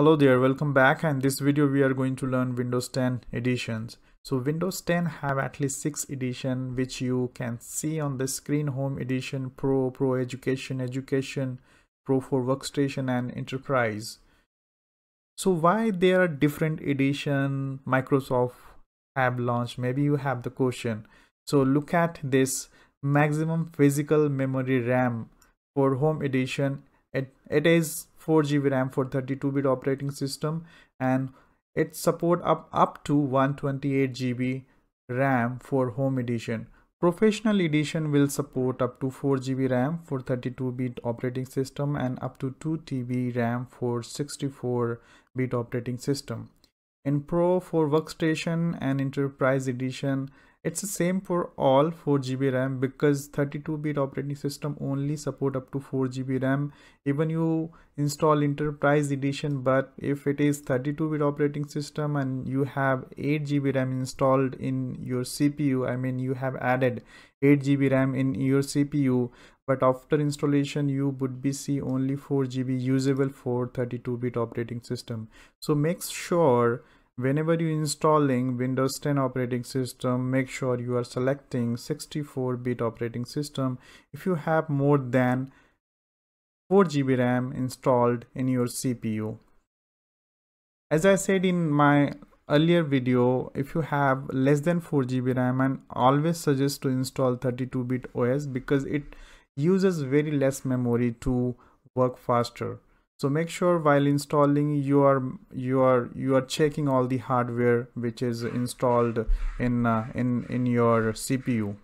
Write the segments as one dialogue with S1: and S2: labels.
S1: Hello there, welcome back and this video we are going to learn Windows 10 editions. So Windows 10 have at least 6 edition which you can see on the screen Home Edition, Pro, Pro Education, Education, Pro for Workstation and Enterprise. So why there are different edition Microsoft have launched? Maybe you have the question. So look at this maximum physical memory RAM for Home Edition. It, it is 4 GB RAM for 32-bit operating system and it support up up to 128 GB RAM for home edition. Professional edition will support up to 4 GB RAM for 32-bit operating system and up to 2 TB RAM for 64-bit operating system. In Pro for Workstation and Enterprise Edition, it's the same for all 4 GB RAM because 32-bit operating system only support up to 4 GB RAM. Even you install Enterprise Edition, but if it is 32-bit operating system and you have 8 GB RAM installed in your CPU, I mean you have added 8 GB RAM in your CPU, but after installation you would be see only 4 GB usable for 32-bit operating system. So make sure whenever you installing windows 10 operating system make sure you are selecting 64 bit operating system. If you have more than 4 GB RAM installed in your CPU as I said in my earlier video if you have less than 4 GB RAM and always suggest to install 32 bit OS because it uses very less memory to work faster so make sure while installing you are you are you are checking all the hardware which is installed in uh, in in your cpu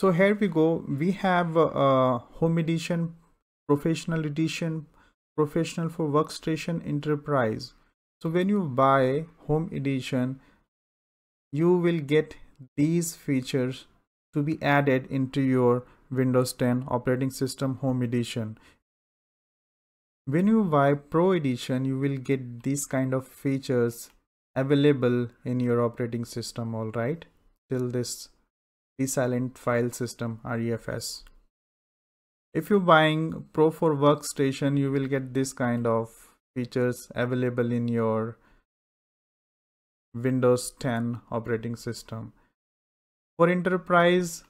S1: so here we go. We have uh, home edition professional edition professional for workstation enterprise. So when you buy home edition you will get these features to be added into your Windows 10 operating system home edition. When you buy Pro edition, you will get these kind of features available in your operating system, alright, till this resilient file system REFS. If you're buying Pro for Workstation, you will get this kind of features available in your Windows 10 operating system. For enterprise,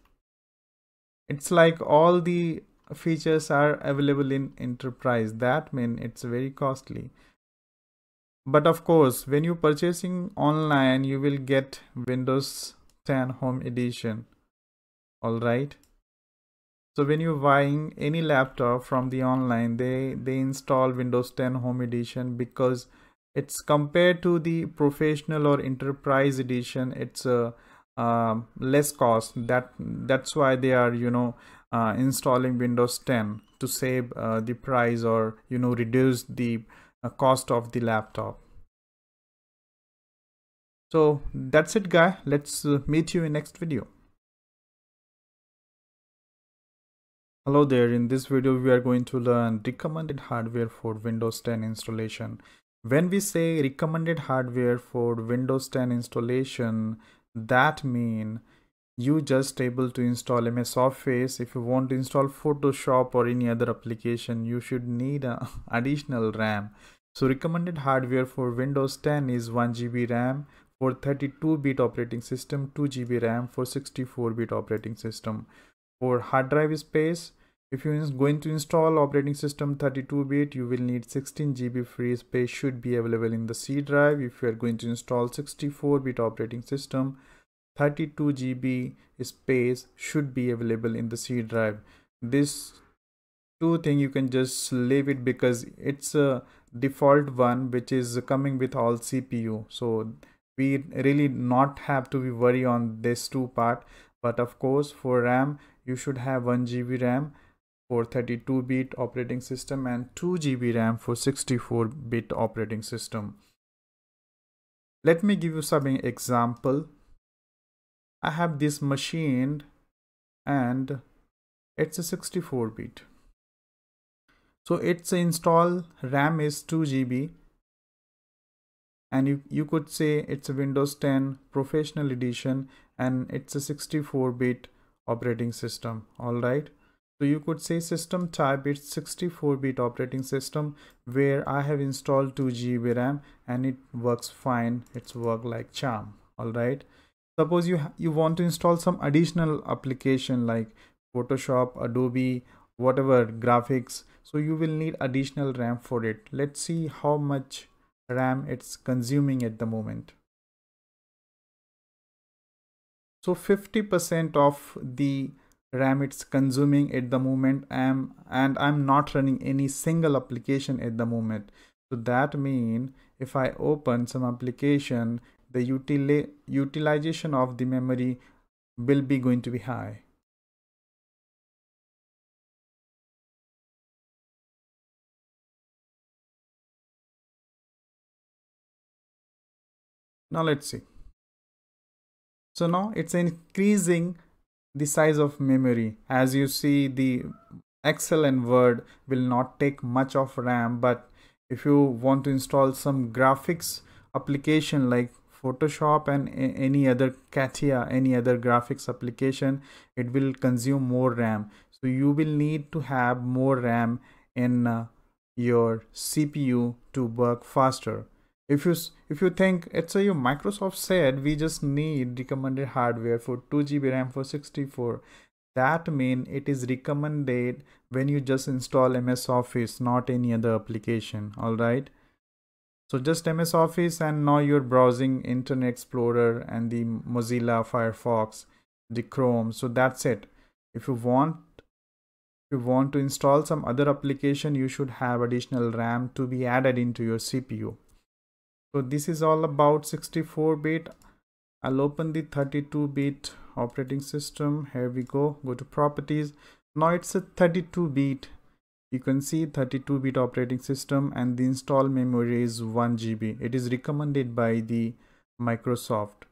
S1: it's like all the features are available in enterprise. That mean it's very costly. But of course when you purchasing online you will get windows 10 home edition. All right? So when you're buying any laptop from the online they they install windows 10 home edition because it's compared to the professional or enterprise edition it's a um, less cost. That that's why they are you know uh, installing windows 10 to save uh, the price or you know reduce the uh, cost of the laptop. So that's it guy. Let's uh, meet you in next video. Hello there. In this video we are going to learn recommended hardware for windows 10 installation. When we say recommended hardware for windows 10 installation that mean you just able to install MS Office. If you want to install Photoshop or any other application, you should need additional RAM. So recommended hardware for Windows 10 is 1 GB RAM for 32-bit operating system, 2 GB RAM for 64-bit operating system. For hard drive space, if you're going to install operating system 32-bit, you will need 16 GB free space should be available in the C drive. If you are going to install 64-bit operating system, 32 GB space should be available in the C drive. This two thing you can just leave it because it's a default one which is coming with all CPU. So we really not have to be worry on this two part. But of course for RAM, you should have 1 GB RAM for 32-bit operating system and 2 GB RAM for 64-bit operating system. Let me give you some example. I have this machine and it's a 64-bit. So its install RAM is 2 GB and you, you could say it's a Windows 10 professional edition and it's a 64-bit operating system. All right so you could say system type it's 64 bit operating system where i have installed 2 gb ram and it works fine. It's work like charm. All right. Suppose you you want to install some additional application like photoshop adobe whatever graphics. So you will need additional ram for it. Let's see how much ram it's consuming at the moment. So 50% of the ram it's consuming at the moment am and i'm not running any single application at the moment. So that mean if i open some application the util utilization of the memory will be going to be high. Now let's see. So now it's increasing the size of memory. As you see the excel and word will not take much of ram but if you want to install some graphics application like photoshop and any other CATIA any other graphics application it will consume more ram. So you will need to have more ram in uh, your cpu to work faster if you if you think it's a you microsoft said we just need recommended hardware for 2 gb ram for 64 that mean it is recommended when you just install ms office not any other application. All right? So just ms office and now you're browsing internet explorer and the mozilla firefox the chrome. So that's it. If you want if you want to install some other application you should have additional ram to be added into your cpu so this is all about 64 bit. I'll open the 32 bit operating system. Here we go. Go to properties. Now it's a 32 bit. You can see 32 bit operating system and the install memory is 1 gb it is recommended by the microsoft.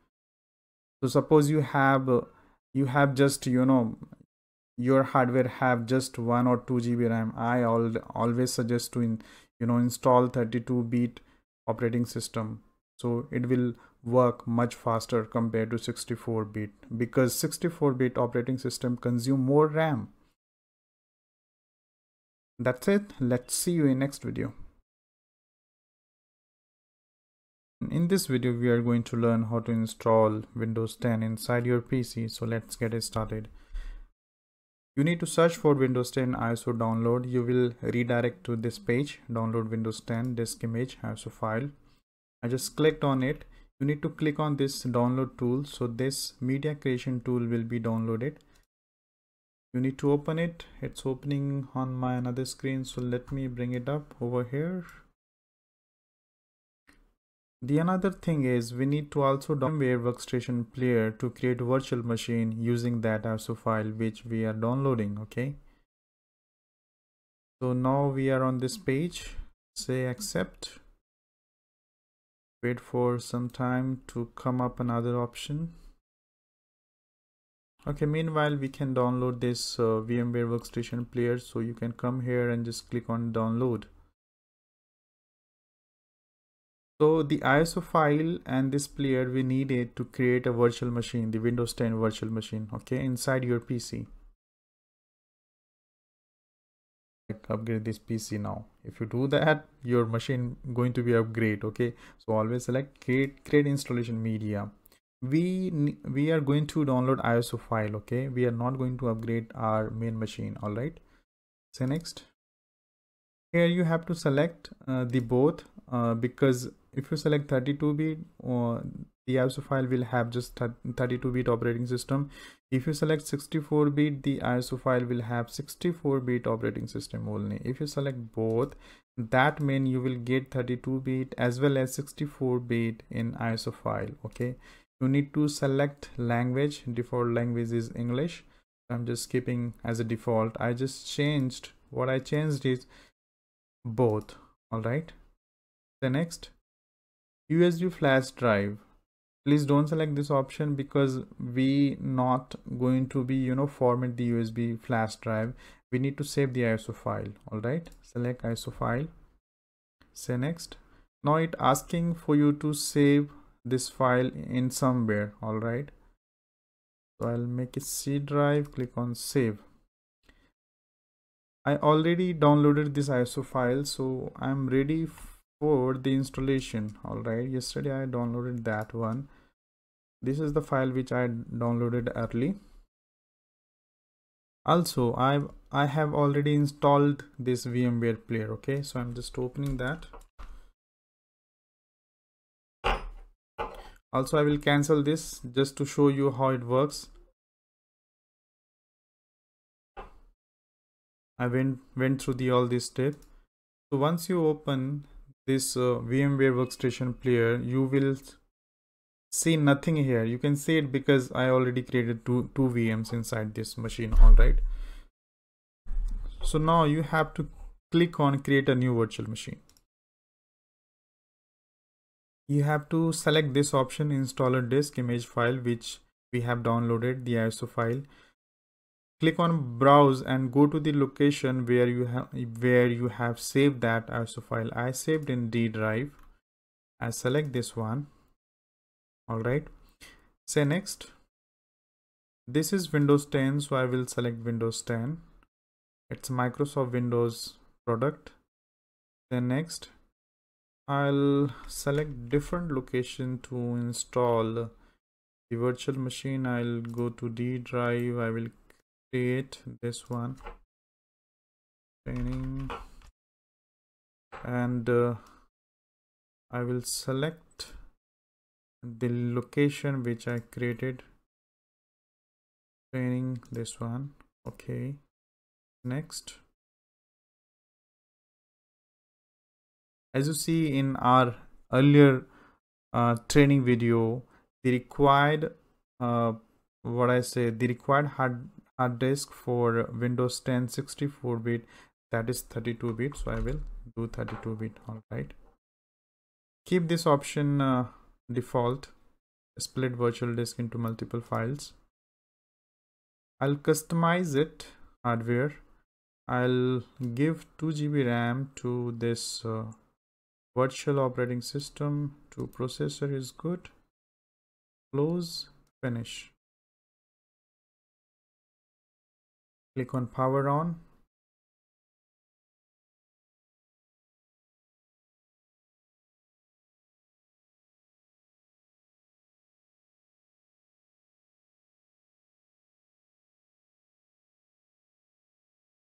S1: So suppose you have you have just you know your hardware have just 1 or 2 gb ram. I always suggest to in, you know install 32 bit operating system. So it will work much faster compared to 64 bit because 64 bit operating system consume more ram. That's it. Let's see you in next video. In this video we are going to learn how to install windows 10 inside your pc so let's get it started you need to search for windows 10 iso download. You will redirect to this page. Download windows 10 disk image iso file. I just clicked on it. You need to click on this download tool. So this media creation tool will be downloaded. You need to open it. It's opening on my another screen. So let me bring it up over here the another thing is we need to also download workstation player to create virtual machine using that ISO file which we are downloading okay? So now we are on this page. Say accept. Wait for some time to come up another option. Okay meanwhile we can download this uh, vmware workstation player. So you can come here and just click on download so the ISO file and this player we needed to create a virtual machine, the Windows 10 virtual machine, okay, inside your PC. upgrade this pc now. If you do that your machine going to be upgrade okay? So always select create create installation media. We we are going to download iso file okay? We are not going to upgrade our main machine all right? Say next. Here you have to select uh, the both uh, because if you select 32 bit uh, the ISO file will have just 32 bit operating system. If you select 64 bit the ISO file will have 64 bit operating system only. If you select both that mean you will get 32 bit as well as 64 bit in ISO file okay? You need to select language. Default language is English. I'm just keeping as a default. I just changed. What I changed is both all right? The next USB flash drive please don't select this option because we not going to be you know format the USB flash drive. We need to save the ISO file all right? Select ISO file. Say next. Now it asking for you to save this file in somewhere all right? So I'll make it C drive click on save. I already downloaded this ISO file so I'm ready for the installation. Alright yesterday I downloaded that one. This is the file which I downloaded early. Also I I have already installed this VMware player okay? So I'm just opening that. Also I will cancel this just to show you how it works. I went went through the all this step. So once you open this uh, VMware workstation player you will see nothing here. You can see it because I already created two two VMs inside this machine all right? So now you have to click on create a new virtual machine. You have to select this option installer disk image file which we have downloaded the ISO file click on browse and go to the location where you have where you have saved that ISO file. I saved in D drive. I select this one. All right. Say next. This is Windows 10 so I will select Windows 10 it's Microsoft Windows product. Then next I'll select different location to install the virtual machine. I'll go to D drive. I will create this one. Training. And uh, I will select the location which I created. Training this one. Okay. Next. As you see in our earlier uh, training video the required uh, what I say the required hard hard disk for Windows 10 64 bit that is 32 bit so I will do 32 bit all right. Keep this option uh, default split virtual disk into multiple files. I'll customize it hardware. I'll give 2 GB RAM to this uh, virtual operating system. To processor is good. Close finish click on power on.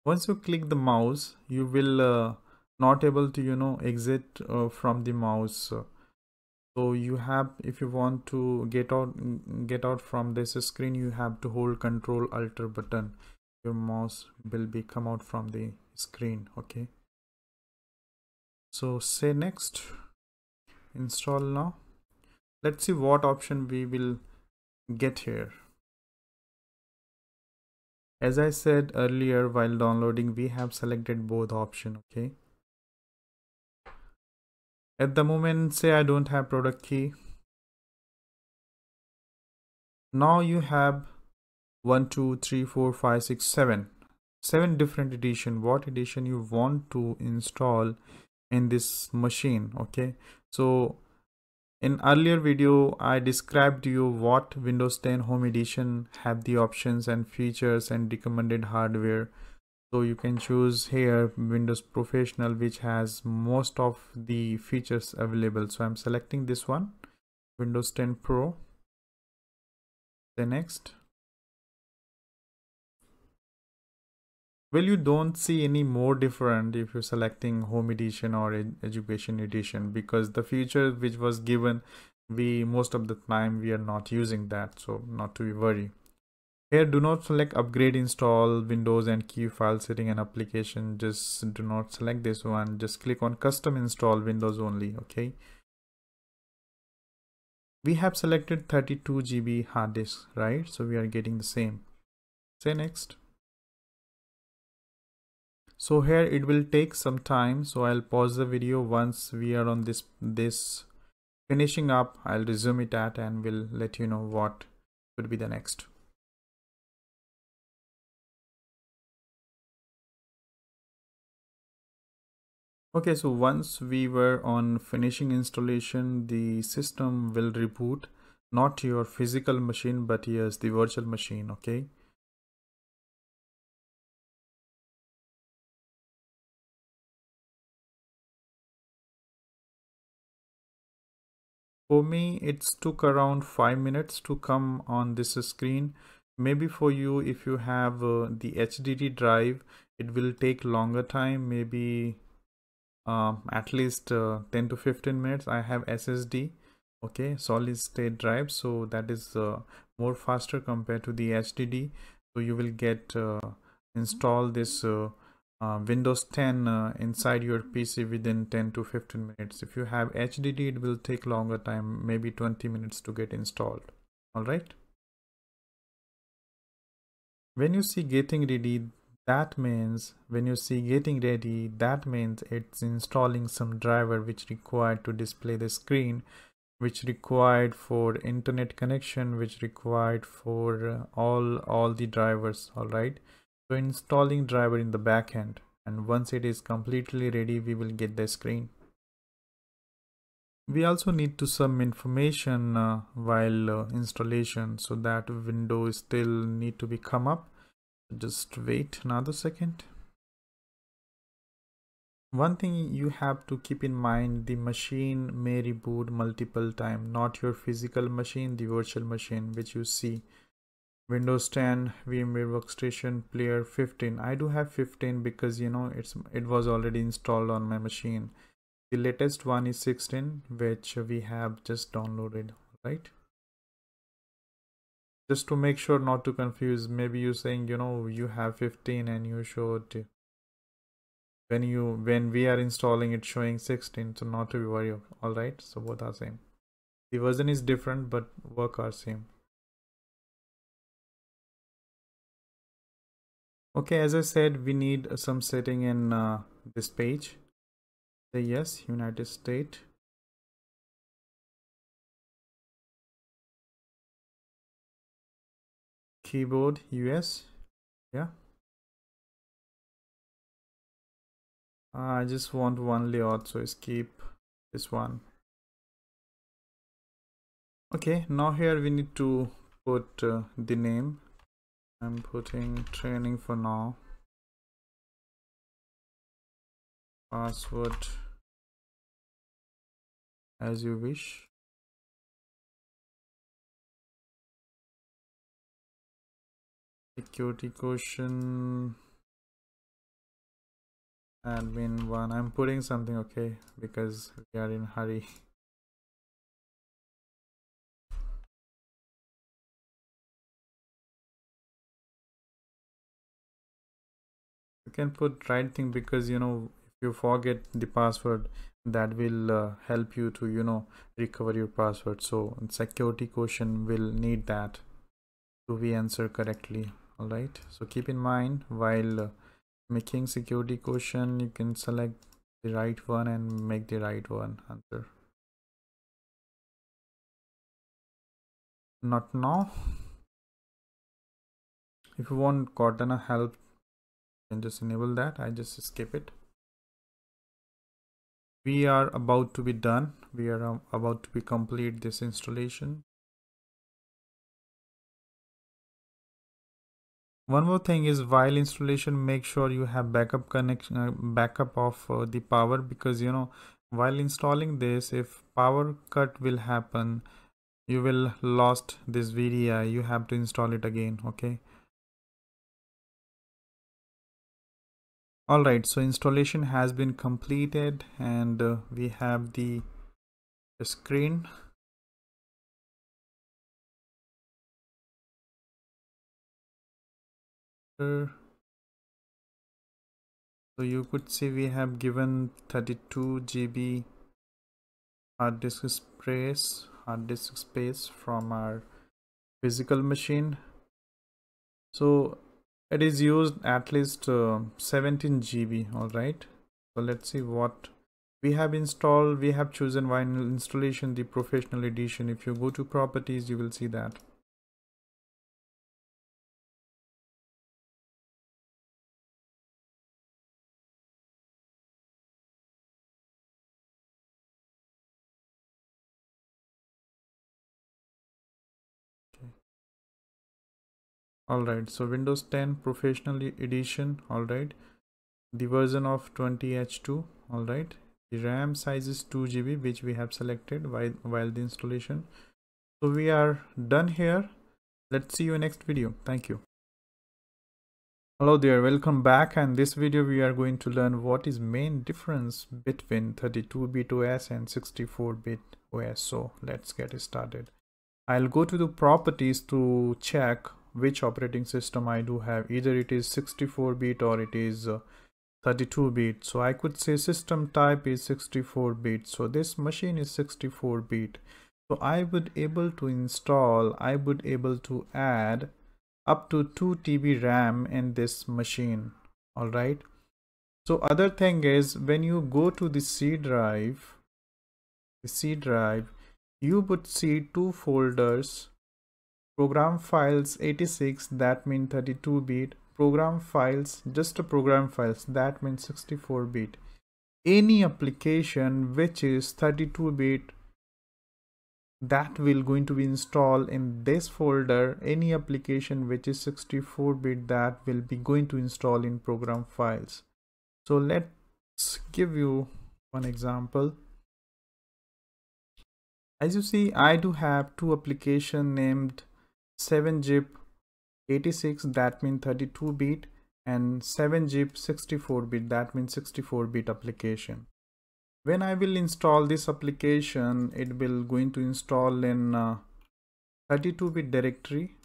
S1: Once you click the mouse you will uh, not able to you know exit uh, from the mouse. So you have if you want to get out get out from this screen you have to hold control alt button your mouse will be come out from the screen okay? So say next install now. Let's see what option we will get here. As i said earlier while downloading we have selected both option okay? At the moment say I don't have product key. Now you have one two three four five six seven. Seven different edition. What edition you want to install in this machine okay? So in earlier video i described you what windows 10 home edition have the options and features and recommended hardware. So you can choose here windows professional which has most of the features available. So i'm selecting this one windows 10 pro. The next well you don't see any more different if you're selecting home edition or ed education edition because the feature which was given we most of the time we are not using that so not to be worried. Here do not select upgrade install windows and key file setting and application. Just do not select this one. Just click on custom install windows only okay? We have selected 32 GB hard disk right? So we are getting the same. Say next so here it will take some time. So I'll pause the video once we are on this this finishing up. I'll resume it at and we'll let you know what would be the next. Okay, so once we were on finishing installation, the system will reboot, not your physical machine, but yes, the virtual machine, okay? For me it's took around five minutes to come on this screen. Maybe for you if you have uh, the hdd drive it will take longer time maybe uh, at least uh, 10 to 15 minutes. I have ssd okay solid state drive so that is uh, more faster compared to the hdd so you will get uh, install this uh, uh, windows 10 inside your pc within 10 to 15 minutes. If you have hdd it will take longer time maybe 20 minutes to get installed. All right? When you see getting ready that means when you see getting ready that means it's installing some driver which required to display the screen which required for internet connection which required for uh, all all the drivers. All right so installing driver in the backend and once it is completely ready we will get the screen. We also need to some information uh, while uh, installation so that window still need to be come up. Just wait another second. One thing you have to keep in mind the machine may reboot multiple time not your physical machine the virtual machine which you see windows 10 vmware workstation player 15 i do have 15 because you know it's it was already installed on my machine. The latest one is 16 which we have just downloaded right? Just to make sure not to confuse maybe you're saying you know you have 15 and you showed when you when we are installing it showing 16 so not to be worried all right? So both are same. The version is different but work are same okay as i said we need some setting in uh, this page. Say yes united states. Keyboard US yeah. I just want one layout so skip this one. Okay now here we need to put uh, the name I'm putting training for now. Password. As you wish. Security quotient admin one. I'm putting something okay because we are in hurry can put right thing because you know if you forget the password that will uh, help you to you know recover your password. So security question will need that to be answered correctly. All right? So keep in mind while uh, making security question you can select the right one and make the right one answer. Not now. If you want cortana help then just enable that. I just skip it. We are about to be done. We are um, about to be complete this installation. One more thing is while installation make sure you have backup connection uh, backup of uh, the power because you know while installing this if power cut will happen you will lost this VDI you have to install it again okay alright so installation has been completed and uh, we have the, the screen. So you could see we have given 32 GB hard disk space hard disk space from our physical machine. So it is used at least uh, 17 GB all right. So let's see what we have installed. We have chosen vinyl installation the professional edition. If you go to properties you will see that alright so windows 10 professional edition alright. The version of 20h2 alright. The ram size is 2 gb which we have selected while while the installation. So we are done here. Let's see you next video. Thank you. Hello there welcome back. And this video we are going to learn what is main difference between 32-bit os and 64-bit os so let's get started. I'll go to the properties to check which operating system i do have? Either it is 64-bit or it is uh, 32 bit. So i could say system type is 64 bit. So this machine is 64 bit. So i would able to install i would able to add up to 2 tb ram in this machine. All right so other thing is when you go to the c drive the c drive you would see two folders program files 86 that means 32 bit. Program files just a program files that means 64 bit. Any application which is 32 bit that will going to be installed in this folder. Any application which is 64 bit that will be going to install in program files. So let's give you one example. As you see i do have two application named 7zip 86 that means 32 bit and 7 zip 64 bit that means 64 bit application. When i will install this application it will going to install in uh, 32 bit directory.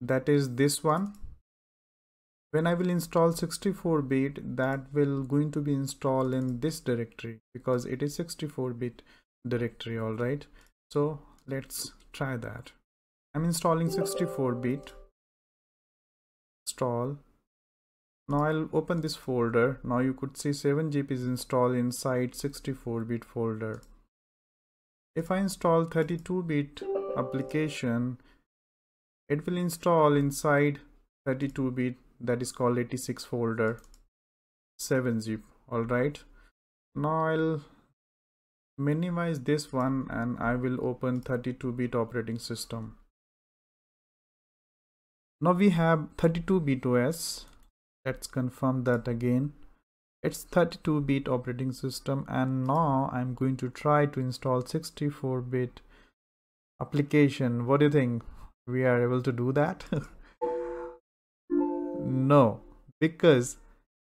S1: That is this one. When i will install 64 bit that will going to be installed in this directory because it is 64 bit directory all right? So let's try that. I'm installing 64 bit install now I'll open this folder. Now you could see 7zip is installed inside 64 bit folder. If I install 32 bit application it will install inside 32 bit that is called 86 folder. 7zip all right now I'll minimize this one and I will open 32 bit operating system. Now we have 32 bit OS let's confirm that again. It's 32 bit operating system and now I'm going to try to install 64 bit application. What do you think? We are able to do that? No because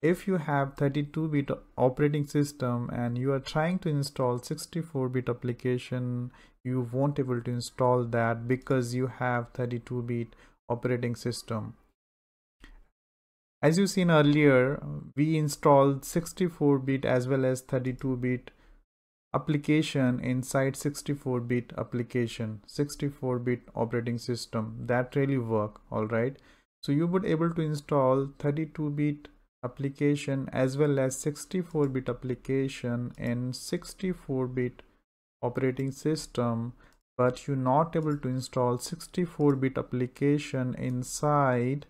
S1: if you have 32 bit operating system and you are trying to install 64 bit application you won't able to install that because you have 32 bit operating system. As you seen earlier, we installed 64-bit as well as 32-bit application inside 64-bit application, 64-bit operating system. That really work, alright. So you would able to install 32-bit application as well as 64-bit application in 64-bit operating system but you're not able to install 64-bit application inside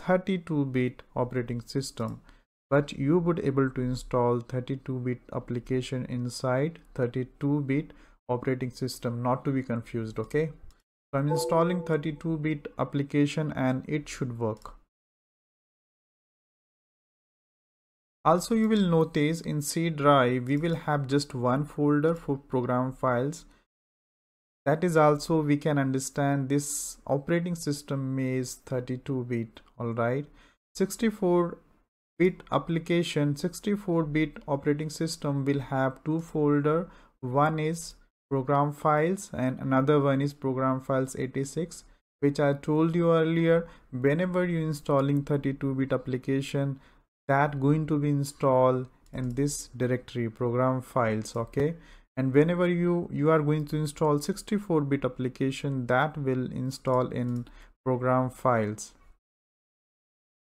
S1: 32-bit operating system. But you would able to install 32-bit application inside 32-bit operating system not to be confused okay? So i'm installing 32-bit application and it should work also you will notice in c drive we will have just one folder for program files. That is also we can understand this operating system is 32 bit all right? 64 bit application 64 bit operating system will have two folder. One is program files and another one is program files 86 which i told you earlier. Whenever you installing 32 bit application that going to be installed in this directory program files okay? And whenever you you are going to install 64 bit application that will install in program files.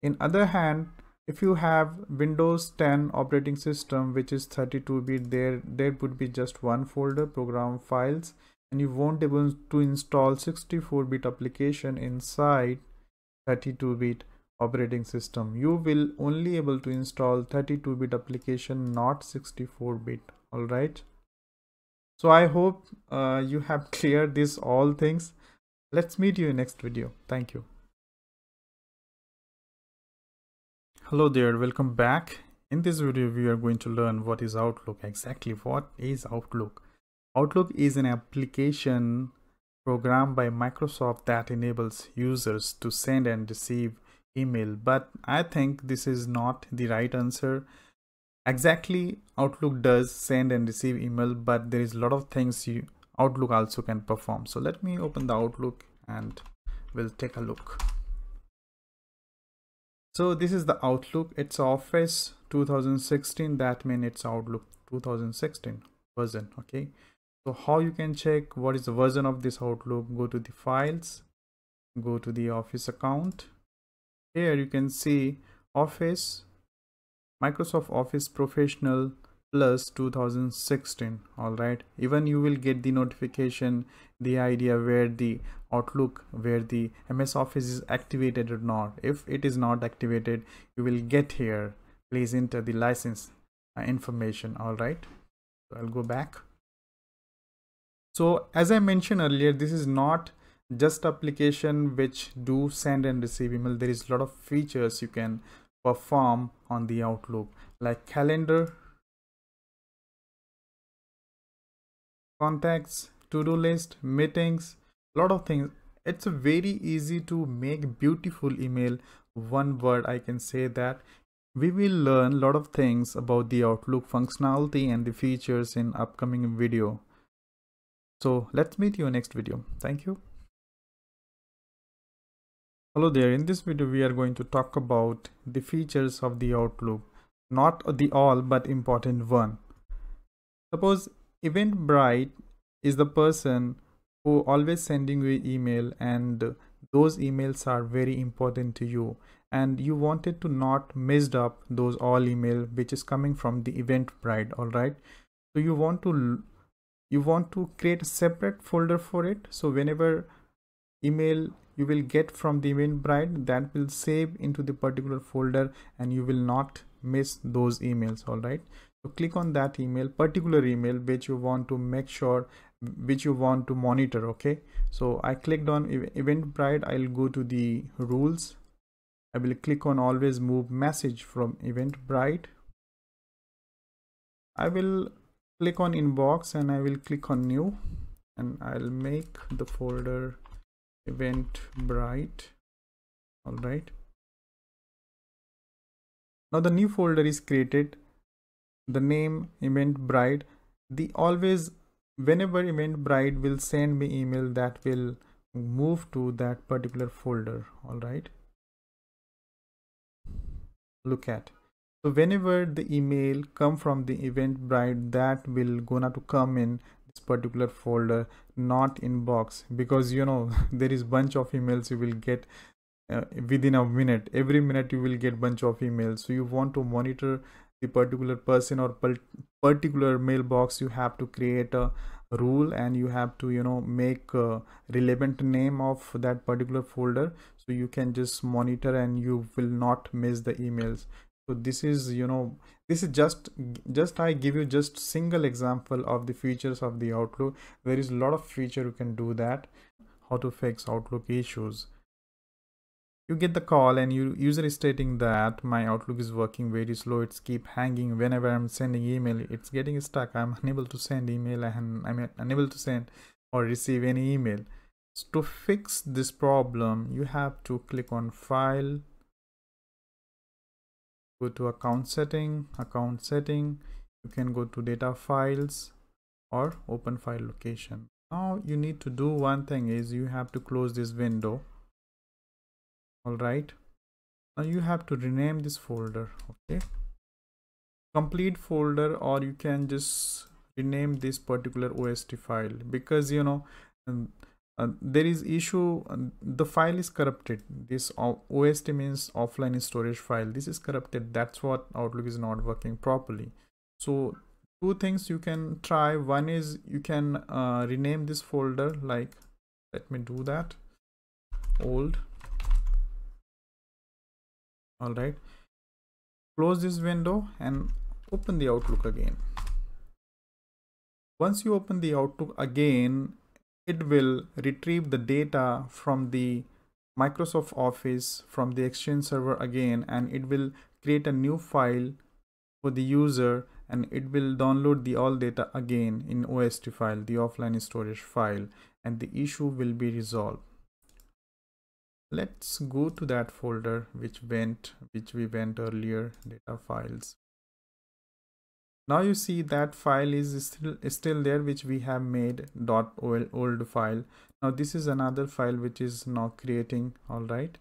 S1: In other hand if you have windows 10 operating system which is 32 bit there there would be just one folder program files and you won't able to install 64 bit application inside 32 bit operating system you will only able to install 32 bit application not 64 bit. All right? So i hope uh, you have cleared this all things. Let's meet you in next video. Thank you. Hello there. Welcome back. In this video, we are going to learn what is Outlook. Exactly what is Outlook? Outlook is an application programmed by Microsoft that enables users to send and receive email. But I think this is not the right answer. Exactly, Outlook does send and receive email, but there is a lot of things you Outlook also can perform. So let me open the Outlook and we'll take a look. So this is the Outlook. It's Office 2016. That means it's Outlook 2016 version. Okay. So how you can check what is the version of this Outlook? Go to the files, go to the Office account. Here you can see Office, Microsoft Office Professional plus 2016 all right. Even you will get the notification the idea where the outlook where the ms office is activated or not. If it is not activated you will get here. Please enter the license uh, information. All right. So i'll go back. So as i mentioned earlier this is not just application which do send and receive email there is a lot of features you can perform on the outlook like calendar contacts to-do list meetings a lot of things. It's very easy to make beautiful email. One word i can say that we will learn a lot of things about the outlook functionality and the features in upcoming video. So let's meet you next video. Thank you hello there. In this video we are going to talk about the features of the outlook. Not the all but important one. Suppose Eventbrite is the person who always sending you email and those emails are very important to you. And you wanted to not messed up those all email which is coming from the Eventbrite all right? So you want to you want to create a separate folder for it. So whenever email you will get from the Eventbrite that will save into the particular folder and you will not miss those emails all right? So click on that email particular email which you want to make sure which you want to monitor okay? So i clicked on eventbrite i'll go to the rules. I will click on always move message from eventbrite i will click on inbox and i will click on new and i'll make the folder eventbrite all right. Now the new folder is created. The name Eventbrite the always whenever Eventbrite will send me email that will move to that particular folder. All right. Look at. So whenever the email come from the Eventbrite that will gonna to come in particular folder not inbox because you know there is bunch of emails you will get uh, within a minute. Every minute you will get bunch of emails. So you want to monitor the particular person or particular mailbox you have to create a rule and you have to you know make a relevant name of that particular folder. So you can just monitor and you will not miss the emails so this is you know this is just just i give you just single example of the features of the outlook. There is a lot of feature you can do that how to fix outlook issues. You get the call and you user is stating that my outlook is working very slow it's keep hanging. Whenever i'm sending email it's getting stuck. I'm unable to send email and i'm unable to send or receive any email. So to fix this problem you have to click on file go to account setting account setting you can go to data files or open file location. Now you need to do one thing is you have to close this window. All right. Now you have to rename this folder okay? Complete folder or you can just rename this particular ost file because you know um, uh, there is issue uh, the file is corrupted. This ost means offline storage file. This is corrupted. That's what outlook is not working properly. So two things you can try. One is you can uh, rename this folder like let me do that. Old. All right close this window and open the outlook again. Once you open the outlook again it will retrieve the data from the microsoft office from the exchange server again and it will create a new file for the user and it will download the all data again in OST file, the offline storage file, and the issue will be resolved. Let's go to that folder which went, which we went earlier, data files. Now you see that file is still, still there which we have made dot old file. Now this is another file which is now creating, all right?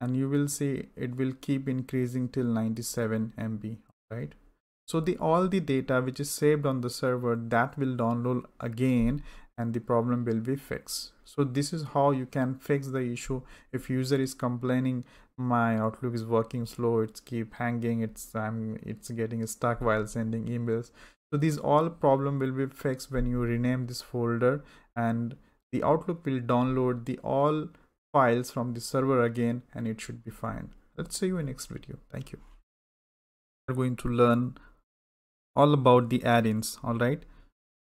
S1: And you will see it will keep increasing till 97 MB right? So the all the data which is saved on the server that will download again and the problem will be fixed. So this is how you can fix the issue if user is complaining my outlook is working slow it's keep hanging it's i'm it's getting stuck while sending emails so these all problem will be fixed when you rename this folder and the outlook will download the all files from the server again and it should be fine. Let's see you in next video. Thank you. We're going to learn all about the add-ins. All right.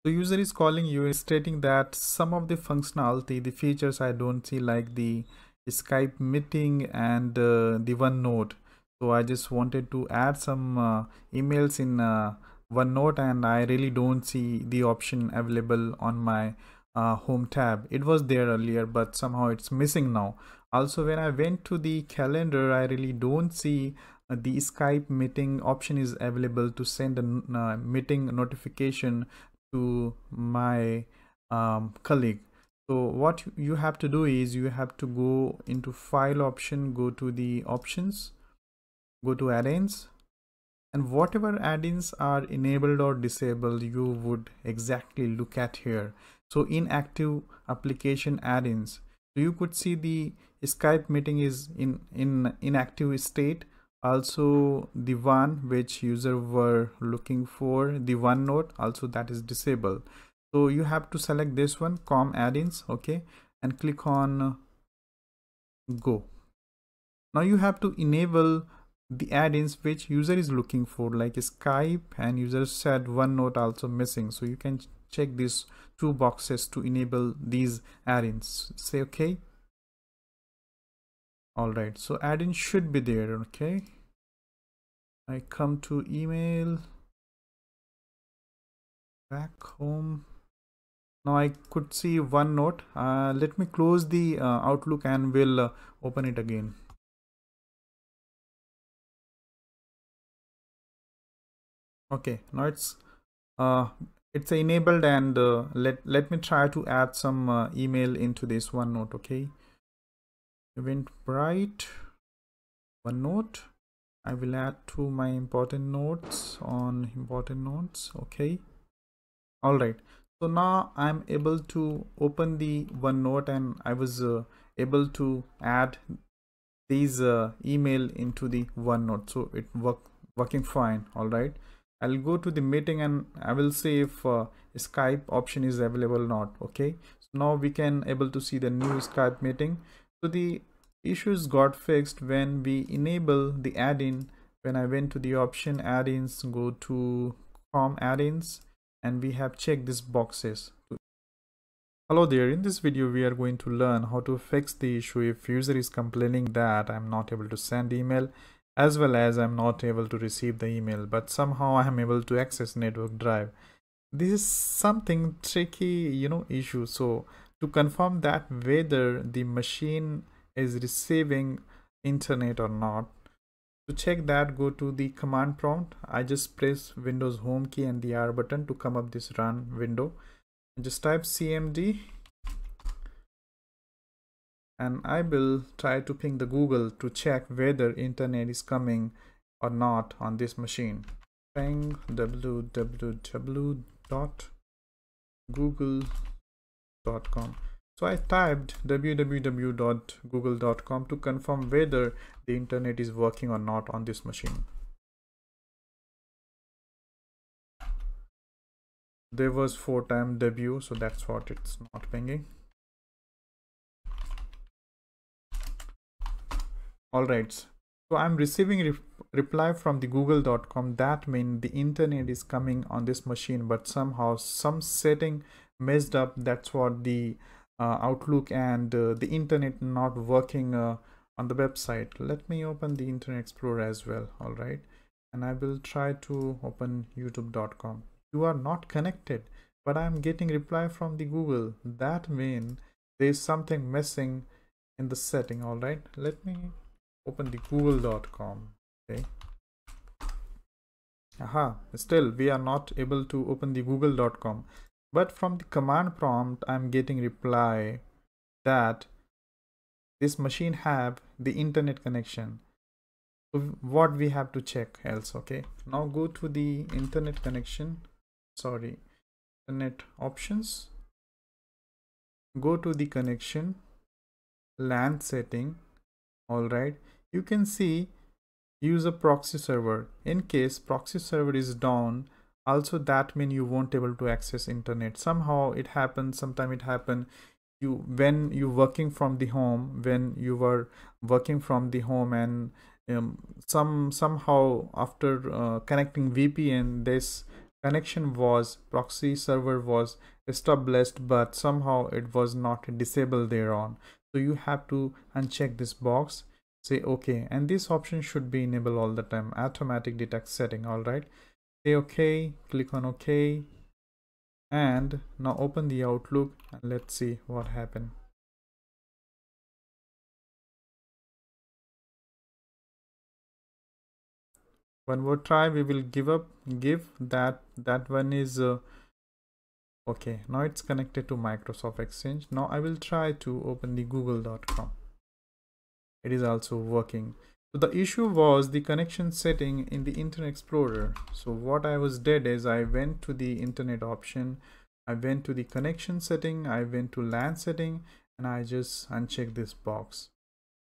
S1: The user is calling you stating that some of the functionality, the features I don't see like the Skype meeting and uh, the OneNote. So I just wanted to add some uh, emails in uh, OneNote and I really don't see the option available on my uh, home tab. It was there earlier but somehow it's missing now. Also when i went to the calendar i really don't see uh, the skype meeting option is available to send a uh, meeting notification to my um, colleague so what you have to do is you have to go into file option go to the options go to add-ins and whatever add-ins are enabled or disabled you would exactly look at here. So inactive application add-ins. So you could see the skype meeting is in in inactive state. Also the one which user were looking for the OneNote also that is disabled so you have to select this one com add-ins okay and click on go. Now you have to enable the add-ins which user is looking for like skype and user said OneNote also missing. So you can check these two boxes to enable these add-ins. Say okay. All right so add-in should be there okay. I come to email. Back home now i could see OneNote uh, let me close the uh, outlook and we'll uh, open it again. Okay now it's uh it's enabled and uh, let let me try to add some uh, email into this OneNote okay? Eventbrite OneNote I will add to my important notes on important notes okay? All right so now I'm able to open the OneNote and I was uh, able to add these uh, email into the OneNote. So it work working fine. All right. I'll go to the meeting and I will see if uh, Skype option is available or not. Okay. So now we can able to see the new Skype meeting. So the issues got fixed when we enable the add-in. When I went to the option add-ins go to com add-ins and we have checked these boxes. Hello there, in this video we are going to learn how to fix the issue if user is complaining that I'm not able to send email as well as I'm not able to receive the email but somehow I am able to access network drive. This is something tricky you know issue. So to confirm that whether the machine is receiving internet or not to check that go to the command prompt I just press windows home key and the R button to come up this run window just type cmd and I will try to ping the Google to check whether internet is coming or not on this machine. Ping www.google.com. So I typed www.google.com to confirm whether the internet is working or not on this machine. There was four time W, so that's what it's not pinging. all right so i'm receiving re reply from the google.com that means the internet is coming on this machine but somehow some setting messed up that's what the outlook and uh, the internet not working uh, on the website. Let me open the internet explorer as well all right? And I will try to open youtube.com you are not connected but I'm getting reply from the Google. That mean there's something missing in the setting all right? Let me open the google.com okay? Aha still we are not able to open the google.com but from the command prompt i'm getting reply that this machine have the internet connection. So what we have to check else okay? Now go to the internet connection. Sorry. Internet options. Go to the connection. LAN setting. All right. You can see use a proxy server. In case proxy server is down also that mean you won't able to access internet. Somehow it happens sometime it happen. You when you working from the home when you were working from the home and um, some somehow after uh, connecting vpn this connection was proxy server was established but somehow it was not disabled thereon. So you have to uncheck this box say okay and this option should be enabled all the time automatic detect setting all right say okay click on okay and now open the outlook and let's see what happened. One more try we will give up give that that one is uh, okay now it's connected to microsoft exchange. Now i will try to open the google.com it is also working so the issue was the connection setting in the internet explorer. So what i was did is i went to the internet option i went to the connection setting i went to lan setting and i just unchecked this box.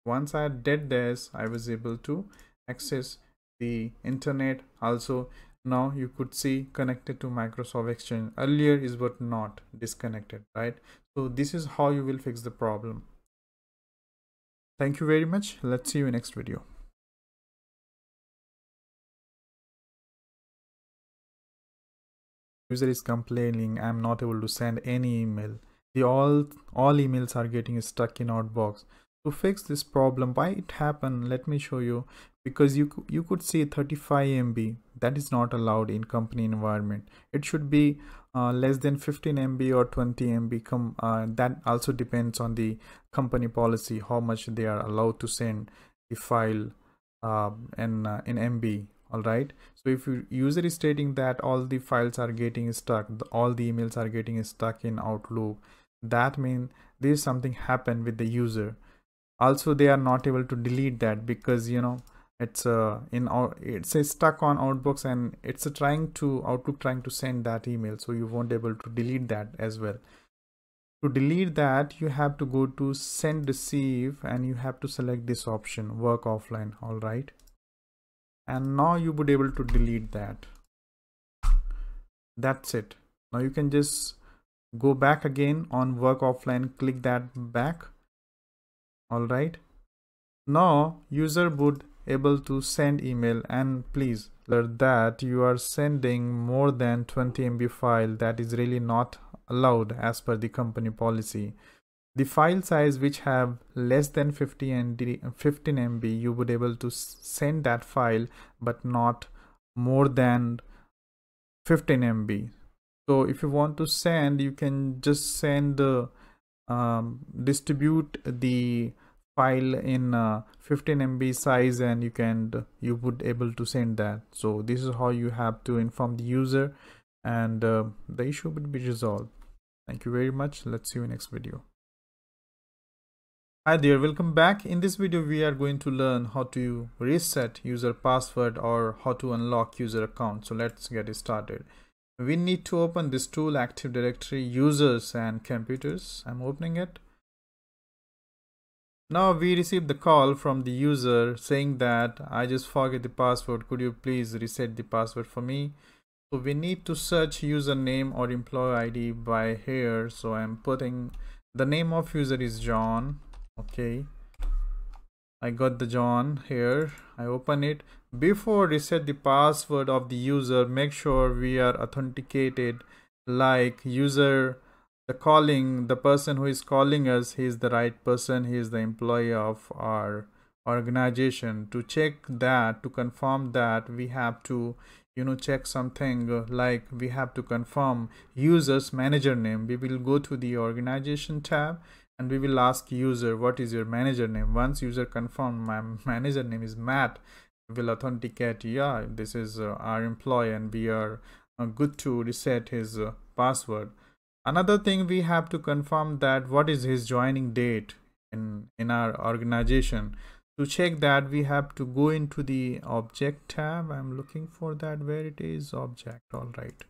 S1: Once i did this i was able to access the internet. Also now you could see connected to microsoft exchange. Earlier is but not disconnected right? So this is how you will fix the problem. Thank you very much. Let's see you in next video user is complaining i'm not able to send any email. The all all emails are getting stuck in outbox. To fix this problem why it happened let me show you. Because you you could see 35 MB that is not allowed in company environment. It should be uh, less than 15 MB or 20 MB come uh, that also depends on the company policy how much they are allowed to send the file uh, in in MB all right so if your user is stating that all the files are getting stuck all the emails are getting stuck in outlook that means there's something happened with the user. Also they are not able to delete that because you know it's uh in it's a stuck on outbox and it's a trying to outlook trying to send that email so you won't able to delete that as well. To delete that you have to go to send receive and you have to select this option work offline all right and now you would able to delete that. That's it. Now you can just go back again on work offline click that back. All right. Now user would able to send email and please that you are sending more than 20 MB file that is really not allowed as per the company policy. The file size which have less than 50 and 15 MB you would able to send that file but not more than 15 MB. So if you want to send you can just send the um, distribute the file in uh, 15 MB size and you can you would able to send that. So this is how you have to inform the user and uh, the issue would be resolved. Thank you very much. Let's see you next video hi there welcome back in this video we are going to learn how to reset user password or how to unlock user account so let's get started we need to open this tool active directory users and computers i'm opening it now we received the call from the user saying that I just forget the password. Could you please reset the password for me? So we need to search username or employee ID by here. So I'm putting the name of user is John. Okay. I got the John here. I open it. Before reset the password of the user, make sure we are authenticated like user the calling the person who is calling us he is the right person he is the employee of our organization to check that to confirm that we have to you know check something like we have to confirm users manager name we will go to the organization tab and we will ask user what is your manager name? Once user confirm my manager name is matt we will authenticate. Yeah this is uh, our employee and we are uh, good to reset his uh, password. Another thing we have to confirm that what is his joining date in in our organization. To check that we have to go into the object tab. I'm looking for that where it is. Object all right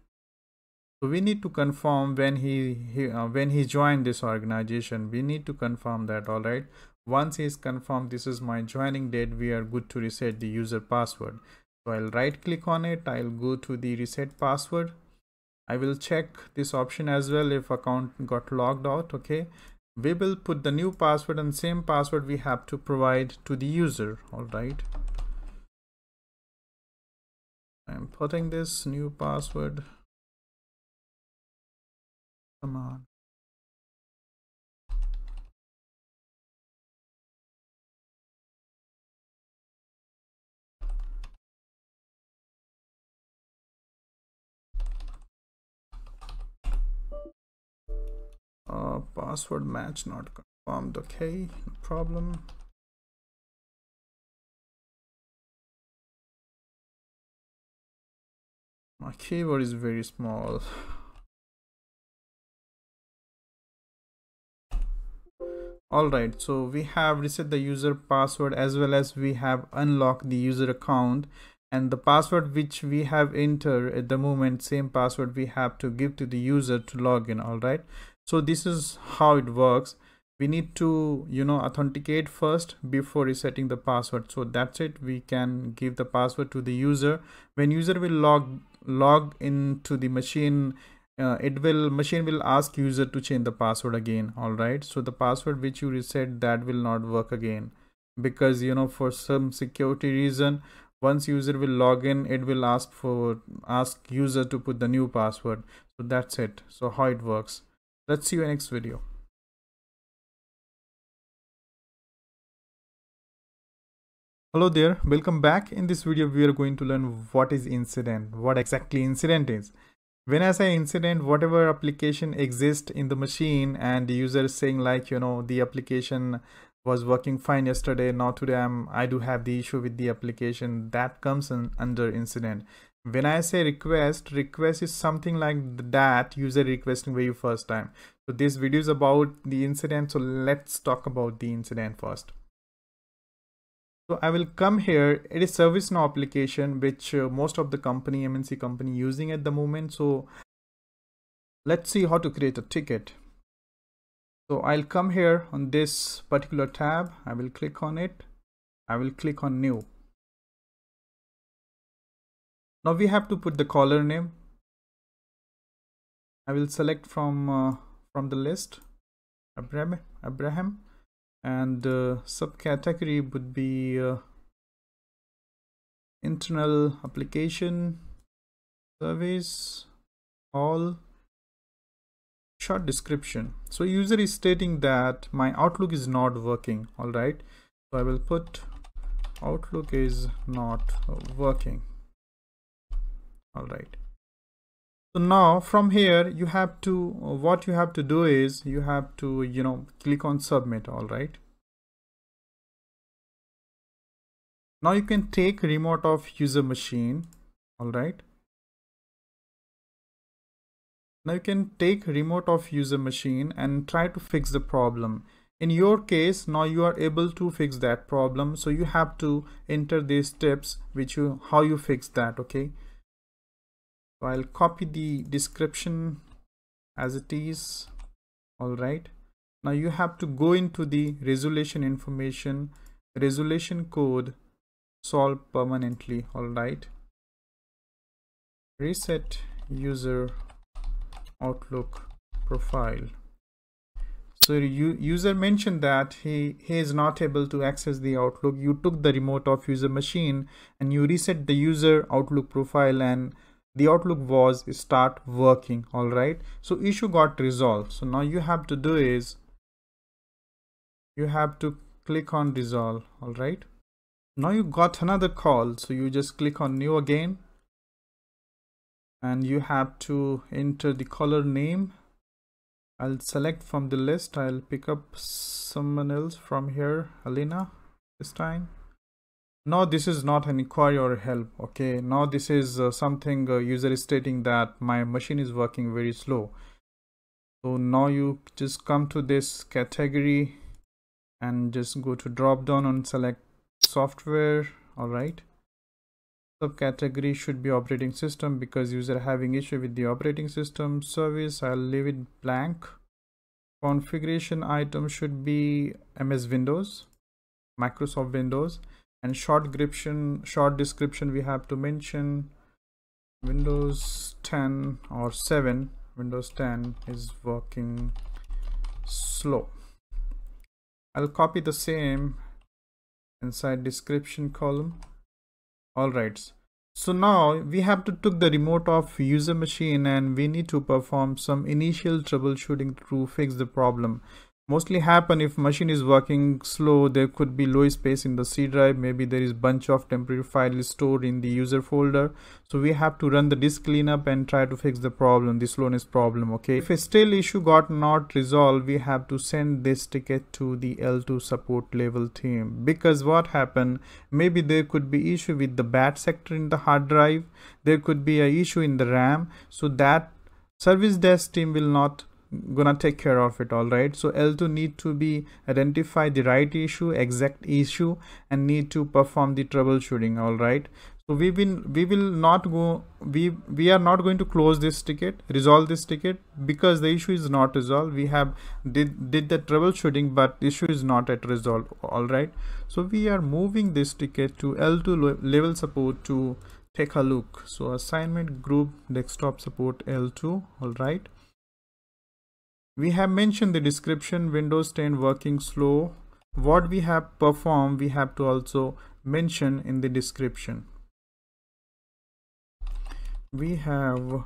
S1: so we need to confirm when he, he uh, when he joined this organization. We need to confirm that all right? Once is confirmed this is my joining date we are good to reset the user password. So i'll right click on it. I'll go to the reset password. I will check this option as well if account got logged out okay? We will put the new password and same password we have to provide to the user all right? I'm putting this new password come on. Uh, password match not confirmed. Okay no problem. My keyboard is very small all right so we have reset the user password as well as we have unlocked the user account. And the password which we have entered at the moment same password we have to give to the user to log in all right? So this is how it works. We need to you know authenticate first before resetting the password. So that's it. We can give the password to the user. When user will log log into the machine uh, it will machine will ask user to change the password again all right? So the password which you reset that will not work again. Because you know for some security reason once user will log in it will ask for ask user to put the new password. So that's it. So how it works. Let's see you next video. Hello there. Welcome back. In this video we are going to learn what is incident what exactly incident is when i say incident whatever application exists in the machine and the user is saying like you know the application was working fine yesterday now today i'm i do have the issue with the application that comes in under incident. When i say request request is something like that user requesting very first time. So this video is about the incident so let's talk about the incident first so i will come here. It is ServiceNow application which uh, most of the company mnc company using at the moment. So let's see how to create a ticket. So i'll come here on this particular tab. I will click on it. I will click on new. Now we have to put the caller name. I will select from uh, from the list. Abraham Abraham and uh, subcategory would be uh, internal application service all short description. So user is stating that my outlook is not working all right so i will put outlook is not working all right so now from here you have to what you have to do is you have to you know click on submit all right? Now you can take remote of user machine all right? Now you can take remote of user machine and try to fix the problem. In your case now you are able to fix that problem. So you have to enter these steps which you how you fix that okay so I'll copy the description as it is. All right. Now you have to go into the resolution information resolution code solve permanently. All right. Reset user outlook profile. So you user mentioned that he he is not able to access the outlook. You took the remote of user machine and you reset the user outlook profile and the outlook was start working all right? So issue got resolved. So now you have to do is you have to click on resolve all right? Now you got another call so you just click on new again. And you have to enter the caller name. I'll select from the list. I'll pick up someone else from here Alina this time now this is not an inquiry or help okay? Now this is uh, something uh, user is stating that my machine is working very slow. So now you just come to this category and just go to drop down and select software all right? Subcategory should be operating system because user having issue with the operating system. Service i'll leave it blank. Configuration item should be ms windows microsoft windows and short description short description we have to mention. Windows 10 or 7 windows 10 is working slow. I'll copy the same inside description column. All right. So now we have to took the remote of user machine and we need to perform some initial troubleshooting to fix the problem mostly happen if machine is working slow. There could be low space in the c drive. Maybe there is bunch of temporary files stored in the user folder. So we have to run the disk cleanup and try to fix the problem the slowness problem okay? If a still issue got not resolved we have to send this ticket to the l2 support level team. Because what happened? Maybe there could be issue with the bad sector in the hard drive. There could be a issue in the ram. So that service desk team will not gonna take care of it all right? So l2 need to be identify the right issue exact issue and need to perform the troubleshooting all right? So we will we will not go we we are not going to close this ticket resolve this ticket because the issue is not resolved. We have did did the troubleshooting but issue is not at resolved all right? So we are moving this ticket to l2 level support to take a look. So assignment group desktop support l2 all right we have mentioned the description windows 10 working slow. What we have performed we have to also mention in the description. We have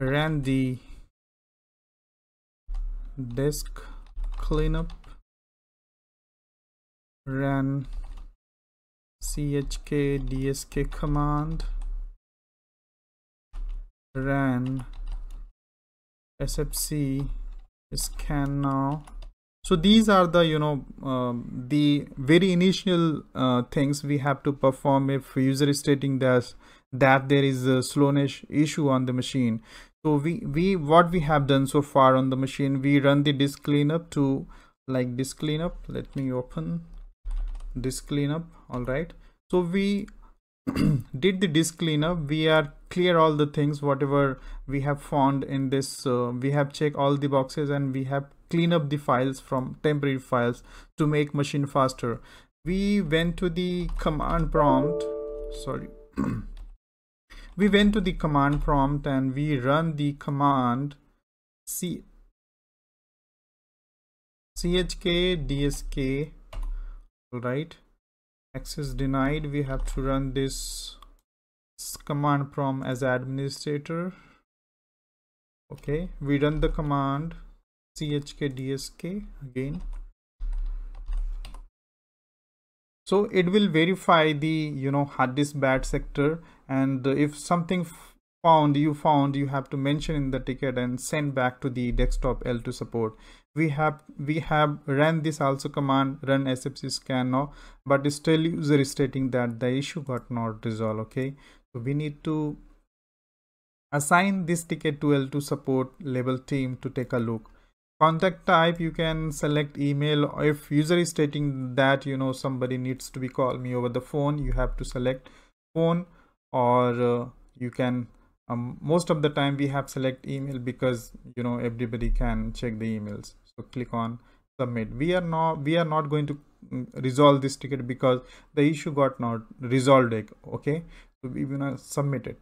S1: ran the disk cleanup ran chk dsk command ran sfc scan now. So these are the you know um, the very initial uh, things we have to perform if user is stating that that there is a slowness issue on the machine. So we we what we have done so far on the machine we run the disk cleanup to like disk cleanup. Let me open disk cleanup. All right. So we did the disk cleanup. We are clear all the things whatever we have found in this uh, we have checked all the boxes and we have clean up the files from temporary files to make machine faster. We went to the command prompt. Sorry. We went to the command prompt and we run the command c chk dsk all right access denied. We have to run this command prompt as administrator. Okay we run the command chkdsk again. So it will verify the you know hard disk bad sector and if something found you found you have to mention in the ticket and send back to the desktop l2 support. We have we have ran this also command run sfc scan now but still user is stating that the issue got not resolved okay? So we need to assign this ticket to l2 support level team to take a look. Contact type you can select email. If user is stating that you know somebody needs to be call me over the phone you have to select phone or uh, you can um, most of the time we have select email because you know everybody can check the emails. So click on submit. We are not we are not going to mm, resolve this ticket because the issue got not resolved okay? So we will submit it.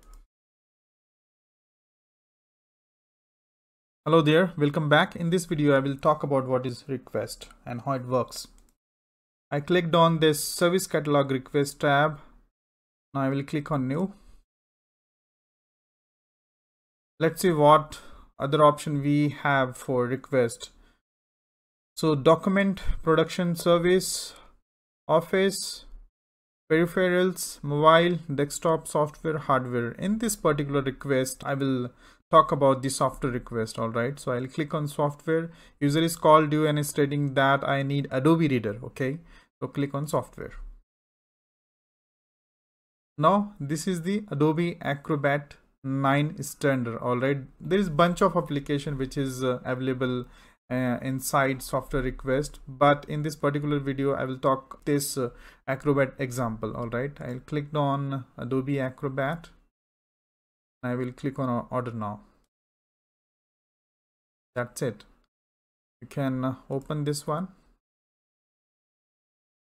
S1: Hello there. Welcome back. In this video i will talk about what is request and how it works. I clicked on this service catalog request tab. Now i will click on new let's see what other option we have for request. So document production service office peripherals mobile desktop software hardware. In this particular request i will talk about the software request all right? So i'll click on software. User is called you and is stating that i need adobe reader okay? So click on software. Now this is the adobe acrobat 9 standard all right? There is bunch of application which is uh, available uh, inside software request but in this particular video i will talk this uh, acrobat example all right? I'll click on adobe acrobat. I will click on order now. That's it. You can open this one.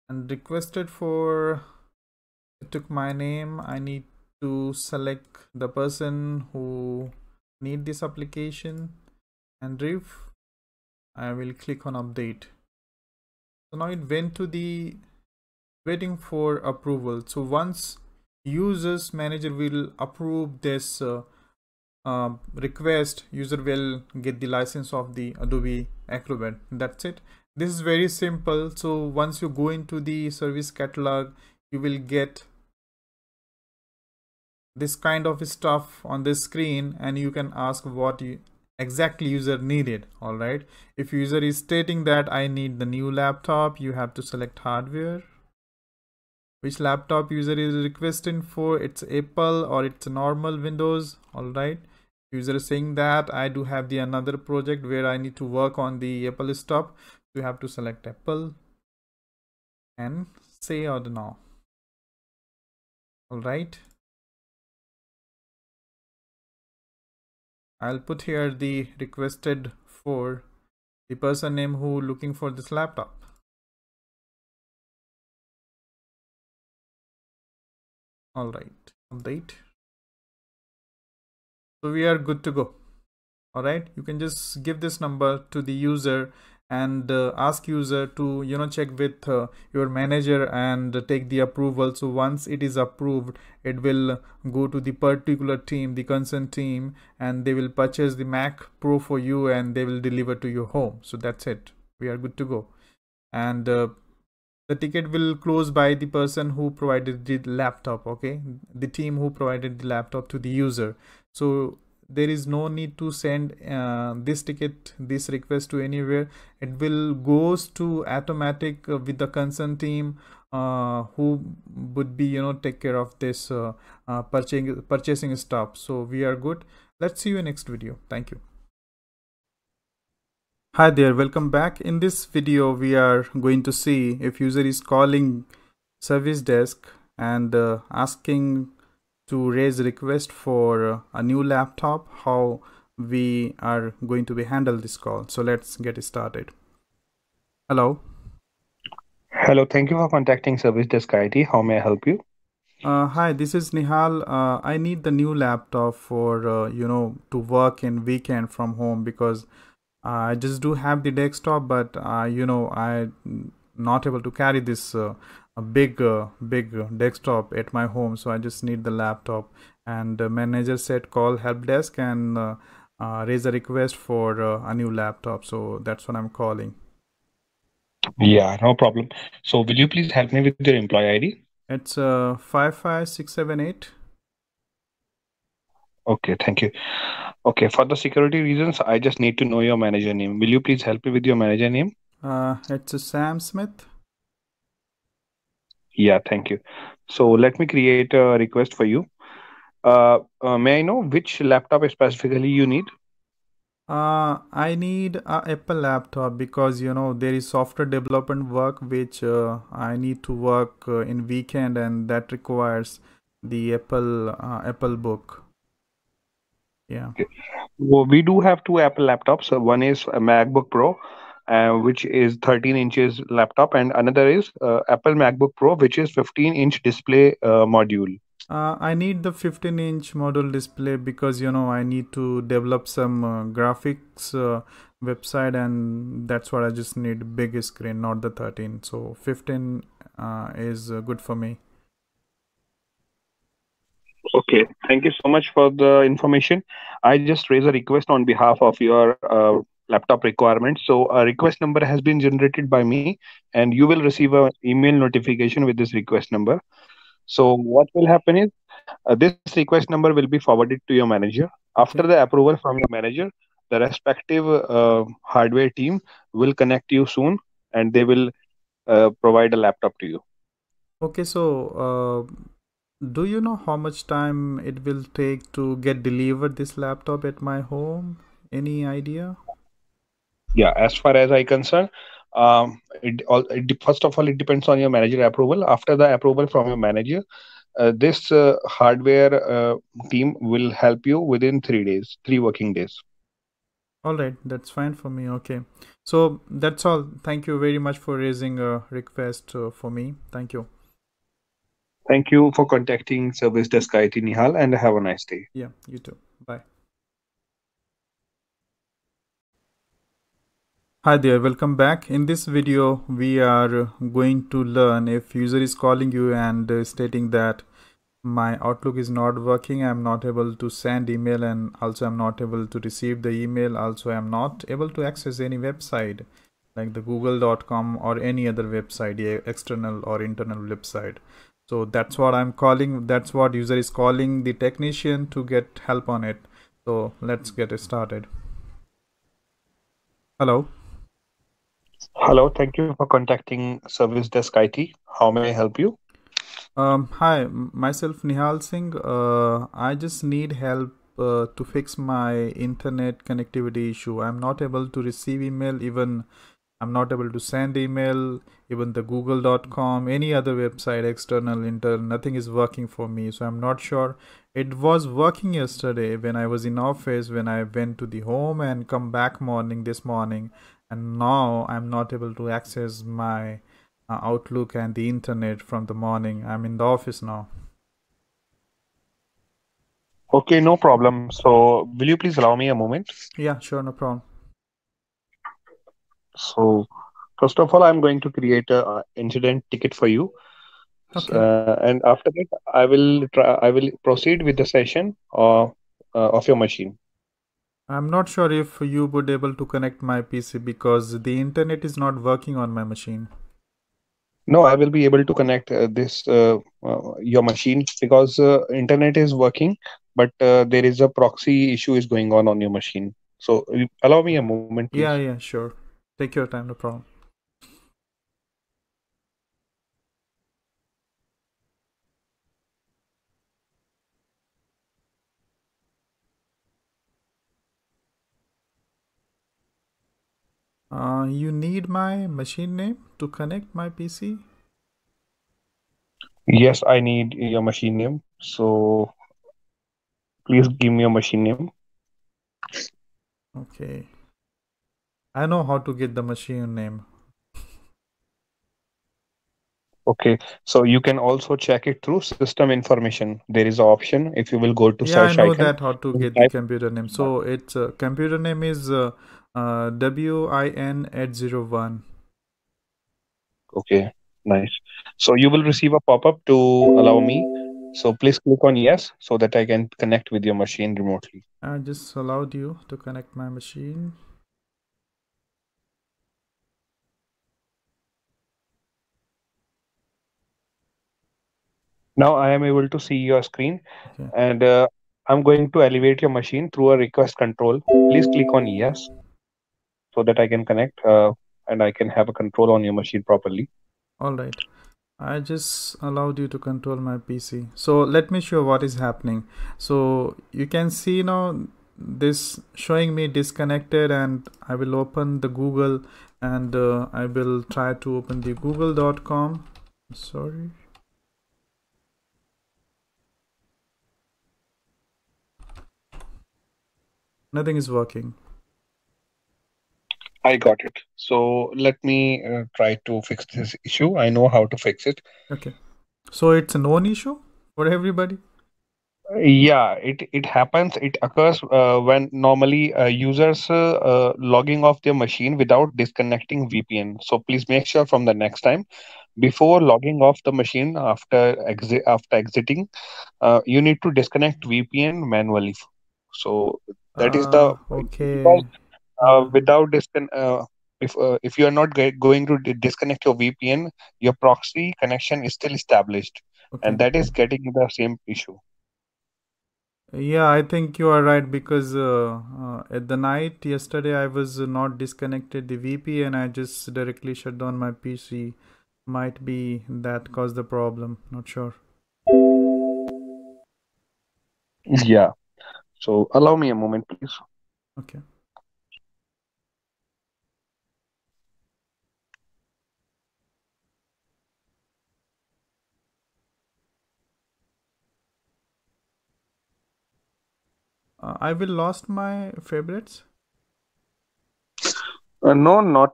S1: And requested for it took my name. I need to select the person who need this application. And if I will click on update. So now it went to the waiting for approval. So once users manager will approve this uh, uh, request user will get the license of the Adobe Acrobat. That's it. This is very simple. So once you go into the service catalog you will get this kind of stuff on this screen and you can ask what you exactly user needed all right if user is stating that i need the new laptop you have to select hardware. Which laptop user is requesting for? It's apple or it's normal windows all right user is saying that i do have the another project where i need to work on the apple stuff. You have to select apple and say or no all right I'll put here the requested for the person name who looking for this laptop. All right, update. So we are good to go. All right, you can just give this number to the user and uh, ask user to you know check with uh, your manager and take the approval. So once it is approved it will go to the particular team the concerned team and they will purchase the mac pro for you and they will deliver to your home. So that's it. We are good to go. And uh, the ticket will close by the person who provided the laptop okay? The team who provided the laptop to the user. So there is no need to send uh, this ticket this request to anywhere. It will goes to automatic uh, with the concerned team uh, who would be you know take care of this uh, uh, purchasing purchasing stuff. So we are good. Let's see you in next video. Thank you. Hi there. Welcome back. In this video we are going to see if user is calling service desk and uh, asking to raise request for a new laptop how we are going to be handle this call. So let's get started. Hello?
S2: Hello thank you for contacting service desk IT how may I help you?
S1: Uh, hi this is Nihal. Uh, I need the new laptop for uh, you know to work in weekend from home because I just do have the desktop but uh, you know I not able to carry this uh, a big uh, big desktop at my home so i just need the laptop. And the manager said call help desk and uh, uh, raise a request for uh, a new laptop. So that's what i'm calling.
S2: Yeah no problem. So will you please help me with your employee id
S1: it's uh 55678
S2: okay thank you. Okay for the security reasons i just need to know your manager name. Will you please help me with your manager name?
S1: Uh it's sam smith
S2: yeah, thank you. So let me create a request for you. Uh, uh, may I know which laptop specifically you need?
S1: Uh, I need a Apple laptop because you know there is software development work which uh, I need to work uh, in weekend and that requires the Apple uh, Apple book. Yeah.
S2: Okay. Well, we do have two Apple laptops. one is a MacBook Pro uh, which is 13 inches laptop, and another is uh, Apple MacBook Pro, which is 15 inch display uh, module.
S1: Uh, I need the 15 inch model display because you know I need to develop some uh, graphics uh, website, and that's what I just need big screen, not the 13. So 15 is good for me.
S2: Okay, thank you so much for the information. I just raise a request on behalf of your laptop requirements. So a request number has been generated by me, and you will receive an email notification with this request number. So what will happen is uh, this request number will be forwarded to your manager. After the approval from your manager, the respective uh, hardware team will connect you soon, and they will uh, provide a laptop to you.
S1: Okay, so uh, do you know how much time it will take to get delivered this laptop at my home? Any idea?
S2: Yeah, as far as I concern, um, it, all, it first of all it depends on your manager approval. After the approval from your manager, uh, this uh, hardware uh, team will help you within three days, three working days.
S1: All right, that's fine for me. Okay, so that's all. Thank you very much for raising a request uh, for me. Thank you.
S2: Thank you for contacting Service Desk IT Nihal and have a nice day.
S1: Yeah, you too. Bye. Hi there, welcome back. In this video, we are going to learn if user is calling you and uh, stating that my Outlook is not working, I'm not able to send email and also I'm not able to receive the email. Also, I'm not able to access any website like the google.com or any other website, external or internal website. So that's what I'm calling, that's what user is calling the technician to get help on it. So let's get started. Hello.
S2: Hello, thank you for contacting Service Desk IT. How may I help you?
S1: Um, hi, myself Nihal Singh. Uh, I just need help uh, to fix my internet connectivity issue. I'm not able to receive email, even I'm not able to send email, even the google.com, any other website, external, internal, nothing is working for me. So I'm not sure. It was working yesterday when I was in office, when I went to the home and come back morning this morning and now i'm not able to access my uh, outlook and the internet from the morning. I'm in the office now.
S2: Okay no problem. So will you please allow me a moment?
S1: Yeah sure no problem.
S2: So first of all i'm going to create a uh, incident ticket for you. Okay. Uh, and after that i will try i will proceed with the session uh, uh, of your machine
S1: I'm not sure if you would able to connect my PC because the internet is not working on my machine.
S2: No, I will be able to connect uh, this uh, uh, your machine because uh, internet is working, but uh, there is a proxy issue is going on on your machine. So allow me a moment.
S1: Please. Yeah, yeah, sure. Take your time, no problem. Uh, you need my machine name to connect my PC?
S2: Yes, I need your machine name. So please give me your machine name.
S1: Okay. I know how to get the machine name.
S2: Okay, so you can also check it through system information. There is an option if you will go to
S1: yeah,
S2: search
S1: I know
S2: icon.
S1: that how to get the computer name. So it's uh, computer name is uh, uh, WIN at zero one.
S2: Okay, nice. So you will receive a pop-up to allow me. So please click on yes so that I can connect with your machine remotely.
S1: I just allowed you to connect my machine.
S2: Now I am able to see your screen okay. and uh, I'm going to elevate your machine through a request control. Please click on yes so that I can connect uh, and I can have a control on your machine properly.
S1: All right. I just allowed you to control my PC. So let me show what is happening. So you can see now this showing me disconnected and I will open the Google and uh, I will try to open the google.com. Sorry. nothing is working
S2: i got it. So let me uh, try to fix this issue. I know how to fix it.
S1: Okay. So it's a known issue for everybody?
S2: Yeah it it happens. It occurs uh, when normally uh, users uh, uh logging off their machine without disconnecting vpn so please make sure from the next time before logging off the machine after exit after exiting uh, you need to disconnect vpn manually. So that is the
S1: ah, okay
S2: uh, without discon uh, if uh, if you are not going to disconnect your VPN, your proxy connection is still established, okay. and that is getting the same issue.
S1: Yeah, I think you are right because uh, uh, at the night yesterday I was not disconnected the VPN. I just directly shut down my PC. Might be that caused the problem. Not sure.
S2: Yeah. So allow me a moment, please.
S1: Okay. Uh, I will lost my favorites.
S2: Uh, no, not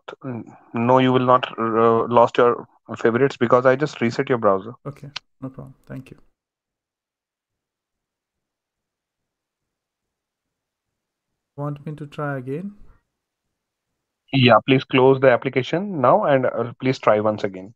S2: no. You will not uh, lost your favorites because I just reset your browser.
S1: Okay, no problem. Thank you. Want me to try again?
S2: Yeah, please close the application now and uh, please try once again.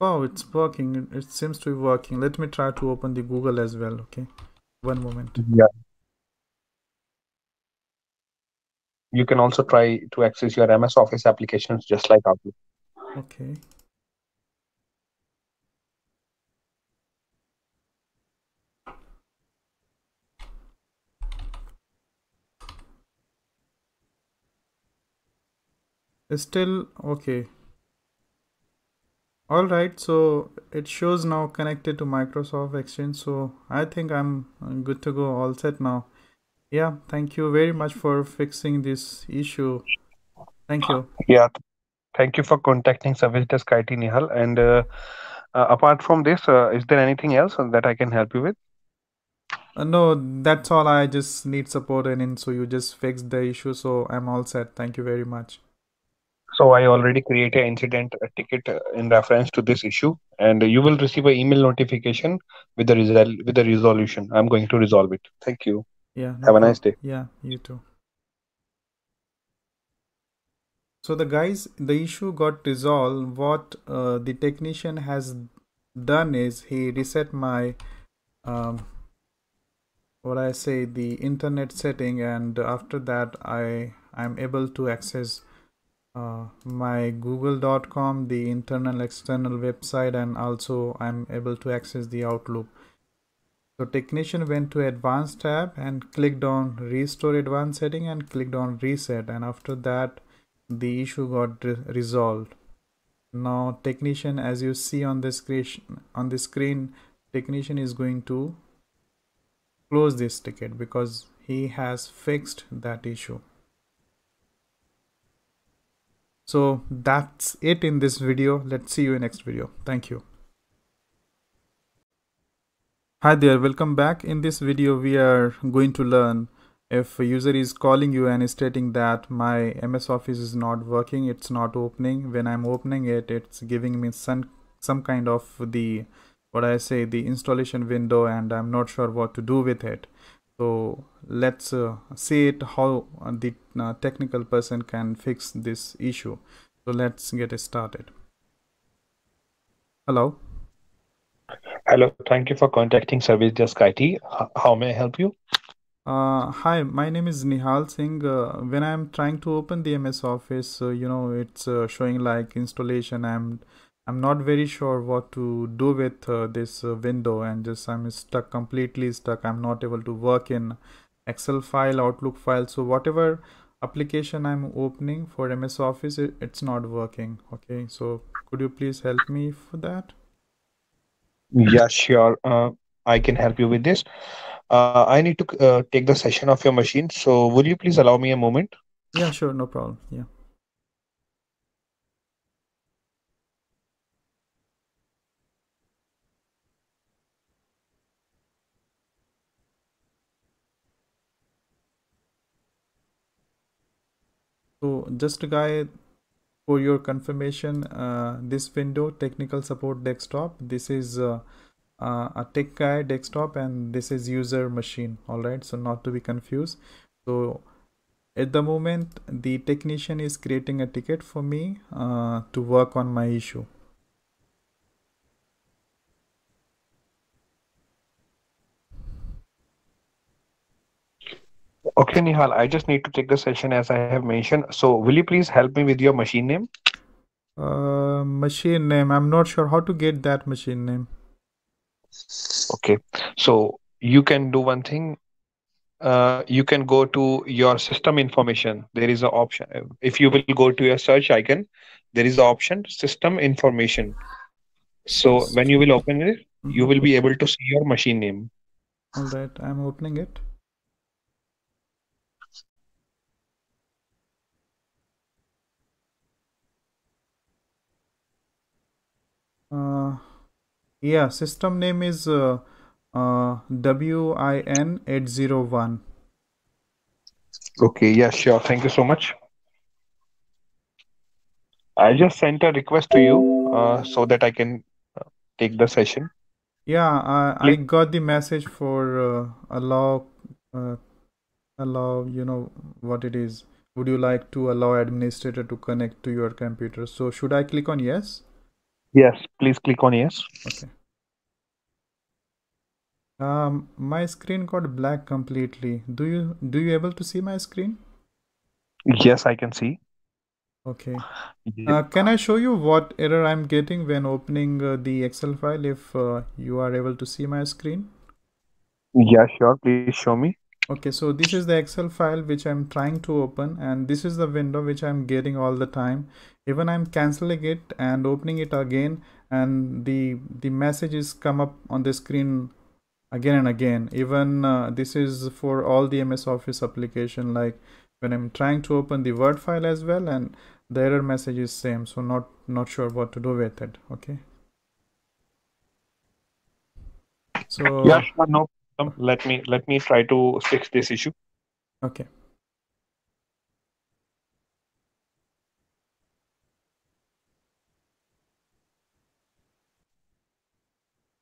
S1: Oh, it's working. It seems to be working. Let me try to open the Google as well. Okay. One moment.
S2: Yeah. You can also try to access your MS Office applications just like Outlook.
S1: Okay. Still okay all right so it shows now connected to microsoft exchange so i think i'm good to go all set now. Yeah thank you very much for fixing this issue. Thank you.
S2: Yeah thank you for contacting service desk it nihal. And uh, uh, apart from this uh, is there anything else that i can help you with?
S1: Uh, no that's all. I just need support and so you just fixed the issue so i'm all set. Thank you very much
S2: so I already created an incident a ticket uh, in reference to this issue, and you will receive an email notification with the result with the resolution. I'm going to resolve it. Thank you.
S1: Yeah.
S2: No Have a nice day.
S1: Yeah. You too. So the guys, the issue got resolved. What uh, the technician has done is he reset my um, what I say the internet setting, and after that I I'm able to access uh, my google.com the internal external website and also i'm able to access the outlook. So technician went to advanced tab and clicked on restore advanced setting and clicked on reset and after that the issue got re resolved. Now technician as you see on the screen on the screen technician is going to close this ticket because he has fixed that issue so that's it in this video. Let's see you in next video. Thank you. Hi there. Welcome back. In this video we are going to learn if a user is calling you and stating that my ms office is not working it's not opening. When i'm opening it it's giving me some some kind of the what i say the installation window and i'm not sure what to do with it so let's uh, see it how uh, the uh, technical person can fix this issue so let's get it started hello
S2: hello thank you for contacting service desk it how may i help you
S1: uh, hi, my name is Nihal Singh. Uh, when I'm trying to open the MS Office, uh, you know, it's uh, showing like installation. I'm I'm not very sure what to do with uh, this uh, window and just I'm stuck completely stuck. I'm not able to work in Excel file, Outlook file. So whatever application I'm opening for MS Office, it, it's not working. Okay, so could you please help me for that?
S2: Yeah, sure. Uh, I can help you with this. Uh, I need to uh, take the session of your machine. So will you please allow me a moment?
S1: Yeah, sure. No problem. Yeah. so just guy for your confirmation uh, this window technical support desktop this is uh, uh, a tech guy desktop and this is user machine. All right so not to be confused. So at the moment the technician is creating a ticket for me uh, to work on my issue
S2: Okay, Nihal, I just need to take the session as I have mentioned. So, will you please help me with your machine name?
S1: uh, machine name i'm not sure how to get that machine name
S2: Okay, so you can do one thing. Uh, you can go to your system information. There is an option. If you will go to your search icon, there is an option system information. So when you will open it, you
S1: Mhm.
S2: will be able to see your machine name.
S1: all right i'm opening it yeah system name is uh, uh, win801
S2: Okay, yeah, sure. Thank you so much. I just sent a request to you uh, so that I can uh, take the session.
S1: yeah i, I got the message for uh, allow uh, allow you know what it is would you like to allow administrator to connect to your computer so should i click on yes
S2: Yes, please click on yes.
S1: okay um my screen got black completely do you do you able to see my screen
S2: Yes, I can see.
S1: okay uh, can i show you what error i'm getting when opening uh, the excel file if uh, you are able to see my screen
S2: Yeah, sure. Please show me.
S1: Okay, so this is the Excel file which I'm trying to open and this is the window which I'm getting all the time. Even I'm canceling it and opening it again and the the messages come up on the screen again and again. Even uh, this is for all the MS Office application like when I'm trying to open the Word file as well and the error message is same so not not sure what to do with it okay so
S2: Yeah. No. Let me let me try to fix this issue.
S1: okay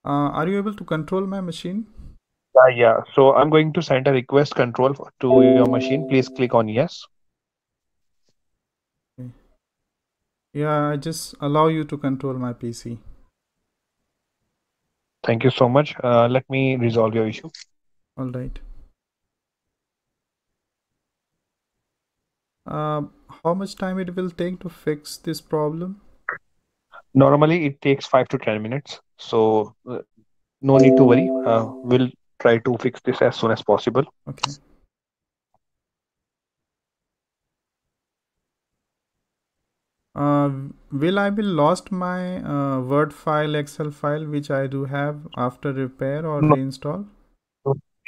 S1: uh, are you able to control my machine
S2: Yeah, yeah. So I'm going to send a request control to your machine. Please click on yes.
S1: yeah I just allow you to control my PC
S2: Thank you so much. Uh, let me resolve your issue.
S1: all right uh, how much time it will take to fix this problem
S2: Normally, it takes five to ten minutes. So uh, no need to worry. Uh, we'll try to fix this as soon as possible.
S1: okay uh, will I be lost my uh, Word file Excel file which I do have after repair or
S2: No.
S1: reinstall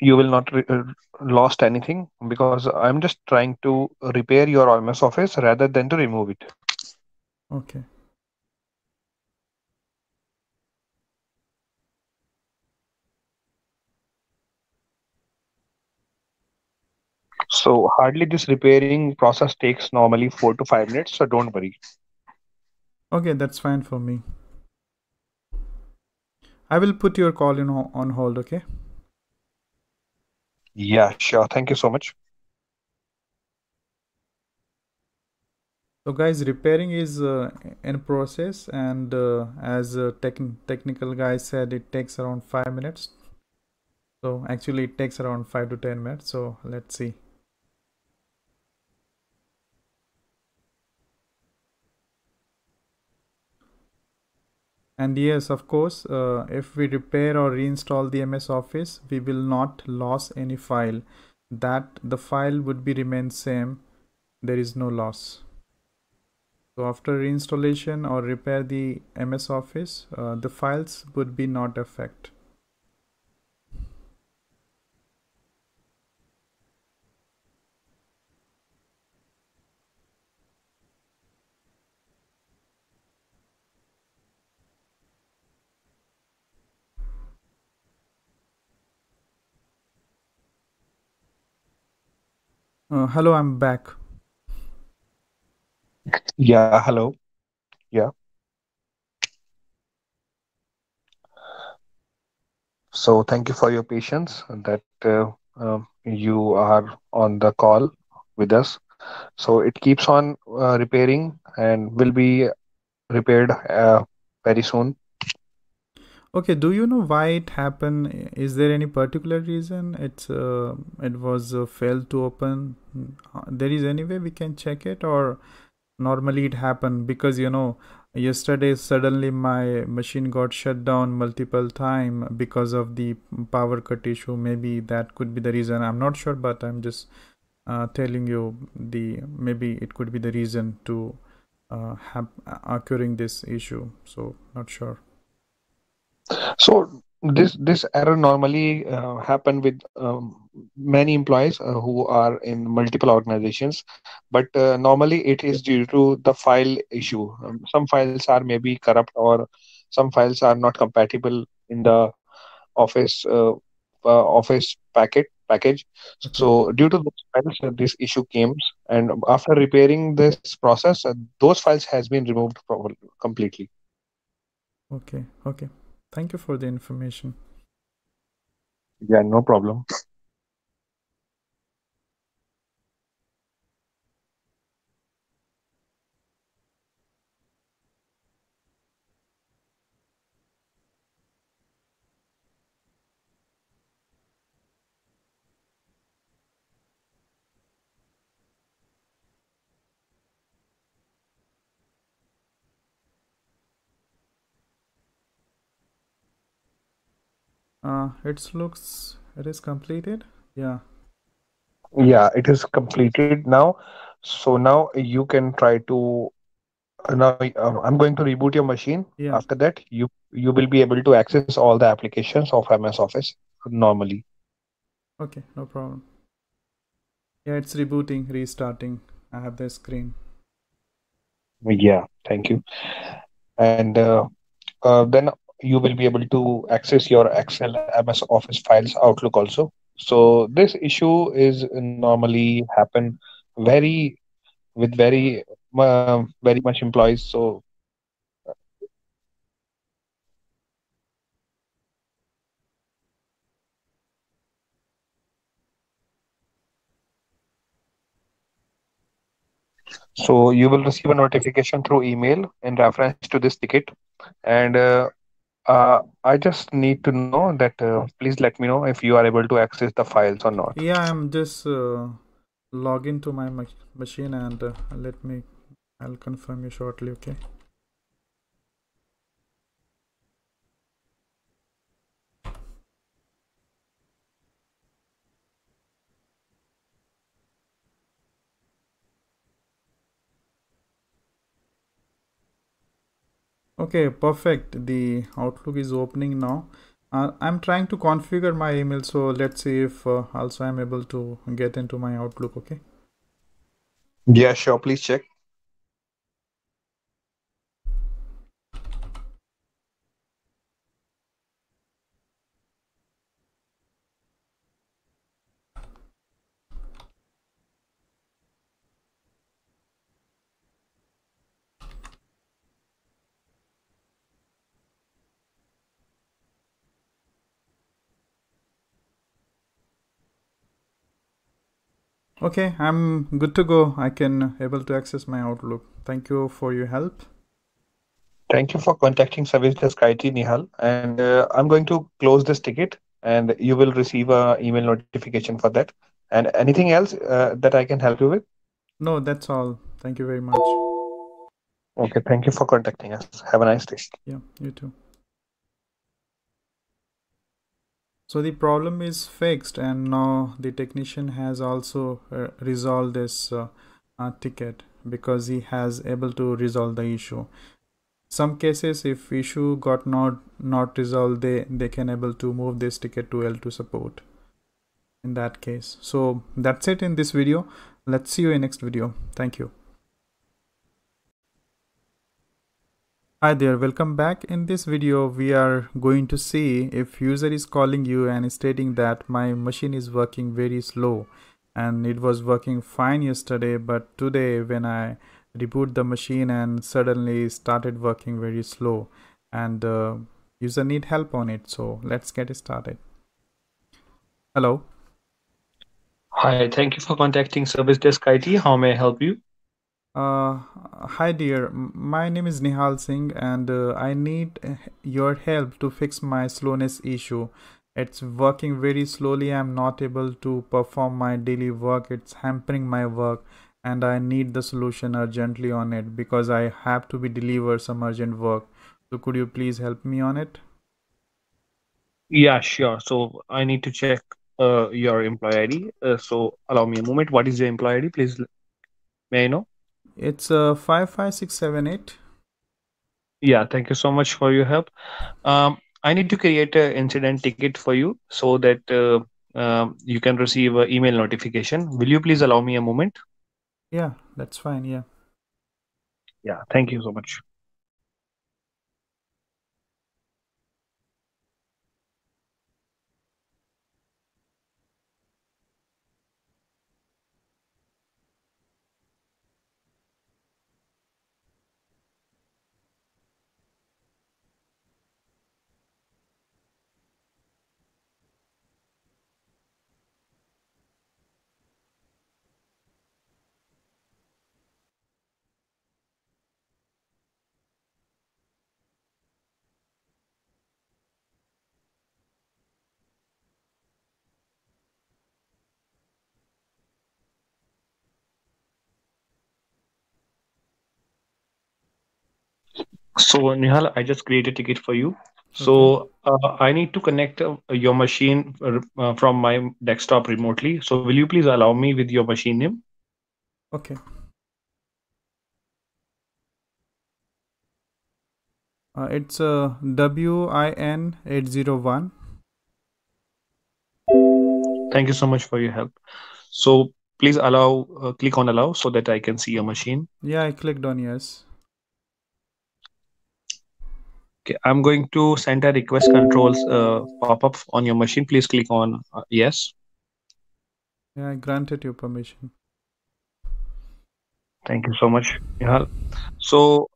S2: You will not re- uh, lost anything because I'm just trying to repair your MS Office rather than to remove it.
S1: okay
S2: So hardly this repairing process takes normally four to five minutes. So don't worry.
S1: okay that's fine for me I will put your call in on hold okay
S2: Yeah, sure. Thank you so much.
S1: So guys, repairing is uh, in process and uh, as a tech technical guy said, it takes around 5 minutes. So actually it takes around 5 to 10 minutes. So let's see. And yes, of course, uh, if we repair or reinstall the MS Office, we will not lose any file. That the file would be remain same. There is no loss. So after reinstallation or repair the MS Office, uh, the files would be not affect. Uh, hello, I'm back.
S2: Yeah, hello. Yeah. So thank you for your patience that uh, um, you are on the call with us. so it keeps on uh, repairing and will be repaired uh, very soon
S1: okay do you know why it happened? Is there any particular reason? It's uh, it was uh, failed to open? Uh, there is any way we can check it or normally it happened? Because you know yesterday suddenly my machine got shut down multiple time because of the power cut issue. Maybe that could be the reason. I'm not sure but i'm just uh, telling you the maybe it could be the reason to uh, have occurring this issue. So not sure
S2: so this this error normally uh, happen with um, many employees uh, who are in multiple organizations. But uh, normally it is due to the file issue. Um, some files are maybe corrupt or some files are not compatible in the office uh, uh, office packet package. So due to those files uh, this issue came. And after repairing this process those files has been removed completely.
S1: Okay okay Thank you for the information.
S2: Yeah, no problem.
S1: Uh it looks it is completed? Yeah.
S2: Yeah it is completed now. So now you can try to uh, now uh, i'm going to reboot your machine. Yeah. after that you you will be able to access all the applications of ms office normally.
S1: Okay no problem. Yeah it's rebooting restarting. I have the screen.
S2: Yeah thank you. And uh, uh, then you will be able to access your Excel, MS Office files, Outlook also. So this issue is normally happen very with very uh, very much employees. So So you will receive a notification through email in reference to this ticket, and uh, uh, I just need to know that uh, please let me know if you are able to access the files or not.
S1: Yeah, I'm just uh, log into my ma machine and uh, let me, I'll confirm you shortly, okay? Okay perfect. The outlook is opening now. Uh, i'm trying to configure my email so let's see if uh, also i'm able to get into my outlook okay?
S2: Yeah sure. Please check
S1: okay i'm good to go. I can able to access my outlook. Thank you for your help.
S2: Thank you for contacting service desk it nihal. And uh, i'm going to close this ticket and you will receive a email notification for that. And anything else uh, that i can help you with?
S1: No that's all. Thank you very much.
S2: Okay thank you for contacting us. Have a nice day.
S1: Yeah you too so the problem is fixed and now the technician has also uh, resolved this uh, uh, ticket because he has able to resolve the issue. Some cases if issue got not not resolved they they can able to move this ticket to l2 support in that case. So that's it in this video. Let's see you in next video. Thank you Hi there, welcome back. In this video, we are going to see if user is calling you and stating that my machine is working very slow and it was working fine yesterday, but today when I reboot the machine and suddenly started working very slow and uh, user need help on it. So let's get started. Hello.
S2: Hi, thank you for contacting Service Desk IT. How may I help you?
S1: Uh, hi dear, my name is Nihal Singh and uh, I need uh, your help to fix my slowness issue. It's working very slowly. I'm not able to perform my daily work. It's hampering my work and I need the solution urgently on it because I have to be deliver some urgent work. So could you please help me on it?
S2: Yeah, sure. So I need to check uh, your employee ID. Uh, so allow me a moment. What is your employee ID? Please, may I know?
S1: It's uh, 55678.
S2: Yeah, thank you so much for your help. Um, I need to create an incident ticket for you so that uh, um, you can receive an email notification. Will you please allow me a moment?
S1: Yeah, that's fine. Yeah.
S2: Yeah, thank you so much. So Nihal, I just created a ticket for you. So uh, I need to connect uh, your machine uh, uh, from my desktop remotely. So will you please allow me with your machine name?
S1: Okay. Uh, it's uh, WIN801.
S2: Thank you so much for your help. So please allow, uh, click on allow so that I can see your machine.
S1: Yeah, I clicked on yes.
S2: Okay, I'm going to send a request controls uh, pop up on your machine. Please click on uh, yes.
S1: Yeah, I granted your permission.
S2: Thank you so much, Nihal. So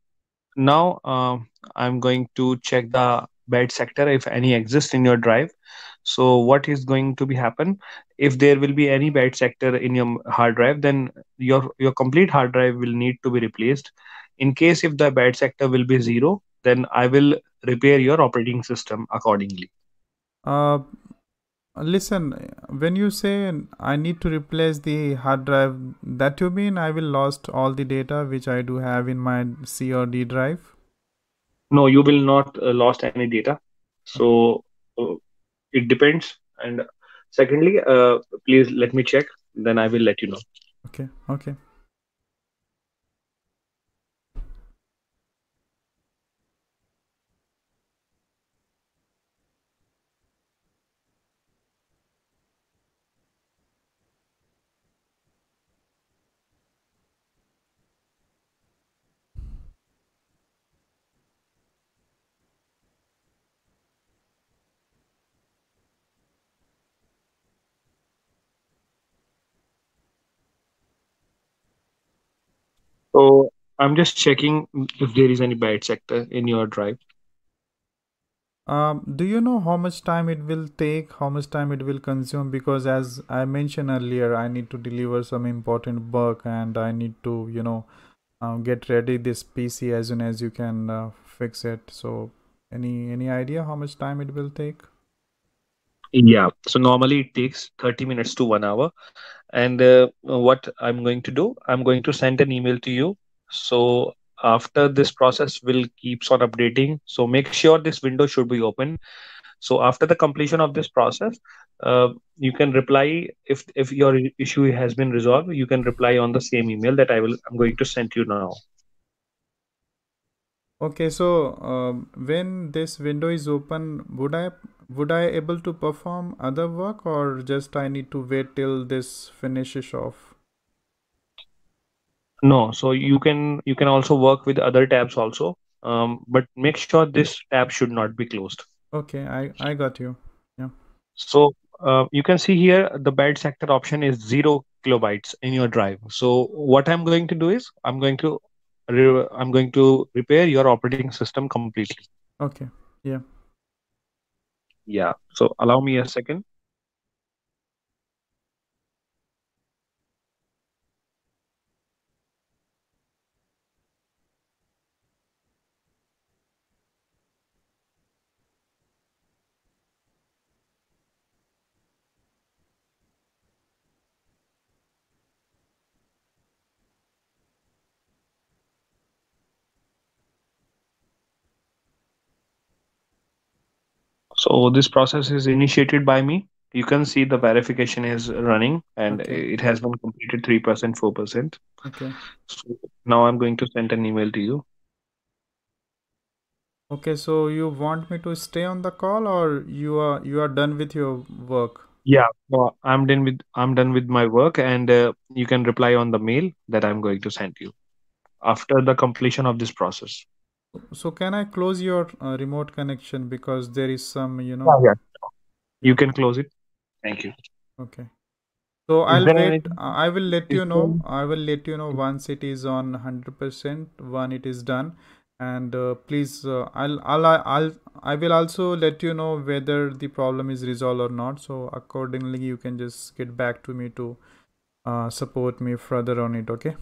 S2: now um, I'm going to check the bad sector if any exists in your drive. So what is going to be happen if there will be any bad sector in your hard drive, then your your complete hard drive will need to be replaced. In case if the bad sector will be zero, then I will repair your operating system accordingly.
S1: Uh, listen, when you say I need to replace the hard drive, that you mean I will lost all the data which I do have in my C or D drive?
S2: No, you will not uh, lost any data. So uh, it depends. And secondly, uh, please let me check. Then I will let you know.
S1: Okay. Okay.
S2: So I'm just checking if there is any bad sector in your drive.
S1: Um, do you know how much time it will take, how much time it will consume? Because as I mentioned earlier, I need to deliver some important work and I need to, you know, uh, get ready this PC as soon as you can uh, fix it. So any any idea how much time it will take?
S2: Yeah. So normally it takes 30 minutes to one hour. And uh, what I'm going to do, I'm going to send an email to you. So after this process will keeps on updating. So make sure this window should be open. So after the completion of this process, uh, you can reply if if your issue has been resolved. You can reply on the same email that I will. I'm going to send you now.
S1: Okay, so um, when this window is open, would I would I able to perform other work or just I need to wait till this finishes off?
S2: No, so you can you can also work with other tabs also, um, but make sure this tab should not be closed.
S1: Okay, I I got you. Yeah.
S2: So uh, you can see here the bad sector option is zero kilobytes in your drive. So what I'm going to do is I'm going to I'm going to repair your operating system completely.
S1: Okay. Yeah.
S2: Yeah. So allow me a second. So this process is initiated by me. You can see the verification is running and
S1: Okay.
S2: it has been completed 3%, 4%.
S1: Okay.
S2: So now I'm going to send an email to you.
S1: Okay, so you want me to stay on the call or you are you are done with your work?
S2: Yeah, so I'm done with I'm done with my work and uh, you can reply on the mail that I'm going to send you after the completion of this process.
S1: So can I close your uh, remote connection because there is some, you know.
S2: Yeah, yeah. You can close it. Thank you.
S1: Okay. So
S2: Is
S1: I'll
S2: there
S1: wait.
S2: anything?
S1: uh, I will let you know. I will let you know once it is on 100%, when it is done. And uh, please, uh, I'll, I'll, I'll, I will also let you know whether the problem is resolved or not. So accordingly, you can just get back to me to uh, support me further on it. Okay.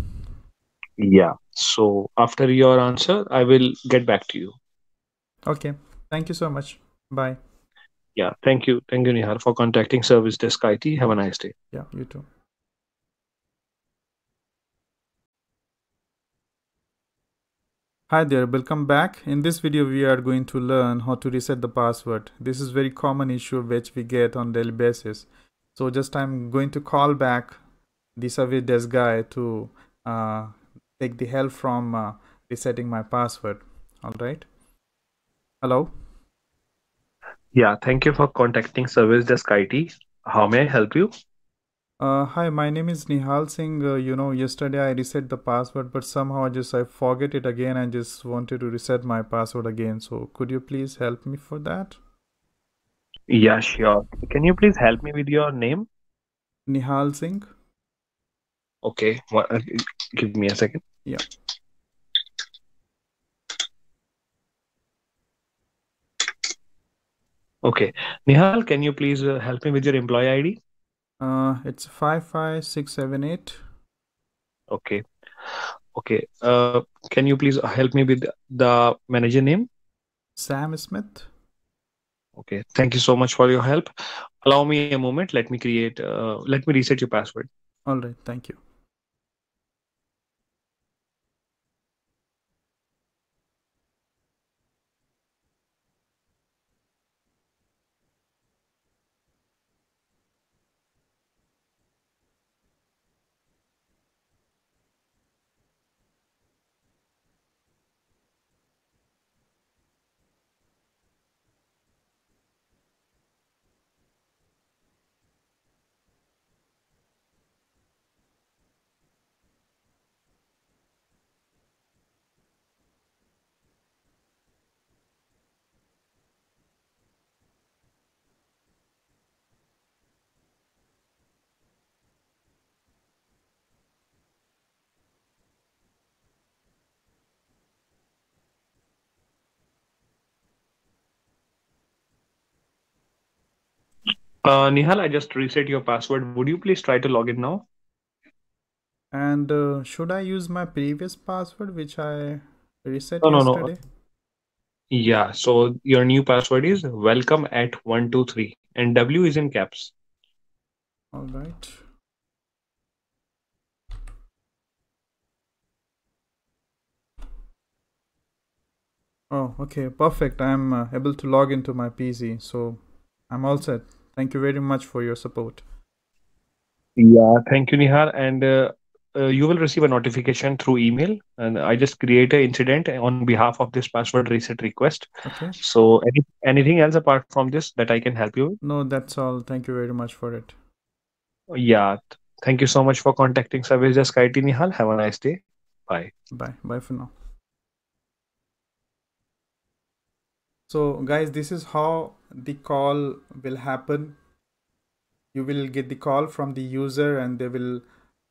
S2: Yeah. So after your answer, I will get back to you.
S1: Okay. Thank you so much. Bye.
S2: Yeah. Thank you. Thank you, Nihar, for contacting Service Desk IT. Have a nice day.
S1: Yeah, you too. Hi there, welcome back. In this video, we are going to learn how to reset the password. This is very common issue which we get on daily basis. So just I'm going to call back the service desk guy to uh, take the help from uh, resetting my password. All right. Hello.
S2: Yeah. Thank you for contacting Service Desk IT. How may I help you?
S1: Uh, hi, my name is Nihal Singh. Uh, you know, yesterday I reset the password, but somehow I just I forget it again. I just wanted to reset my password again. So could you please help me for that?
S2: Yeah, sure. Can you please help me with your name?
S1: Nihal Singh.
S2: Okay. One, uh, give me a second.
S1: Yeah.
S2: Okay. Nihal, can you please uh, help me with your employee ID?
S1: Uh, it's five five six seven eight.
S2: Okay. Okay. Uh, can you please help me with the manager name?
S1: Sam Smith.
S2: Okay. Thank you so much for your help. Allow me a moment. Let me create, uh, let me reset your password.
S1: All right, thank you.
S2: Uh, Nihal, I just reset your password. Would you please try to log in now?
S1: And uh, should I use my previous password, which I reset
S2: No, no, no. Yeah. So your new password is welcome at one two three, and W is in caps.
S1: All right. Oh, okay, perfect. I'm uh, able to log into my PC, so I'm all set. Thank you very much for your support.
S2: Yeah. Thank you, Nihar. And uh, uh, you will receive a notification through email. And I just create an incident on behalf of this password reset request.
S1: Okay.
S2: So any, anything else apart from this that I can help you with?
S1: No, that's all. Thank you very much for it.
S2: Yeah. Thank you so much for contacting Service Desk IT, Nihal. Have a nice day. Bye.
S1: Bye. Bye for now. So, guys, this is how the call will happen. You will get the call from the user, and they will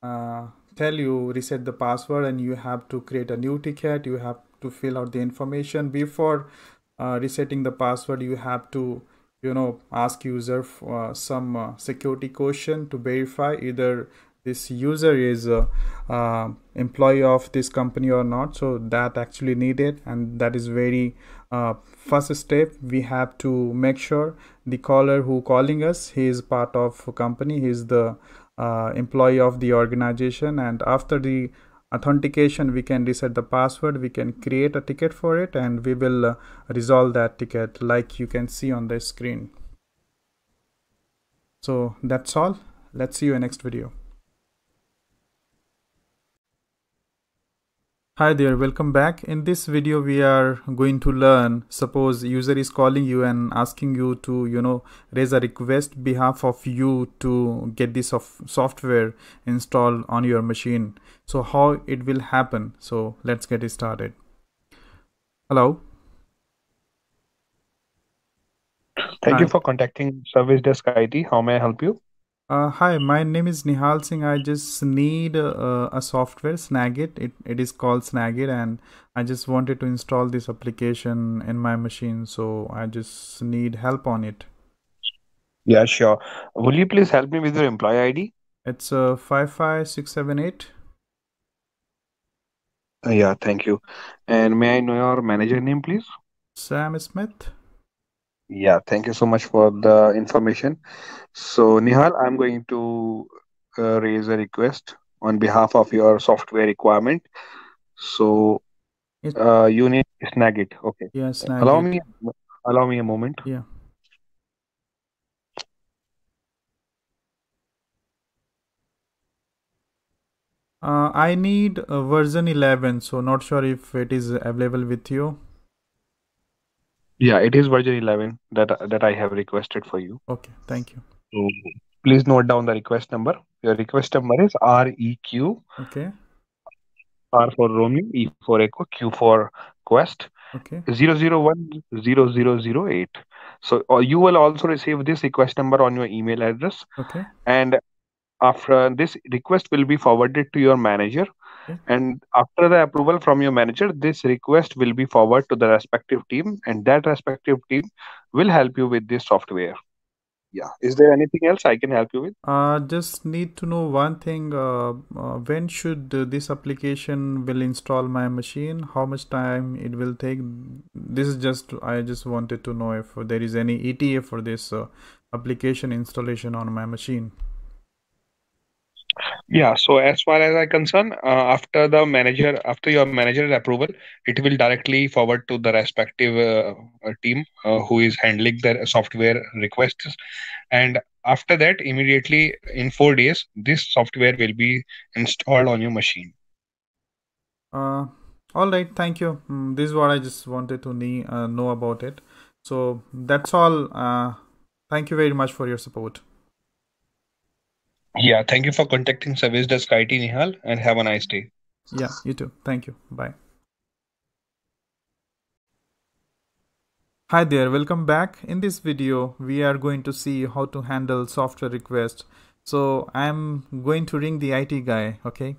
S1: uh, tell you reset the password, and you have to create a new ticket. You have to fill out the information before uh, resetting the password. You have to, you know, ask user for, uh, some uh, security question to verify either this user is a uh, employee of this company or not so that actually needed and that is very uh, first step we have to make sure the caller who calling us he is part of company he is the uh, employee of the organization and after the authentication we can reset the password we can create a ticket for it and we will uh, resolve that ticket like you can see on the screen. So that's all. Let's see you in next video Hi there, welcome back. In this video, we are going to learn, suppose user is calling you and asking you to, you know, raise a request behalf of you to get this software installed on your machine. So how it will happen. So let's get it started. Hello.
S2: Thank Hi. you for contacting Service Desk IT. How may I help you?
S1: Uh, hi, my name is Nihal Singh. I just need uh, a software, Snagit. It, it is called Snagit, and I just wanted to install this application in my machine. So I just need help on it.
S2: Yeah, sure. Will you please help me with your employee ID?
S1: It's uh, 55678.
S2: Uh, yeah, thank you. And may I know your manager name, please?
S1: Sam Smith.
S2: Yeah, thank you so much for the information. So, Nihal, I'm going to uh, raise a request on behalf of your software requirement. So, uh, you need Snagit. Okay.
S1: Yeah, Snagit.
S2: Allow me, allow me a moment.
S1: Yeah. Uh, I need version 11, so not sure if it is available with you.
S2: Yeah, it is version 11 that that I have requested for you.
S1: Okay, thank you.
S2: So please note down the request number. Your request number is REQ.
S1: Okay.
S2: R for Romeo, E for Echo, Q for Quest.
S1: Okay.
S2: 0010008. So uh, you will also receive this request number on your email address.
S1: Okay.
S2: And after this request will be forwarded to your manager. And after the approval from your manager this request will be forwarded to the respective team and that respective team will help you with this software. Yeah. Is there anything else i can help you with?
S1: Uh just need to know one thing uh, uh when should uh, this application will install my machine? How much time it will take? This is just i just wanted to know if there is any eta for this uh, application installation on my machine
S2: yeah, so as far as I concern, uh, after the manager, after your manager approval, it will directly forward to the respective uh, uh, team uh, who is handling their software requests, and after that, immediately in four days, this software will be installed on your machine.
S1: Uh, all right, thank you. Mm, this is what I just wanted to uh, know about it. So that's all. Uh, thank you very much for your support.
S2: Yeah, thank you for contacting Service Desk IT Nihal and have a nice day.
S1: Yeah, you too. Thank you. Bye. Hi there, welcome back. In this video, we are going to see how to handle software requests. So I'm going to ring the IT guy, okay?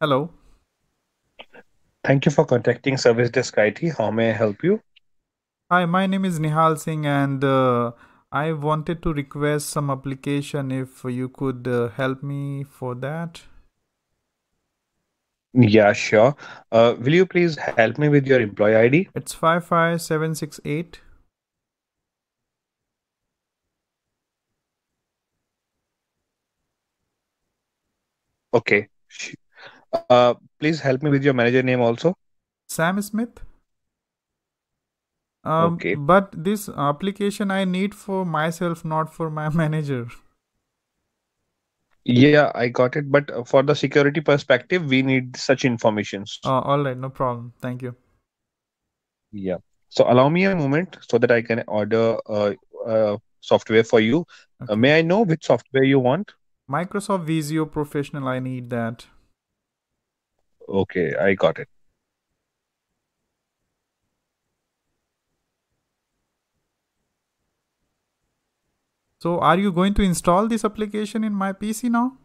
S1: Hello.
S2: Thank you for contacting Service Desk IT. How may I help you?
S1: Hi, my name is Nihal Singh and uh, I wanted to request some application if you could uh, help me for that.
S2: Yeah, sure. Uh, will you please help me with your employee ID?
S1: It's 55768.
S2: Okay. Uh, please help me with your manager name also.
S1: Sam Smith. Um, okay. But this application I need for myself, not for my manager.
S2: Yeah, I got it. But for the security perspective, we need such informations.
S1: Oh, all right, no problem. Thank you.
S2: Yeah. So allow me a moment so that I can order uh, uh software for you. Uh, okay. Uh, may I know which software you want?
S1: Microsoft Visio Professional. I need that.
S2: Okay, I got it.
S1: So are you going to install this application in my PC now?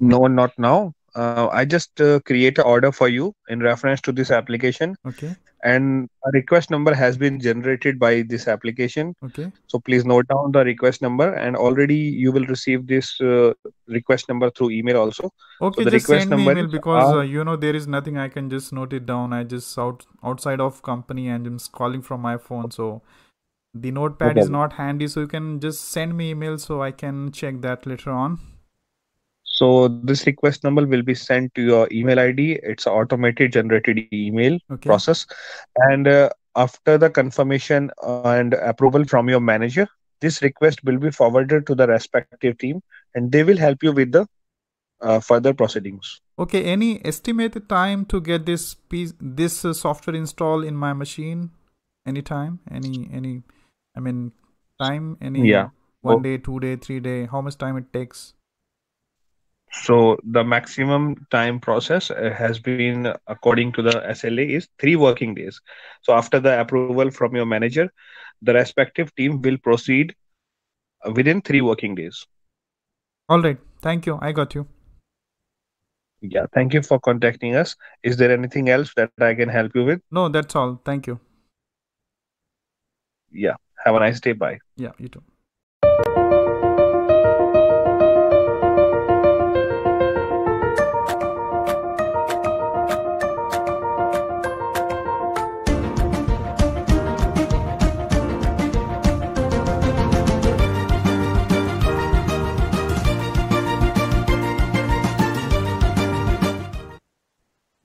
S2: No, not now. Uh, I just uh, create an order for you in reference to this application.
S1: Okay.
S2: And a request number has been generated by this application.
S1: Okay.
S2: So please note down the request number, and already you will receive this uh, request number through email also.
S1: Okay, so just send me email because uh, you know there is nothing I can just note it down. I just out outside of company and I'm calling from my phone, so the notepad okay. is not handy so you can just send me email so i can check that later on
S2: So this request number will be sent to your email ID. It's automated generated email
S1: Okay.
S2: process, and uh, after the confirmation and approval from your manager, this request will be forwarded to the respective team, and they will help you with the uh, further proceedings.
S1: Okay. Any estimated time to get this piece, this uh, software installed in my machine? Any time? Any any? I mean, time? Any?
S2: Yeah.
S1: One
S2: Oh.
S1: day, two day, three day. How much time it takes?
S2: So the maximum time process uh, has been according to the SLA is three working days. So after the approval from your manager, the respective team will proceed uh, within three working days.
S1: All right. Thank you. I got you.
S2: Yeah, thank you for contacting us. Is there anything else that I can help you with?
S1: No, that's all. Thank you.
S2: Yeah, have a nice day. Bye.
S1: Yeah, you too.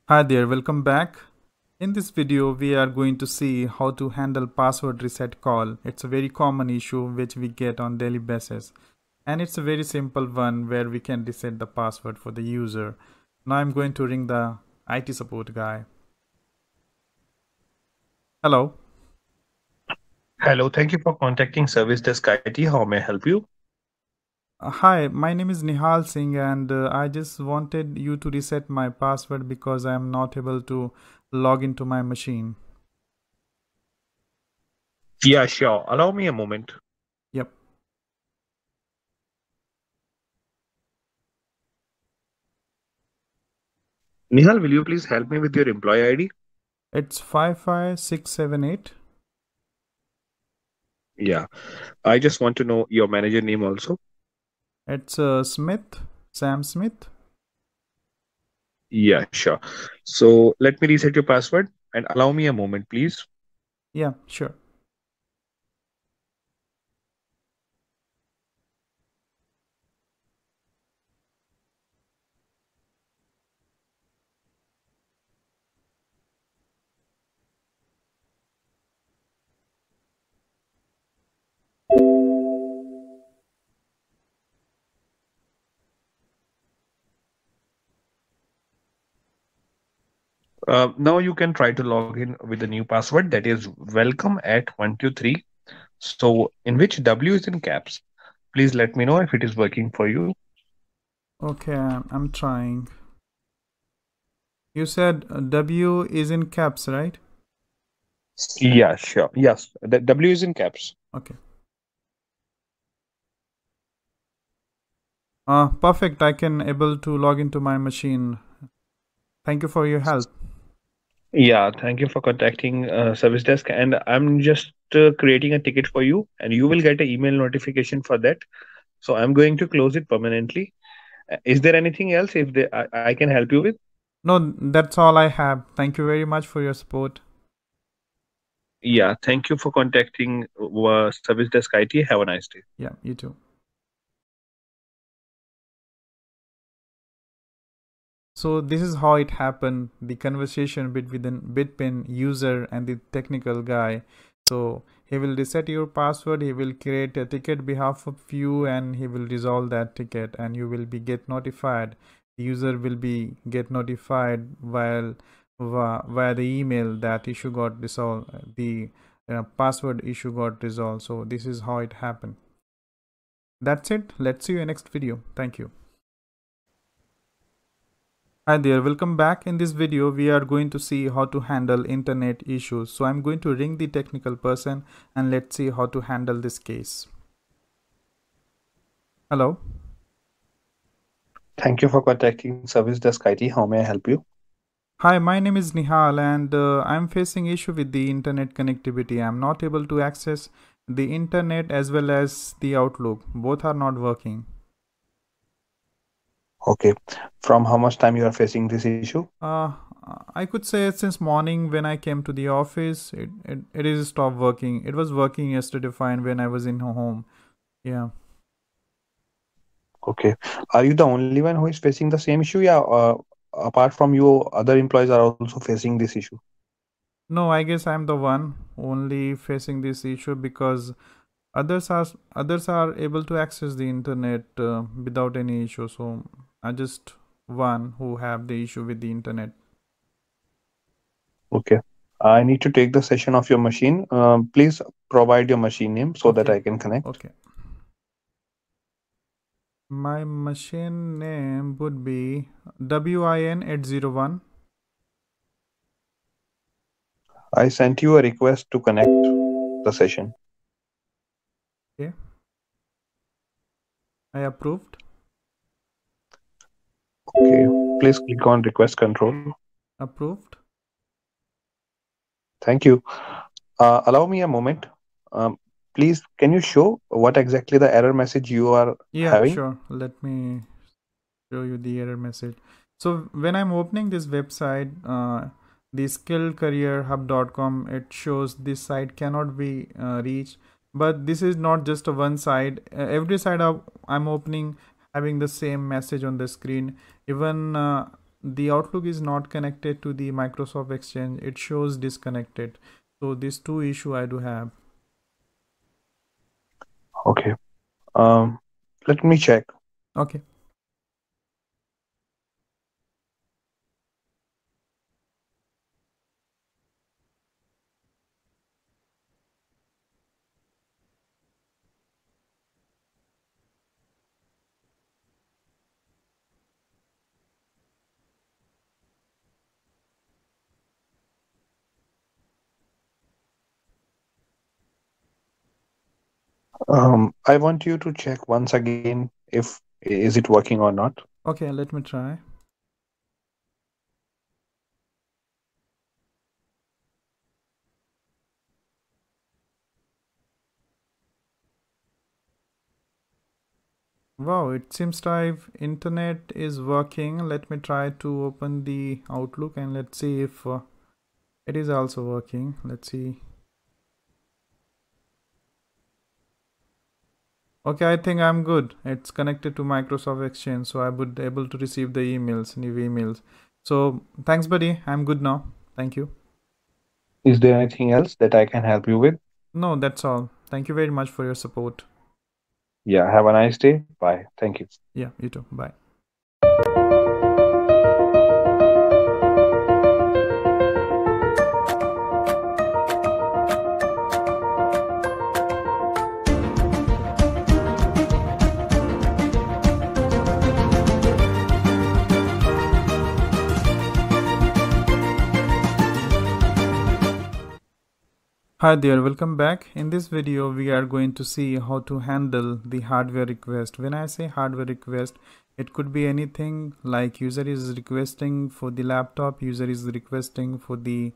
S1: Hi there, welcome back. In this video, we are going to see how to handle password reset call. It's a very common issue which we get on daily basis. And it's a very simple one where we can reset the password for the user. Now I'm going to ring the IT support guy. Hello.
S2: Hello, thank you for contacting Service Desk IT. How may I help you?
S1: Uh, hi, my name is Nihal Singh and uh, I just wanted you to reset my password because I am not able to log into my machine.
S2: Yeah, sure. Allow me a moment.
S1: Yep.
S2: Nihal, will you please help me with your employee ID?
S1: It's 55678.
S2: Yeah, I just want to know your manager name also.
S1: It's uh, Smith, Sam Smith.
S2: Yeah, sure. So let me reset your password and allow me a moment, please.
S1: Yeah, sure.
S2: Uh, now you can try to log in with the new password that is welcome at 123. So in which W is in caps. Please let me know if it is working for you.
S1: Okay, I'm, I'm trying. You said uh, W is in caps, right?
S2: Yeah, sure. Yes, the W is in caps.
S1: Okay. Uh, perfect. I can able to log into my machine. Thank you for your help.
S2: Yeah, thank you for contacting uh, service desk and I'm just uh, creating a ticket for you and you will get an email notification for that. So I'm going to close it permanently. Uh, Is there anything else if they, I, I can help you with?
S1: No, that's all I have. Thank you very much for your support.
S2: Yeah, thank you for contacting uh, service desk IT. Have a nice day.
S1: Yeah, you too. So this is how it happened, the conversation between the Bitpin user and the technical guy. So he will reset your password, he will create a ticket behalf of you and he will resolve that ticket and you will be get notified. The user will be get notified while via, via the email that issue got resolved, the uh, password issue got resolved. So this is how it happened. That's it. Let's see you in next video. Thank you. Hi there, welcome back. In this video, we are going to see how to handle internet issues. So I'm going to ring the technical person and let's see how to handle this case. Hello.
S2: Thank you for contacting service desk IT. How may I help you?
S1: Hi, my name is Nihal and uh, I'm facing issue with the internet connectivity. I'm not able to access the internet as well as the Outlook. Both are not working.
S2: Okay. From how much time you are facing this issue?
S1: Uh, I could say since morning when I came to the office, it, it, it is stopped working. It was working yesterday fine when I was in home. Yeah.
S2: Okay. Are you the only one who is facing the same issue? Yeah. Uh, apart from you, other employees are also facing this issue.
S1: No, I guess I'm the one only facing this issue because others are others are able to access the internet uh, without any issue. So I just one who have the issue with the internet.
S2: Okay. I need to take the session of your machine. Um, please provide your machine name so that I can connect.
S1: Okay. My machine name would be WIN801.
S2: I sent you a request to connect the session. Okay.
S1: I approved.
S2: Okay. Please click on request control.
S1: Approved.
S2: Thank you. Uh, allow me a moment. Um, please, can you show what exactly the error message you are
S1: Yeah,
S2: having?
S1: sure. Let me show you the error message. So when I'm opening this website, uh, the skillcareerhub.com, it shows this site cannot be uh, reached. But this is not just a one side. Uh, every side of, I'm opening having the same message on the screen. Even uh, the Outlook is not connected to the Microsoft Exchange. It shows disconnected. So these two issue I do have.
S2: Okay. Um, let me check.
S1: Okay.
S2: Um, I want you to check once again if is it working or not.
S1: Okay, let me try. Wow, it seems like internet is working. Let me try to open the Outlook and let's see if uh, it is also working. Let's see. Okay, I think I'm good. It's connected to Microsoft Exchange, so I would able to receive the emails, new emails. So thanks, buddy. I'm good now. Thank you.
S2: Is there anything else that I can help you with?
S1: No, that's all. Thank you very much for your support.
S2: Yeah, have a nice day. Bye. Thank you.
S1: Yeah, you too. Bye. Hi there, welcome back. In this video, we are going to see how to handle the hardware request. When I say hardware request, it could be anything like user is requesting for the laptop, user is requesting for the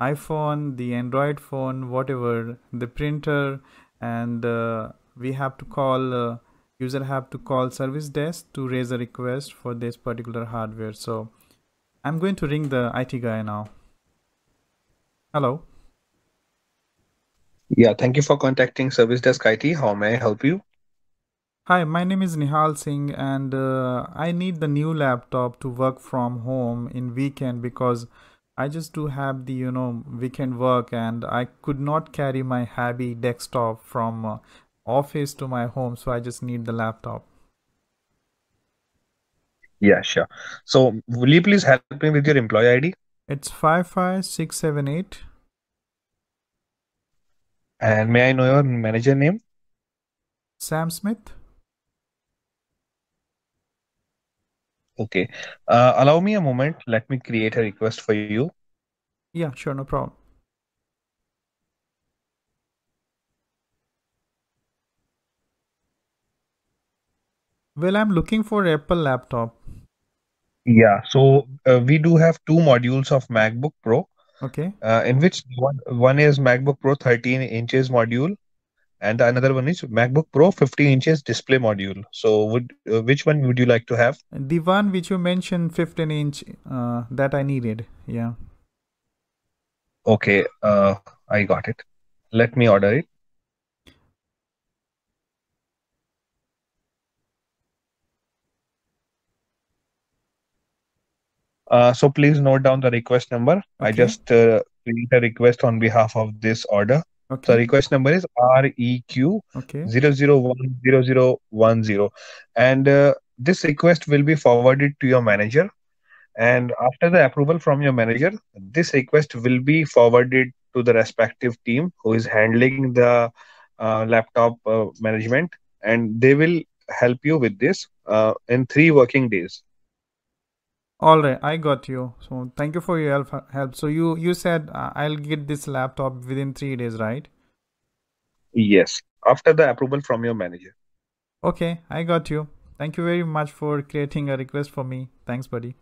S1: iPhone, the Android phone, whatever, the printer, and uh, we have to call uh, user have to call service desk to raise a request for this particular hardware. So I'm going to ring the IT guy now. Hello.
S2: Yeah, thank you for contacting Service Desk IT. How may I help you?
S1: Hi, my name is Nihal Singh, and uh, I need the new laptop to work from home in weekend because I just do have the you know weekend work, and I could not carry my heavy desktop from uh, office to my home, so I just need the laptop.
S2: Yeah, sure. So, will you please help me with your employee ID?
S1: It's five five six seven eight.
S2: And may I know your manager name?
S1: Sam Smith.
S2: Okay. Uh, allow me a moment. Let me create a request for you.
S1: Yeah, sure, no problem. Well, I'm looking for Apple laptop.
S2: Yeah, so uh, we do have two modules of MacBook Pro,
S1: Okay.
S2: uh, in which one, one is MacBook Pro 13 inches module, and another one is MacBook Pro 15 inches display module. So, would uh, which one would you like to have?
S1: The one which you mentioned, 15 inch, uh, that I needed. Yeah.
S2: Okay, uh, I got it. Let me order it. Uh, so please note down the request number. I just uh, create a request on behalf of this order. The
S1: Okay.
S2: request number is REQ
S1: Okay.
S2: 0010010. And uh, this request will be forwarded to your manager. And after the approval from your manager, this request will be forwarded to the respective team who is handling the uh, laptop uh, management. And they will help you with this uh, in three working days.
S1: All right, I got you. So thank you for your help. help. So you you said uh, I'll get this laptop within three days, right?
S2: Yes, after the approval from your manager.
S1: Okay, I got you. Thank you very much for creating a request for me. Thanks, buddy.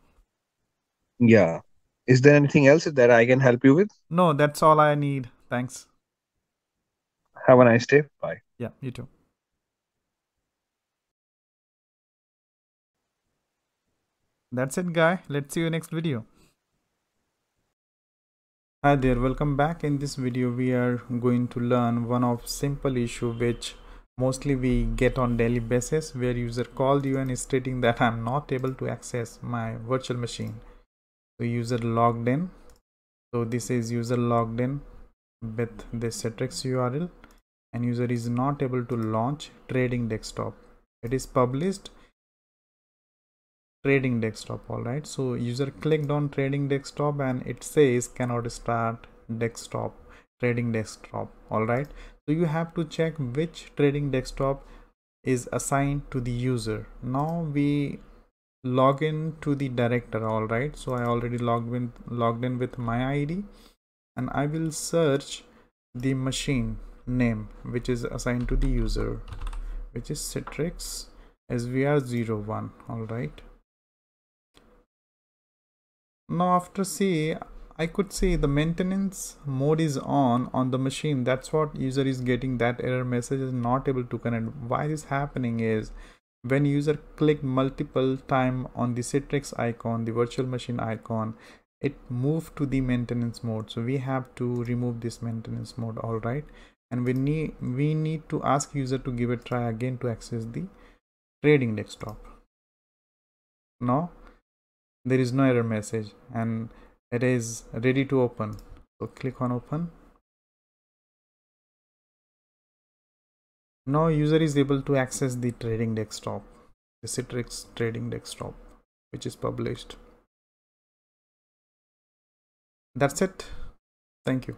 S2: Yeah. Is there anything else that I can help you with?
S1: No, that's all I need. Thanks.
S2: Have a nice day. Bye.
S1: Yeah, you too. That's it, guy. Let's see you next video. Hi there, welcome back. In this video, we are going to learn one of simple issue which mostly we get on daily basis where user called you and is stating that I'm not able to access my virtual machine. So user logged in. So this is user logged in with the Citrix URL and user is not able to launch trading desktop. It is published trading desktop all right? So user clicked on trading desktop and it says cannot start desktop trading desktop all right? So you have to check which trading desktop is assigned to the user. Now we log in to the director all right? So i already logged in logged in with my id and i will search the machine name which is assigned to the user which is citrix svr01 all right now after see I could see the maintenance mode is on on the machine. That's what user is getting. That error message is not able to connect. Why this happening is when user click multiple time on the Citrix icon the virtual machine icon it moved to the maintenance mode. So we have to remove this maintenance mode all right? And we need we need to ask user to give a try again to access the trading desktop. Now there is no error message and it is ready to open. So click on open. Now user is able to access the trading desktop the citrix trading desktop which is published. That's it. Thank you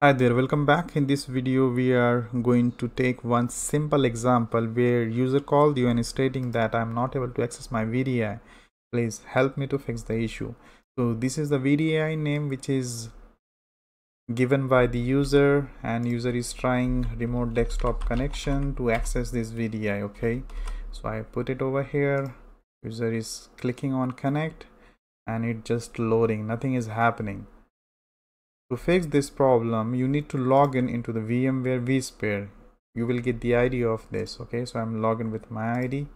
S1: Hi there, welcome back. In this video, we are going to take one simple example where user called you and is stating that I'm not able to access my VDI. Please help me to fix the issue. So this is the VDI name which is given by the user and user is trying remote desktop connection to access this VDI. Okay, so I put it over here. User is clicking on connect and it just loading. Nothing is happening to fix this problem, you need to log in into the VMware vSphere. You will get the idea of this. Okay, so I'm logging with my ID.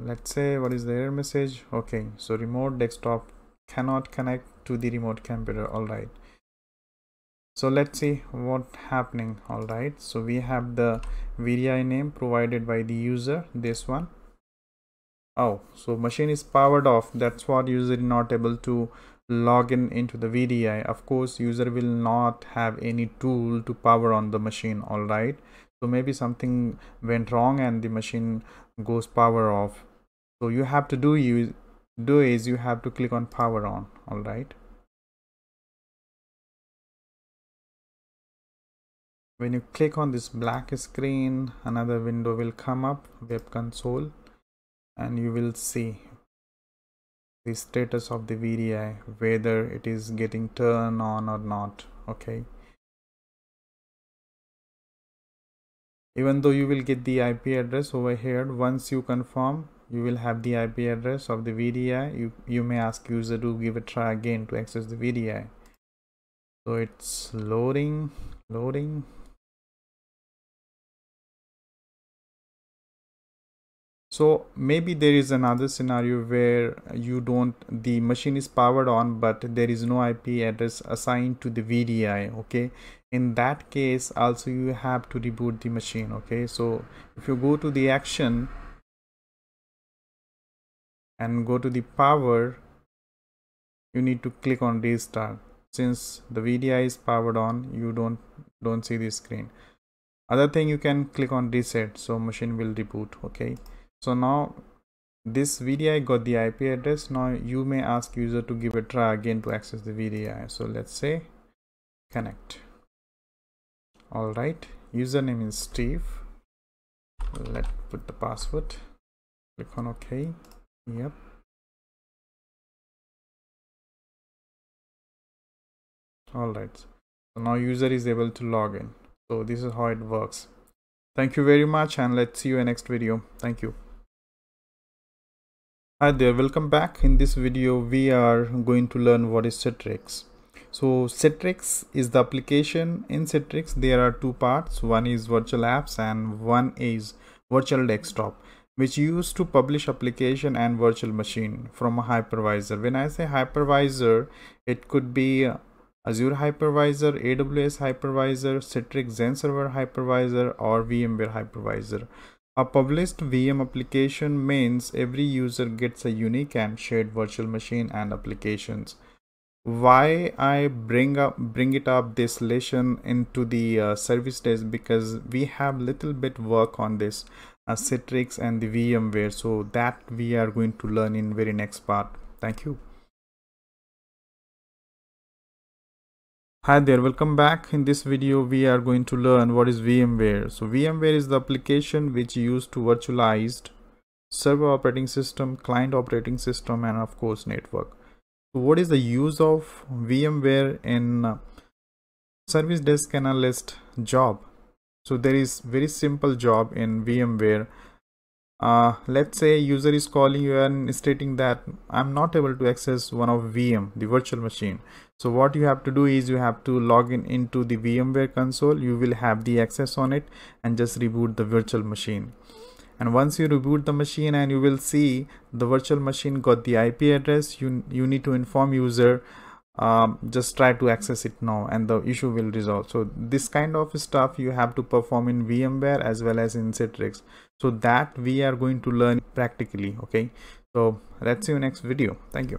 S1: Let's say what is the error message? Okay, so remote desktop cannot connect to the remote computer. All right. So let's see what happening. All right. So we have the VDI name provided by the user. This one oh so machine is powered off. That's what user not able to log in into the VDI of course user will not have any tool to power on the machine all right? So maybe something went wrong and the machine goes power off. So you have to do you do is you have to click on power on all right? When you click on this black screen another window will come up web console and you will see the status of the VDI whether it is getting turned on or not okay? Even though you will get the IP address over here once you confirm you will have the IP address of the VDI you, you may ask user to give a try again to access the VDI so it's loading loading so maybe there is another scenario where you don't the machine is powered on but there is no ip address assigned to the vdi okay? In that case also you have to reboot the machine okay? So if you go to the action and go to the power you need to click on restart. Since the VDI is powered on you don't don't see the screen. Other thing you can click on reset so machine will reboot okay so now this VDI got the IP address. Now you may ask user to give a try again to access the VDI so let's say connect. All right. Username is Steve. Let's put the password. Click on OK. Yep. All right. So now user is able to log in. So this is how it works. Thank you very much and let's see you in next video. Thank you hi there welcome back. In this video we are going to learn what is citrix. So citrix is the application. In citrix there are two parts. One is virtual apps and one is virtual desktop which used to publish application and virtual machine from a hypervisor. When i say hypervisor it could be Azure Hypervisor, AWS Hypervisor, Citrix Xen Server Hypervisor, or VMware Hypervisor. A published VM application means every user gets a unique and shared virtual machine and applications. Why I bring up bring it up this lesson into the uh, service desk because we have little bit work on this uh, Citrix and the VMware so that we are going to learn in very next part. Thank you. Hi there, welcome back. In this video, we are going to learn what is VMware. So VMware is the application which used to virtualized server operating system, client operating system, and of course network. So what is the use of VMware in service desk analyst job? So there is very simple job in VMware uh, let's say user is calling you and stating that I'm not able to access one of VM, the virtual machine. So what you have to do is you have to log in into the VMware console. You will have the access on it and just reboot the virtual machine. And once you reboot the machine and you will see the virtual machine got the IP address, you, you need to inform user um, just try to access it now and the issue will resolve so this kind of stuff you have to perform in VMware as well as in Citrix so that we are going to learn practically okay? So let's see you next video. Thank you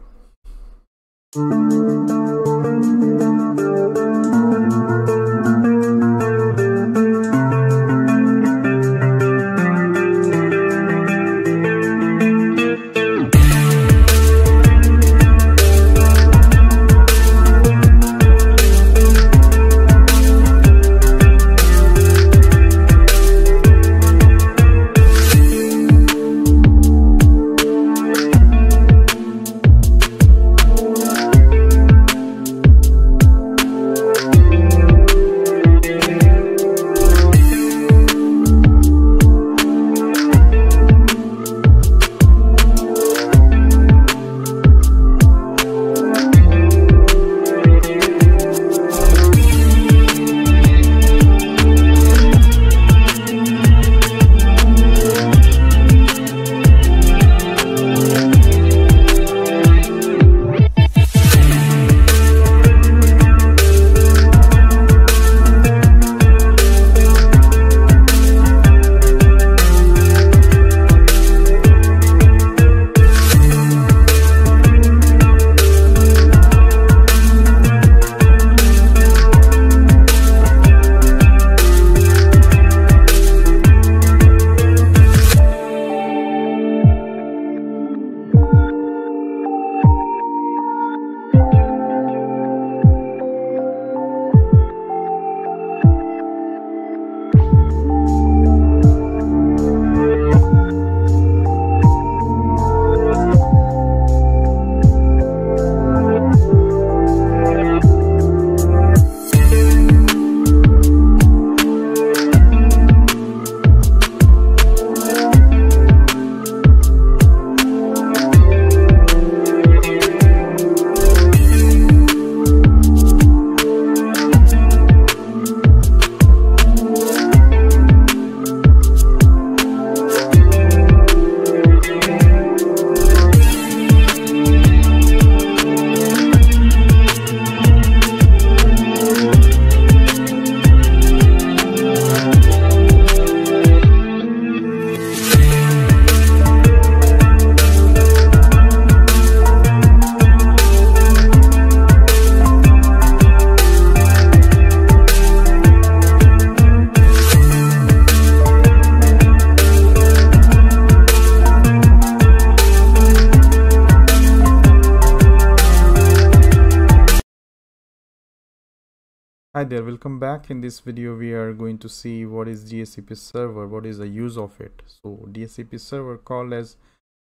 S1: In this video, we are going to see what is DHCP server, what is the use of it. So DHCP server called as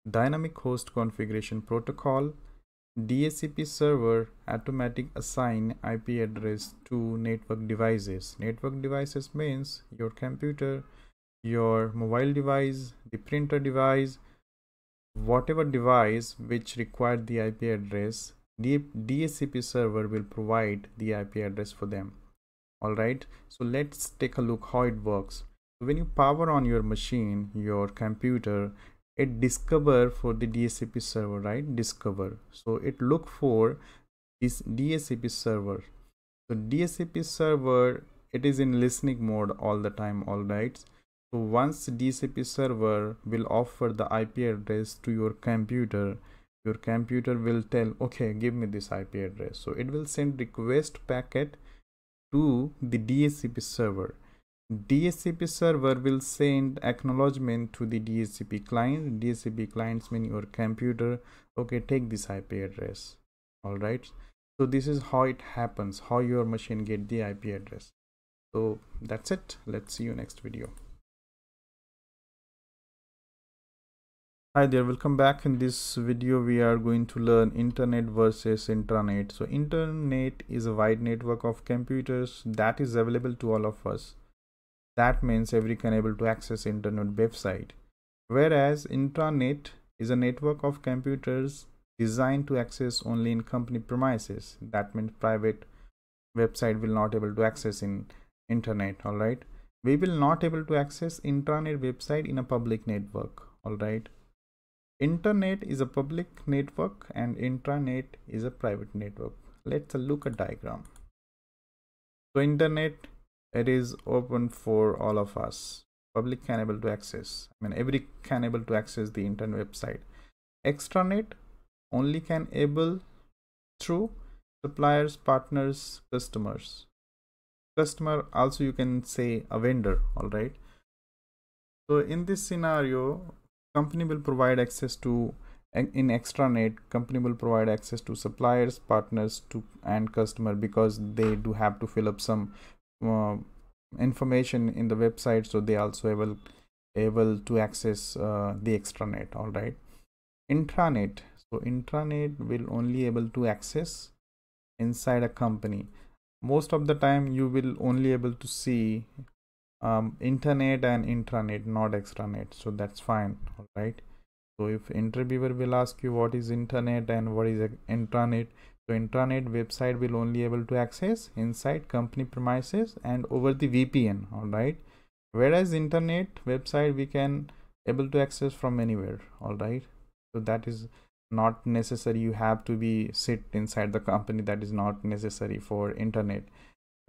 S1: Dynamic Host Configuration Protocol. DHCP server automatic assign IP address to network devices. Network devices means your computer, your mobile device, the printer device, whatever device which required the IP address DHCP server will provide the IP address for them. Alright, so let's take a look how it works. When you power on your machine, your computer, it discover for the DHCP server, right? Discover. So it look for this DHCP server. So DHCP server, it is in listening mode all the time, all right. So once DHCP server will offer the IP address to your computer, your computer will tell okay give me this ip address so it will send request packet to the dhcp server. Dhcp server will send acknowledgement to the dhcp client. Dhcp clients mean your computer. Okay take this ip address. All right. So this is how it happens how your machine get the ip address. So that's it. Let's see you next video Hi there, welcome back. In this video, we are going to learn internet versus intranet. So internet is a wide network of computers that is available to all of us. That means every can able to access internet website. Whereas intranet is a network of computers designed to access only in company premises. That means private website will not able to access in internet. All right. We will not able to access intranet website in a public network. All right internet is a public network and intranet is a private network. Let's look at diagram. So internet it is open for all of us. Public can able to access. I mean every can able to access the internet website. Extranet only can able through suppliers partners customers. Customer also you can say a vendor all right so in this scenario company will provide access to in extranet company will provide access to suppliers partners to and customer because they do have to fill up some uh, information in the website. So they also able able to access uh, the extranet. All right. Intranet. So intranet will only able to access inside a company. Most of the time you will only able to see um, internet and intranet not extranet. So that's fine. All right so if interviewer will ask you what is internet and what is intranet so intranet website will only able to access inside company premises and over the vpn all right whereas internet website we can able to access from anywhere. All right so that is not necessary. You have to be sit inside the company. That is not necessary for internet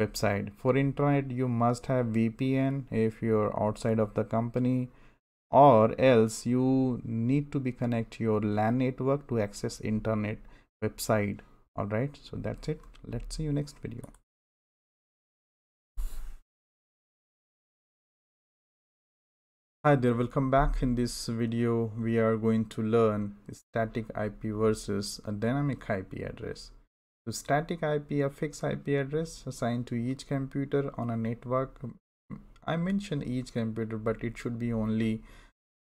S1: website for internet you must have vpn if you're outside of the company or else you need to be connect your lan network to access internet website all right so that's it let's see you next video Hi there, welcome back. In this video, we are going to learn static IP versus a dynamic IP address. So static IP, a fixed IP address assigned to each computer on a network. I mentioned each computer, but it should be only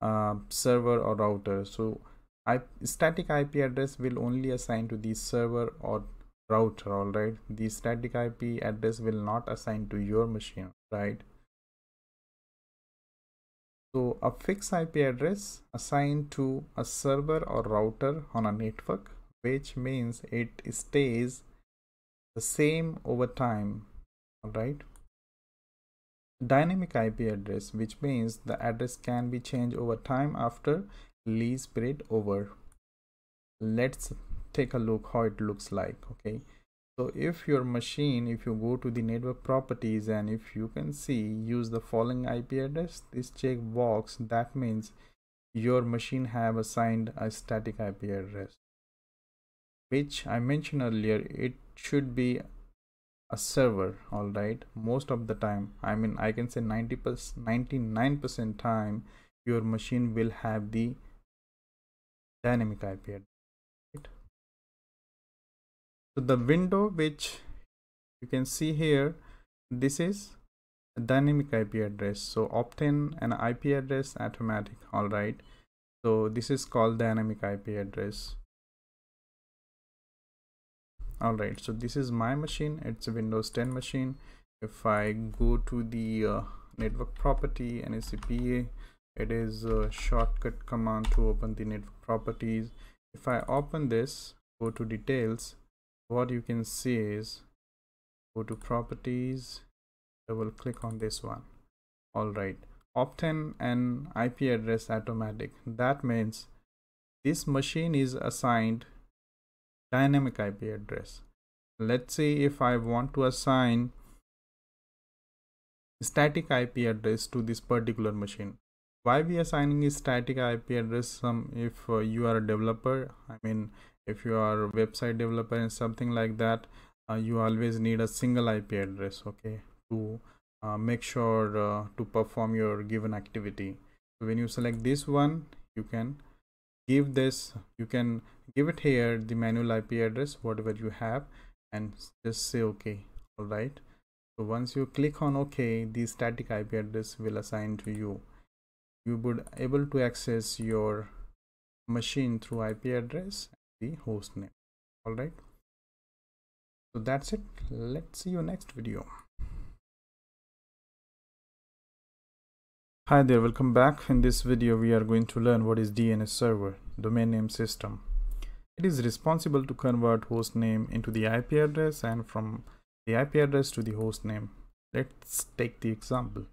S1: uh, server or router. So I, static IP address will only assign to the server or router. All right, the static IP address will not assign to your machine. Right. So a fixed IP address assigned to a server or router on a network which means it stays the same over time all right dynamic ip address which means the address can be changed over time after lease period over. Let's take a look how it looks like okay? So if your machine if you go to the network properties and if you can see use the following ip address this check box that means your machine have assigned a static ip address which I mentioned earlier it should be a server all right? Most of the time I mean I can say 90 percent 99% time your machine will have the dynamic IP right? so the window which you can see here this is dynamic ip address. So obtain an ip address automatic all right? So this is called dynamic ip address all right so this is my machine. It's a windows 10 machine. If i go to the uh, network property and it is a shortcut command to open the network properties. If I open this go to details what you can see is go to properties double click on this one. All right obtain an IP address automatic. That means this machine is assigned dynamic IP address. Let's say if I want to assign static IP address to this particular machine. Why we assigning a static ip address? Some if uh, you are a developer i mean if you are a website developer and something like that uh, you always need a single ip address okay to uh, make sure uh, to perform your given activity. So when you select this one you can give this you can give it here the manual ip address whatever you have and just say okay all right so once you click on ok the static ip address will assign to you. You would able to access your machine through IP address the host name all right so that's it. Let's see you next video. Hi there welcome back. In this video we are going to learn what is DNS server domain name system it is responsible to convert host name into the IP address and from the IP address to the host name. Let's take the example.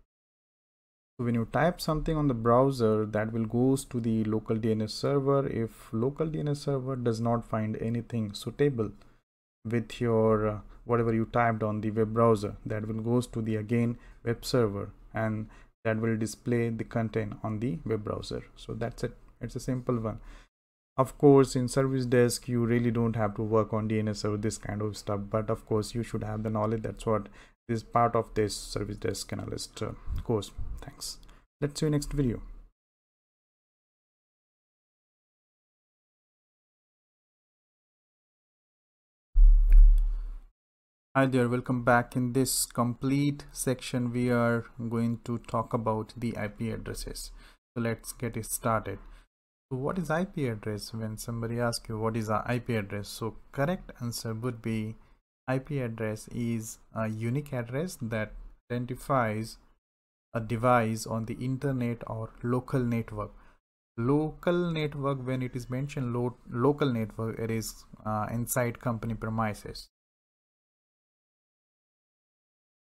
S1: So when you type something on the browser that will goes to the local DNS server. If local DNS server does not find anything suitable with your uh, whatever you typed on the web browser that will goes to the again web server and that will display the content on the web browser. So that's it. It's a simple one of course in service desk you really don't have to work on dns or this kind of stuff but of course you should have the knowledge that's what is part of this service desk analyst uh, course thanks let's see you next video Hi there, welcome back. In this complete section, we are going to talk about the IP addresses. So let's get it started. So what is IP address? When somebody asks you what is an IP address, so correct answer would be IP address is a unique address that identifies a device on the internet or local network. Local network when it is mentioned lo local network it is uh, inside company premises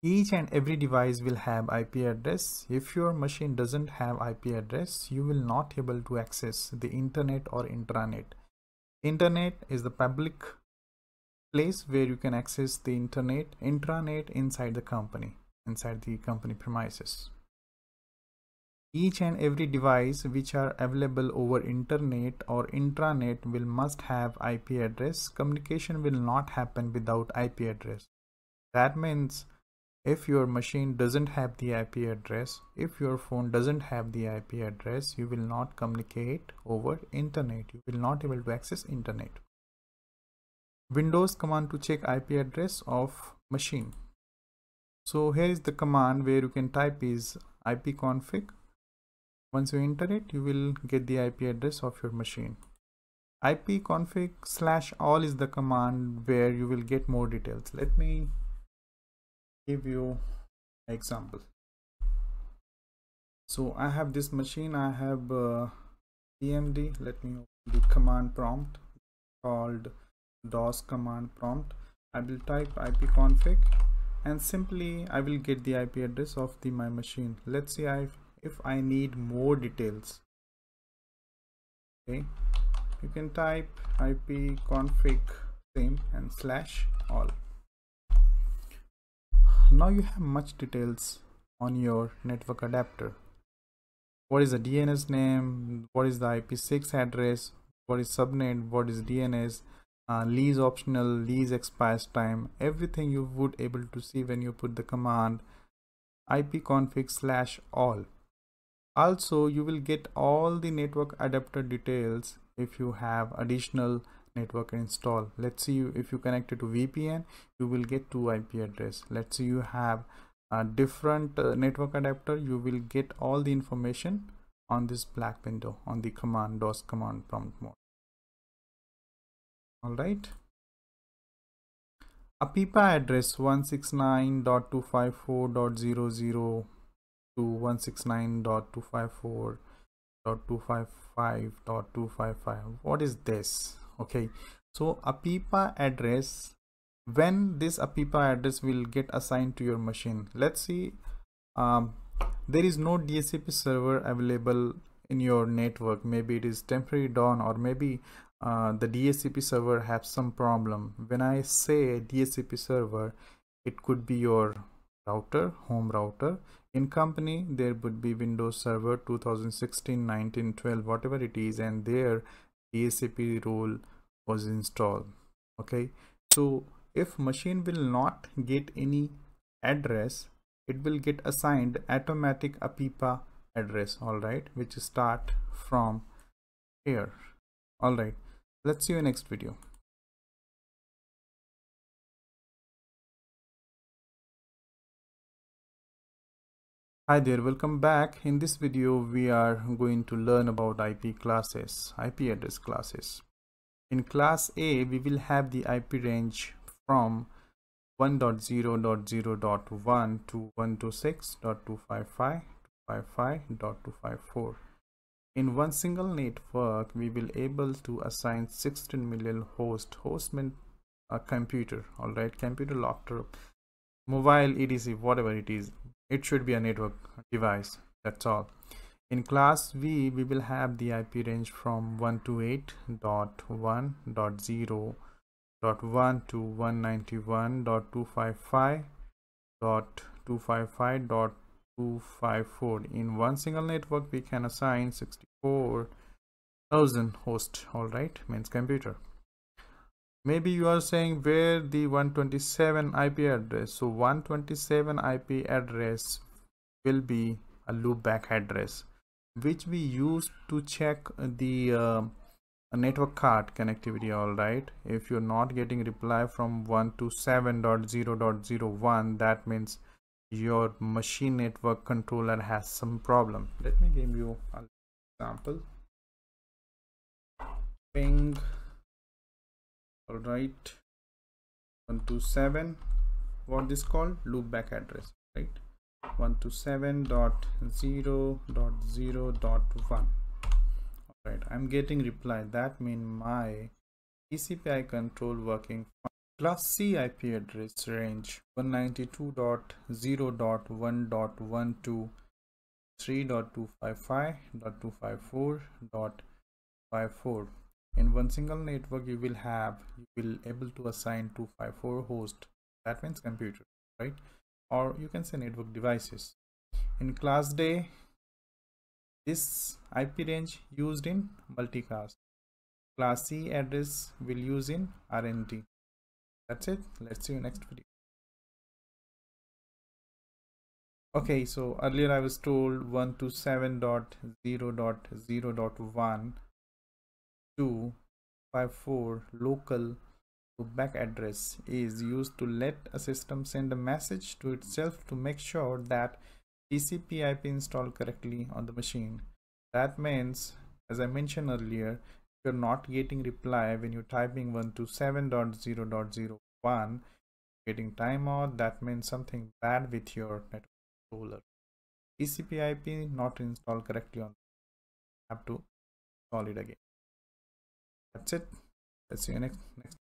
S1: each and every device will have IP address. If your machine doesn't have IP address, you will not able to access the internet or intranet. Internet is the public place where you can access the internet, intranet inside the company, inside the company premises. Each and every device which are available over internet or intranet will must have IP address. Communication will not happen without IP address. That means if your machine doesn't have the IP address, if your phone doesn't have the IP address, you will not communicate over internet. You will not able to access internet. Windows command to check IP address of machine. So here is the command where you can type is ipconfig. Once you enter it, you will get the IP address of your machine. ipconfig slash all is the command where you will get more details. Let me give you example. So i have this machine i have uh, cmd let me open the command prompt called dos command prompt. I will type ipconfig and simply i will get the ip address of the my machine. Let's see I, if i need more details. Okay you can type ipconfig same and slash all now you have much details on your network adapter. What is the dns name? What is the ip6 address? What is subnet? What is dns uh, lease optional lease expires time. Everything you would able to see when you put the command ipconfig slash all. Also you will get all the network adapter details if you have additional network install. Let's see if you connect it to vpn you will get two ip address. Let's say you have a different uh, network adapter. You will get all the information on this black window on the command dos command prompt mode. All right. APIPA address 169.254.00 to 169.254.255.255 what is this okay so APIPA address when this APIPA address will get assigned to your machine let's see um, there is no DHCP server available in your network maybe it is temporary down or maybe uh, the DHCP server has some problem. When I say DHCP server, it could be your router, home router. In company, there would be Windows Server 2016, 19, 12, whatever it is, and there DHCP role was installed. Okay, so if machine will not get any address, it will get assigned automatic APIPA address, all right, which start from here. All right Let's see you next video. Hi there, welcome back. In this video, we are going to learn about IP classes, IP address classes. In class A, we will have the IP range from 1.0.0.1 to 126.255.255.254. In one single network, we will able to assign 16 million host. Host means a uh, computer, all right, computer, laptop, mobile, etc, whatever it is. It should be a network device. That's all. In class B, we will have the IP range from 128.1.0.1 to 191.255.255. 254 in one single network we can assign 64,000 host all right means computer maybe you are saying where the 127 IP address. So 127 IP address will be a loopback address which we use to check the uh, network card connectivity all right? If you're not getting reply from 127.0.01 that means your machine network controller has some problem. Let me give you an example. Ping all right 127 what this called? Loopback address right? 127.0.0.1 all right i'm getting reply. That mean my tcpi control working Class C IP address range 192.0.1.1 to 3.255.254.54 in one single network you will have you will able to assign 254 host. That means computer right? Or you can say network devices. In class D this IP range used in multicast class C address will use in RNT that's it. Let's see you next video. Okay so earlier i was told 127.0.0.1 to 54 local back address is used to let a system send a message to itself to make sure that TCP IP installed correctly on the machine. That means, as I mentioned earlier, you're not getting reply when you're typing 127.0.01 getting timeout that means something bad with your network controller. Tcp ip not installed correctly on have to install it again that's it. Let's see you next next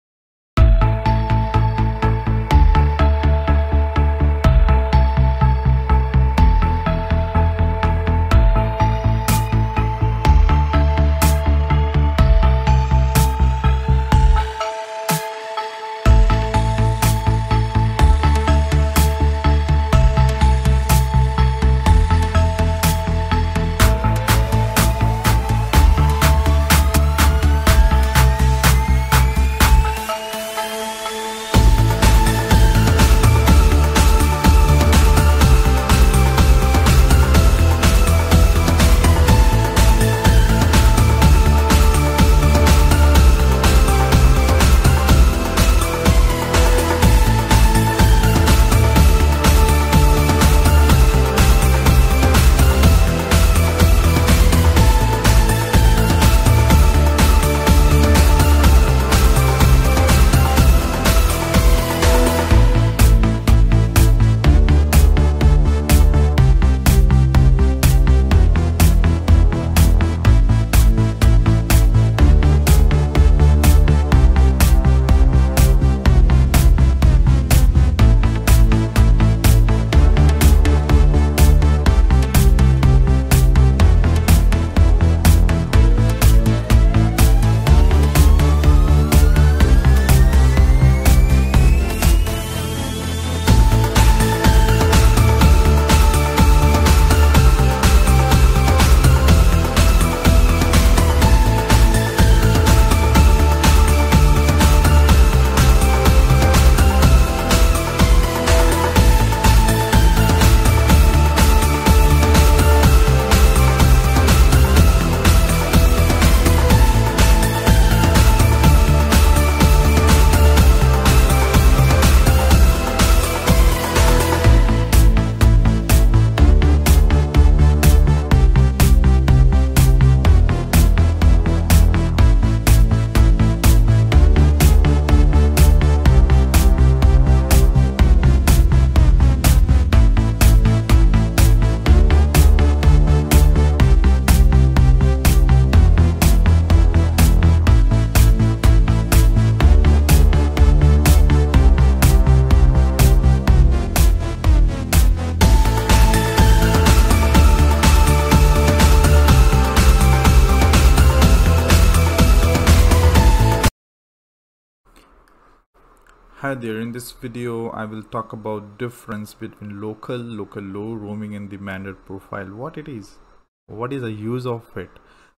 S1: Hi there, in this video I will talk about difference between local, local low roaming and the profile, what it is, what is the use of it.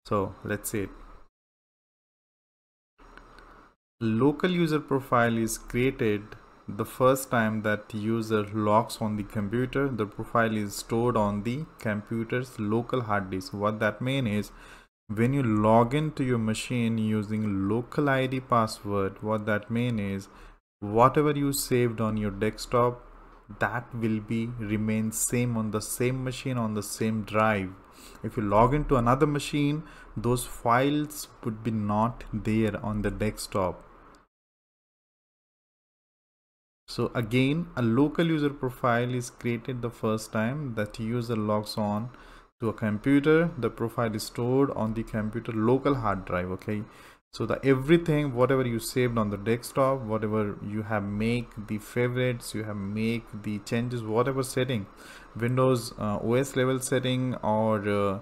S1: So let's see it. Local user profile is created the first time that user logs on the computer. The profile is stored on the computer's local hard disk. What that means is when you log into your machine using local ID password, what that means is whatever you saved on your desktop that will be remain same on the same machine on the same drive. If you log into another machine those files would be not there on the desktop. So again a local user profile is created the first time that user logs on to a computer. The profile is stored on the computer local hard drive okay so the everything whatever you saved on the desktop whatever you have make the favorites you have make the changes whatever setting windows uh, os level setting or uh,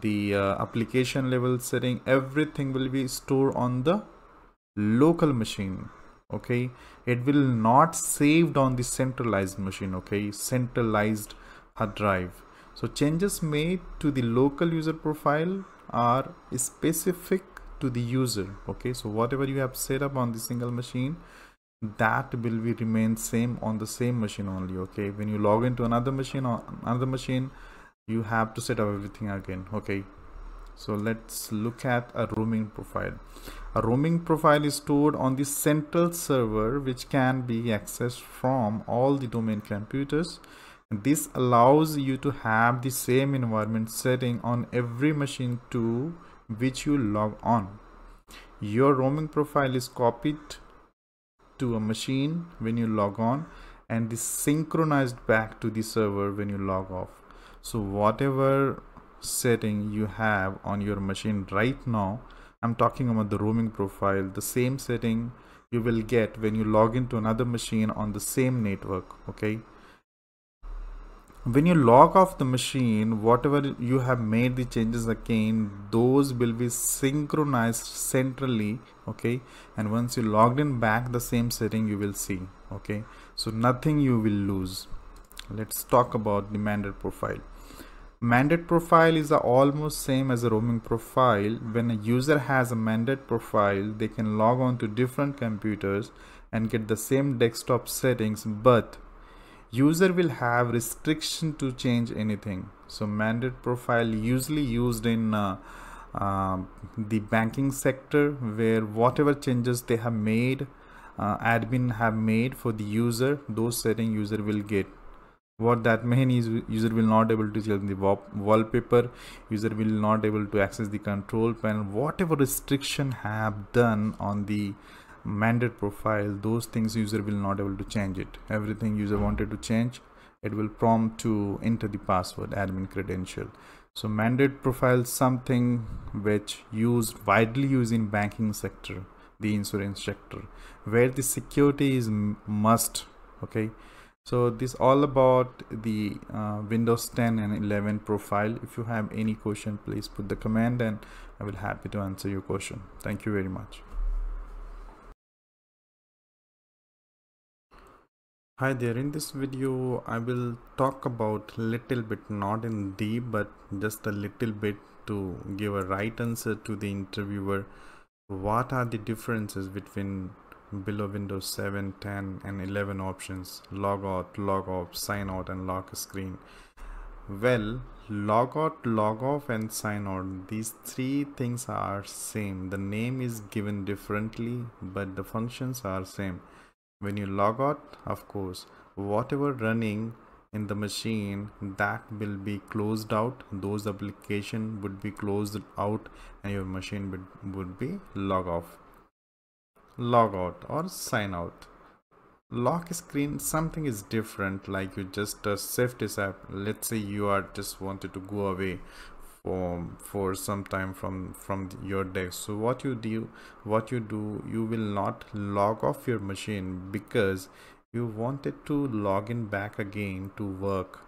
S1: the uh, application level setting everything will be stored on the local machine okay? It will not saved on the centralized machine okay? Centralized hard drive. So changes made to the local user profile are specific to the user okay? So whatever you have set up on the single machine that will be remain same on the same machine only okay? When you log into another machine or another machine you have to set up everything again okay? So let's look at a roaming profile. A roaming profile is stored on the central server which can be accessed from all the domain computers. This allows you to have the same environment setting on every machine to which you log on. Your roaming profile is copied to a machine when you log on and is synchronized back to the server when you log off. So whatever setting you have on your machine right now, I'm talking about the roaming profile, the same setting you will get when you log into another machine on the same network, okay? When you log off the machine whatever you have made the changes again those will be synchronized centrally okay? And once you logged in back the same setting you will see okay? So nothing you will lose. Let's talk about the mandated profile. Mandated profile is almost same as a roaming profile. When a user has a mandated profile they can log on to different computers and get the same desktop settings but user will have restriction to change anything. So mandated profile usually used in uh, uh, the banking sector where whatever changes they have made uh, admin have made for the user those setting user will get. What that means is user will not able to change the wallpaper user will not able to access the control panel. Whatever restriction have done on the mandated profile those things user will not able to change it. Everything user wanted to change it will prompt to enter the password admin credential. So mandate profile something which used widely used in banking sector the insurance sector where the security is must okay? So this all about the uh, windows 10 and 11 profile. If you have any question please put the comment and i will happy to answer your question. Thank you very much Hi there, in this video I will talk about little bit not in deep but just a little bit to give a right answer to the interviewer. What are the differences between below Windows 7, 10 and 11 options? Log out, log off, sign out and lock screen. Well log out, log off and sign out these three things are same. The name is given differently but the functions are same when you log out of course whatever running in the machine that will be closed out. Those application would be closed out and your machine would, would be log off. Log out or sign out. Lock screen something is different like you just uh, safety app. Let's say you are just wanted to go away for for some time from from your desk. So what you do what you do you will not log off your machine because you wanted to log in back again to work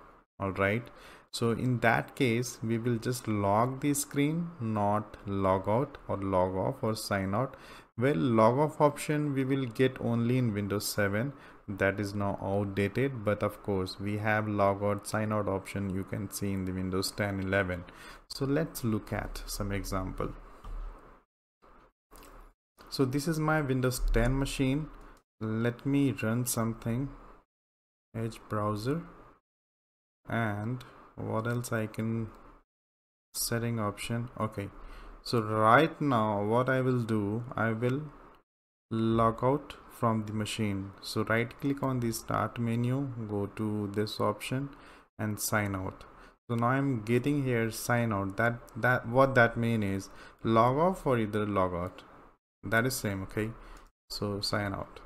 S1: all right so in that case we will just log the screen not log out or log off or sign out. Well log off option we will get only in windows 7 that is now outdated but of course we have log out sign out option you can see in the windows 10 11 so let's look at some example. So this is my windows 10 machine. Let me run something edge browser. And what else i can setting option. Okay. So right now what i will do i will log out from the machine. So right click on the start menu go to this option and sign out so now i'm getting here sign out. That that what that mean is log off or either log out. That is same okay? So sign out.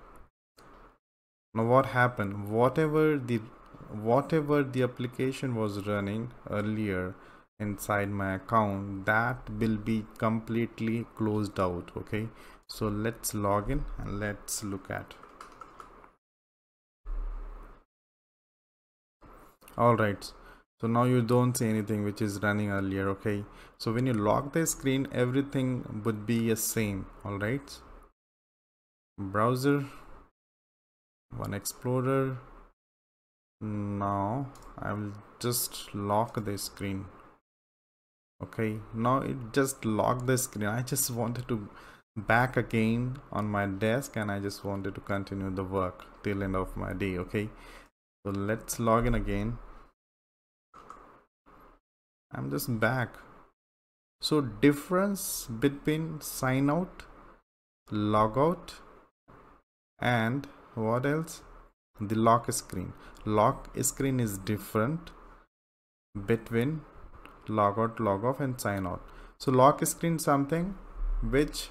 S1: Now what happened? Whatever the whatever the application was running earlier inside my account that will be completely closed out okay? So let's log in and let's look at. All right so now you don't see anything which is running earlier okay? So when you lock the screen everything would be the same all right? Browser one explorer. Now I will just lock the screen okay? Now it just locked the screen. I just wanted to back again on my desk and I just wanted to continue the work till end of my day okay? So let's log in again I'm just back. So difference between sign out log out and what else? The lock screen. Lock screen is different between log out log off and sign out. So lock screen something which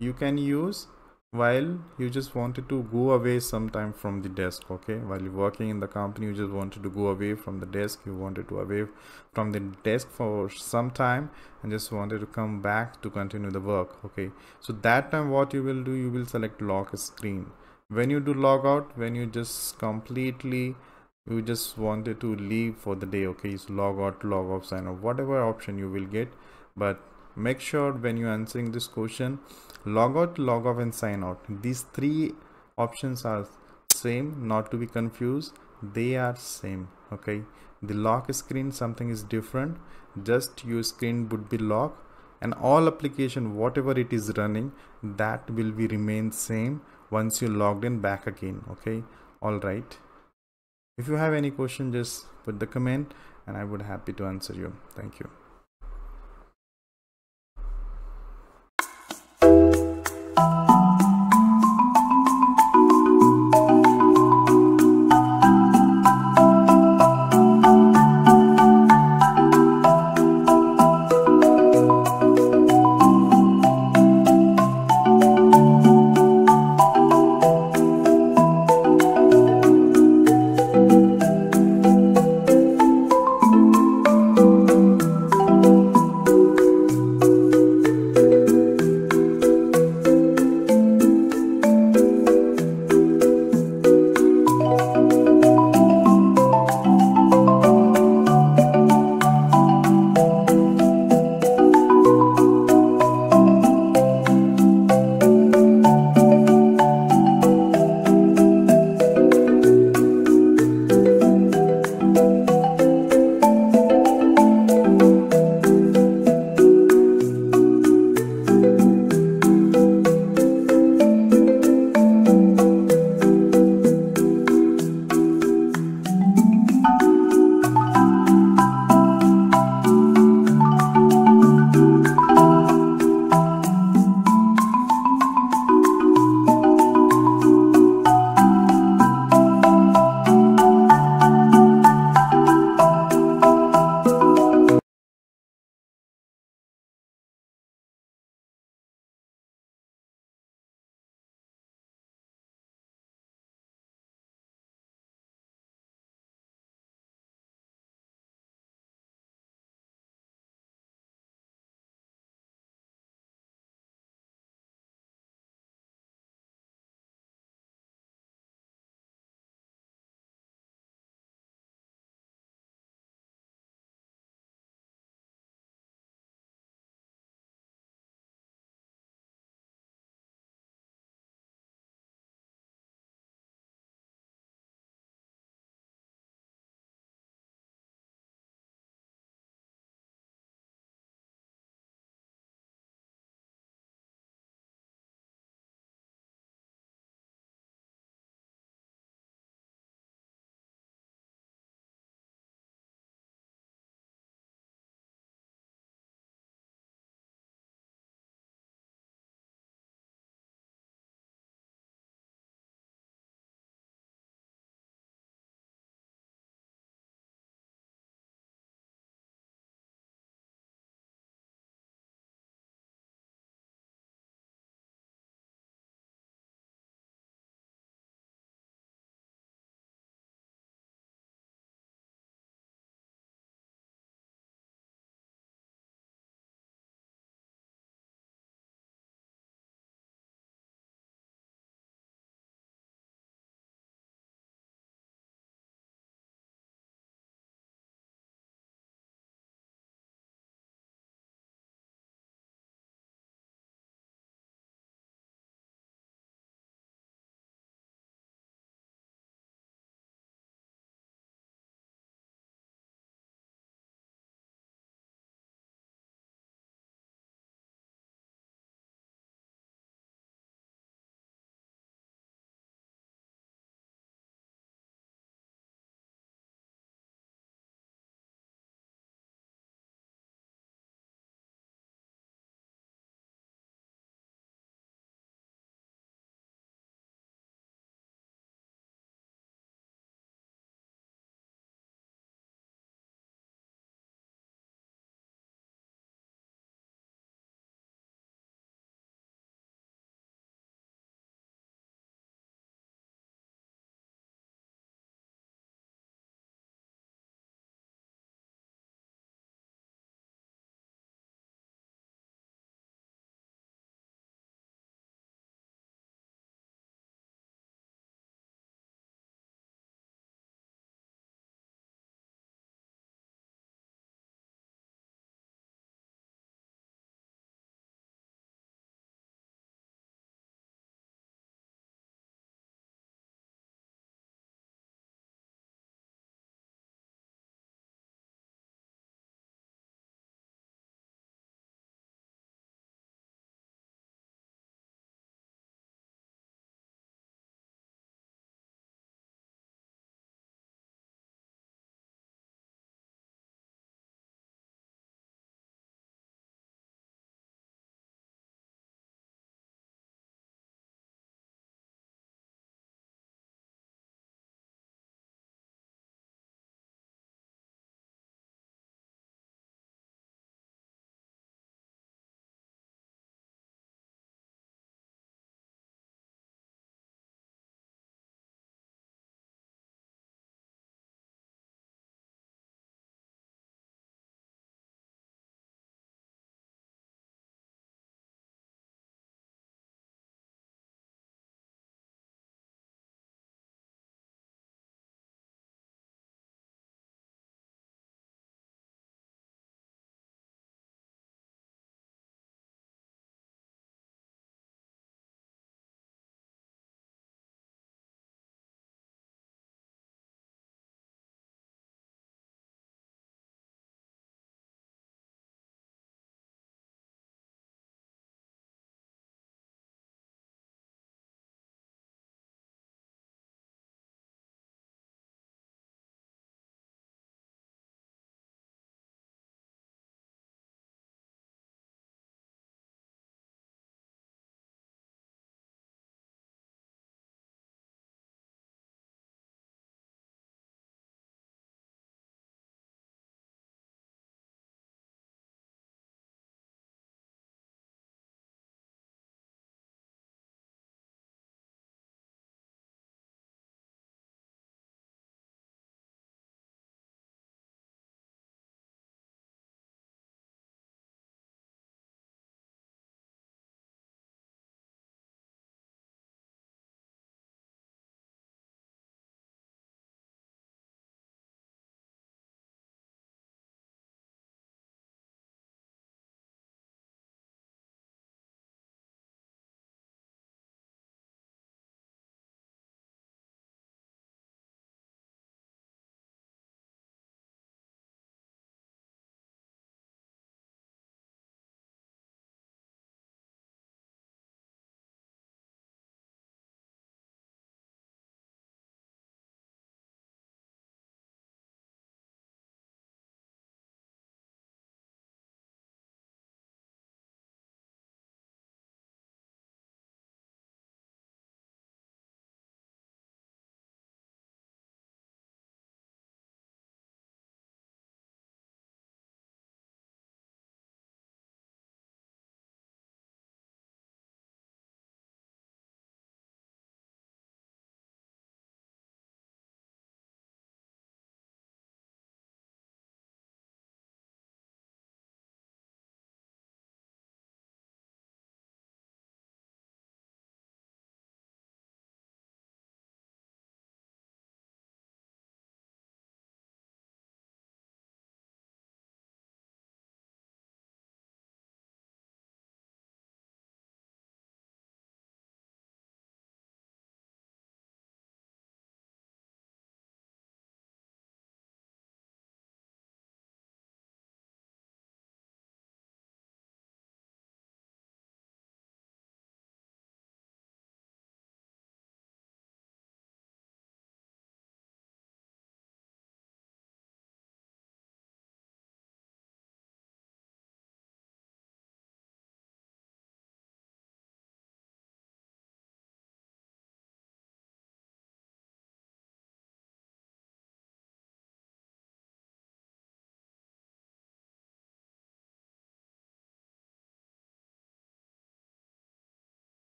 S1: you can use while you just wanted to go away sometime from the desk okay? While you're working in the company you just wanted to go away from the desk. You wanted to away from the desk for some time and just wanted to come back to continue the work okay? So that time what you will do you will select lock screen. When you do log out when you just completely you just wanted to leave for the day okay? So log out log off sign off whatever option you will get. But make sure when you're answering this question log out log off and sign out. These three options are same not to be confused. They are same okay? The lock screen something is different. Just your screen would be locked and all application whatever it is running that will be remain same once you logged in back again okay? All right. If you have any question just put the comment and i would happy to answer you. Thank you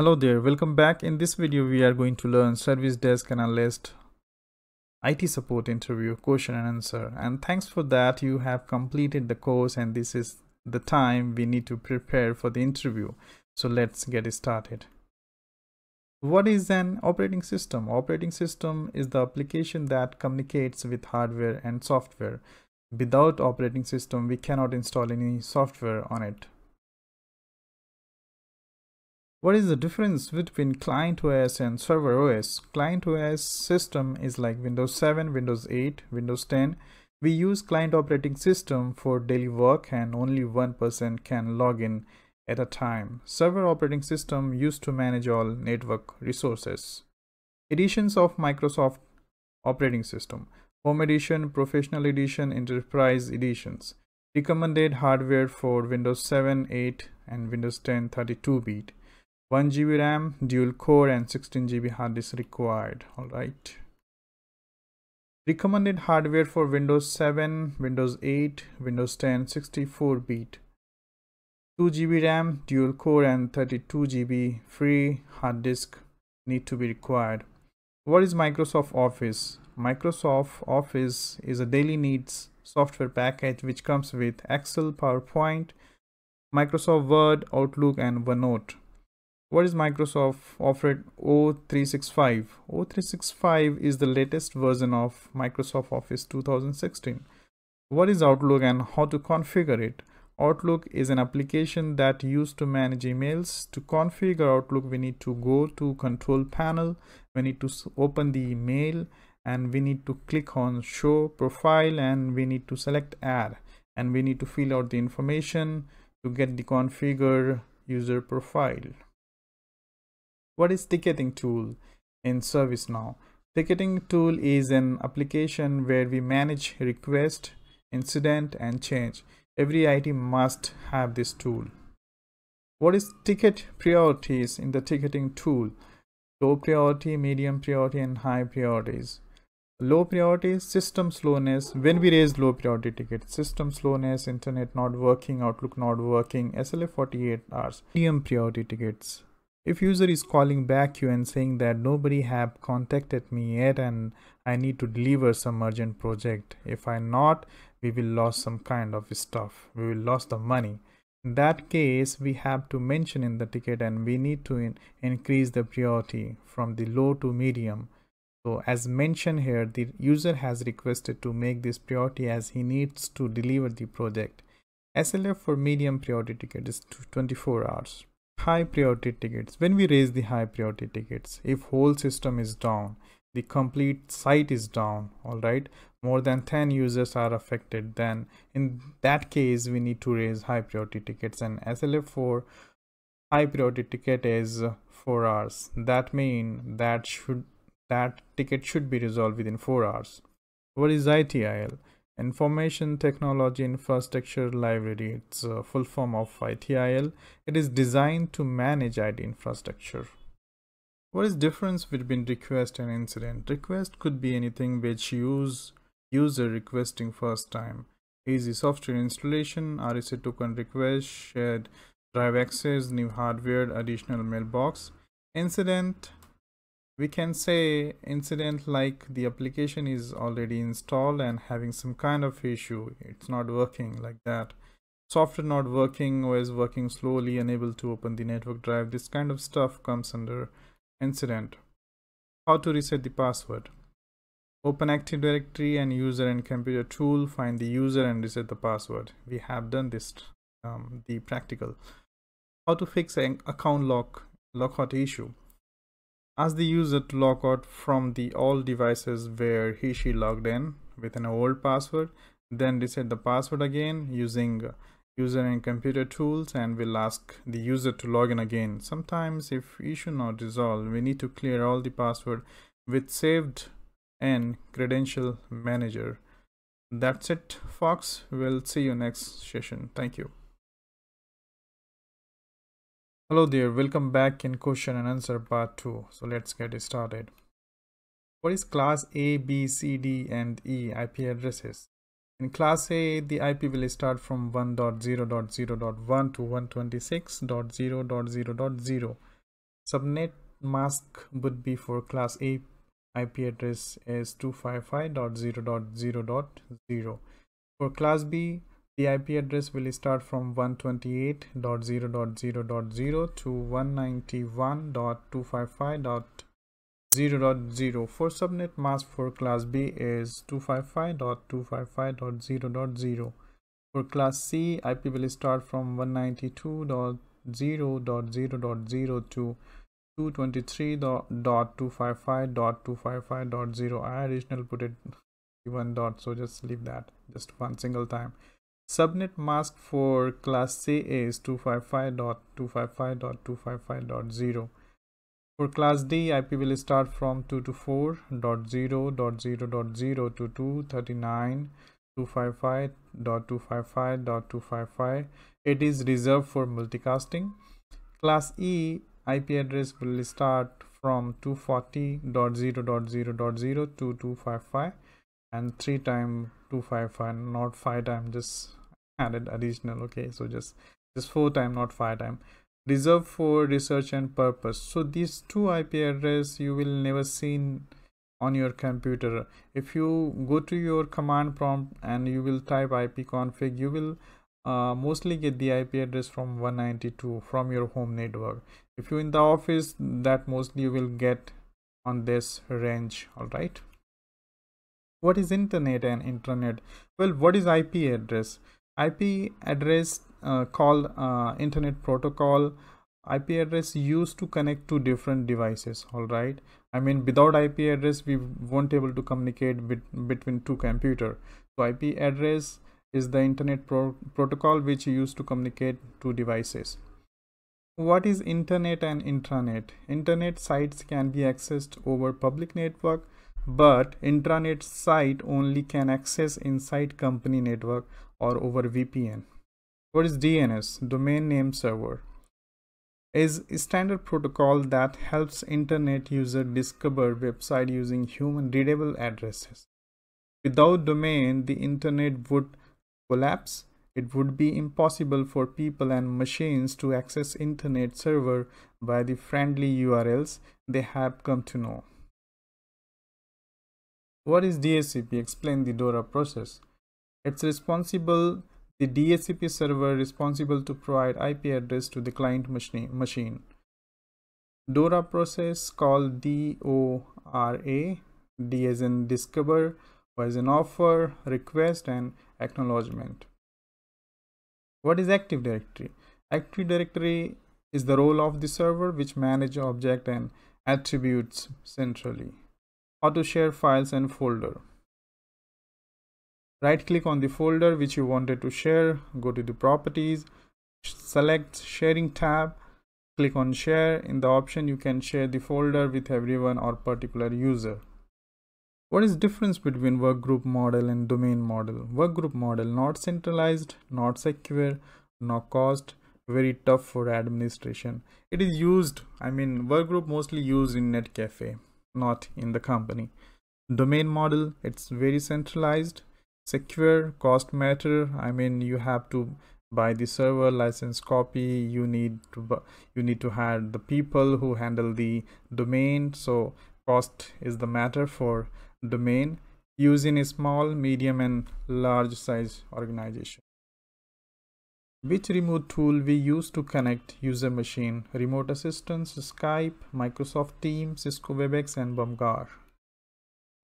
S1: Hello there, welcome back. In this video, we are going to learn Service Desk Analyst IT support interview question and answer. And thanks for that, you have completed the course and this is the time we need to prepare for the interview. So let's get started. What is an operating system? Operating system is the application that communicates with hardware and software. Without operating system, we cannot install any software on it. What is the difference between client OS and server OS? Client OS system is like Windows 7, Windows 8, Windows 10. We use client operating system for daily work and only one person can log in at a time. Server operating system used to manage all network resources. Editions of Microsoft operating system. Home Edition, Professional Edition, Enterprise Editions. Recommended hardware for Windows 7, 8 and Windows 10 32-bit. 1 GB RAM, dual core and 16 GB hard disk required. Alright. Recommended hardware for Windows 7, Windows 8, Windows 10 64-bit. 2 GB RAM, dual core and 32 GB free hard disk need to be required. What is Microsoft Office? Microsoft Office is a daily needs software package which comes with Excel, PowerPoint, Microsoft Word, Outlook and OneNote. What is Microsoft Office O365? O365 is the latest version of Microsoft Office 2016. What is Outlook and how to configure it? Outlook is an application that used to manage emails. To configure Outlook, we need to go to control panel. We need to open the email and we need to click on show profile and we need to select add and we need to fill out the information to get the configure user profile. What is ticketing tool in ServiceNow? Ticketing tool is an application where we manage request, incident and change. Every IT must have this tool. What is ticket priorities in the ticketing tool? Low priority, medium priority and high priorities. Low priority, system slowness. When we raise low priority ticket, system slowness, internet not working, Outlook not working, SLA 48 hours. Medium priority tickets if user is calling back you and saying that nobody have contacted me yet and i need to deliver some urgent project if i not we will lose some kind of stuff. We will lose the money. In that case we have to mention in the ticket and we need to in increase the priority from the low to medium. So as mentioned here the user has requested to make this priority as he needs to deliver the project. SLF for medium priority ticket is 24 hours high priority tickets. When we raise the high priority tickets if whole system is down the complete site is down all right more than 10 users are affected then in that case we need to raise high priority tickets. And SLA for high priority ticket is 4 hours. That mean that should that ticket should be resolved within 4 hours. What is itil Information Technology Infrastructure Library. It's a full form of ITIL. It is designed to manage IT infrastructure. What is difference between request and incident? Request could be anything which use user requesting first time. Easy software installation, RSA token request, shared drive access, new hardware, additional mailbox. Incident we can say incident like the application is already installed and having some kind of issue. It's not working like that. Software not working or is working slowly unable to open the network drive this kind of stuff comes under incident. How to reset the password? Open active directory and user and computer tool find the user and reset the password. We have done this um, the practical. How to fix an account lock lockout issue Ask the user to log out from the all devices where he she logged in with an old password, then reset the password again using user and computer tools and we'll ask the user to log in again. Sometimes if issue not resolved, we need to clear all the password with saved and credential manager. That's it, Fox. We'll see you next session. Thank you. Hello there, welcome back in question and answer part 2. So let's get started. What is class A, B, C, D and E IP addresses? In class A, the IP will start from 1.0.0.1 to 126.0.0.0. subnet mask would be for class A IP address is 255.0.0.0 for class B the IP address will start from 128.0.0.0 to 191.255.0.0 for subnet mask for class B is 255.255.0.0 for class C IP will start from 192.0.0.0 to 223.255.255.0 I originally put it one dot so just leave that just one single time subnet mask for class C is 255.255.255.0 for class D IP will start from 224.0.0.0 to 239.255.255.255 it is reserved for multicasting. Class E IP address will start from 240.0.0.0 to 255 and 3 time 255 not 5 time just added additional okay so just just 4 time not 5 time. Reserved for research and purpose. So these two IP address you will never seen on your computer. If you go to your command prompt and you will type ipconfig you will uh, mostly get the IP address from 192 from your home network. If you're in the office that mostly you will get on this range all right what is internet and intranet? Well what is ip address ip address uh, called uh, internet protocol. Ip address used to connect to different devices all right? I mean without ip address we won't able to communicate with, between two computer. So ip address is the internet pro protocol which used to communicate to devices. What is internet and intranet? Internet sites can be accessed over public network but intranet site only can access inside company network or over VPN. What is DNS? Domain name server is a standard protocol that helps internet user discover website using human readable addresses. Without domain, the internet would collapse. It would be impossible for people and machines to access internet server by the friendly URLs they have come to know. What is DHCP? Explain the DORA process. It's responsible, the DHCP server responsible to provide IP address to the client machine. DORA process called DORA, D as in discover, O as in offer, request and acknowledgement. What is Active Directory? Active Directory is the role of the server which manage object and attributes centrally how to share files and folder right click on the folder which you wanted to share go to the properties select sharing tab click on share. In the option you can share the folder with everyone or particular user. What is difference between workgroup model and domain model? Workgroup model not centralized not secure no cost very tough for administration. It is used i mean workgroup mostly used in netcafe not in the company. Domain model it's very centralized secure cost matter i mean you have to buy the server license copy you need to you need to have the people who handle the domain so cost is the matter for domain using a small medium and large size organization which remote tool we use to connect user machine? Remote Assistance, Skype, Microsoft Teams, Cisco WebEx and Bomgar.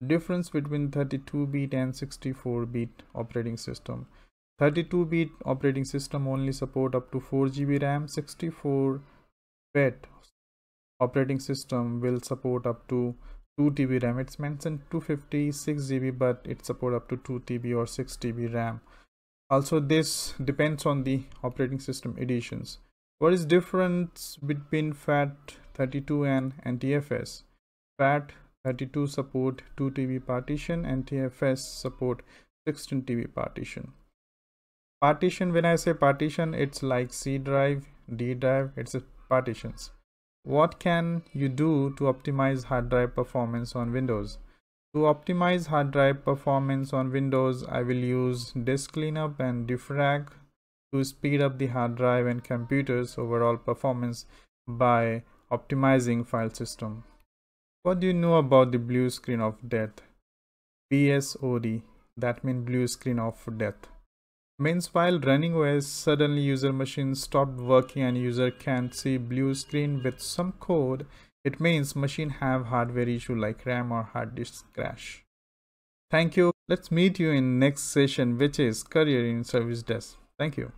S1: Difference between 32-bit and 64-bit operating system. 32-bit operating system only support up to 4 GB RAM, 64-bit operating system will support up to 2 TB RAM. It's mentioned 256 GB but it support up to 2 TB or 6 TB RAM also this depends on the operating system editions what is difference between FAT32 and NTFS FAT32 support 2 TB partition NTFS support 16 TB partition. Partition when I say partition it's like C drive D drive it's partitions. What can you do to optimize hard drive performance on Windows? To optimize hard drive performance on Windows, I will use disk cleanup and defrag to speed up the hard drive and computer's overall performance by optimizing file system. What do you know about the blue screen of death? BSOD, that means blue screen of death. Means while running OS, suddenly user machine stopped working and user can't see blue screen with some code. It means machine have hardware issue like RAM or hard disk crash. Thank you. Let's meet you in next session which is career in service desk. Thank you.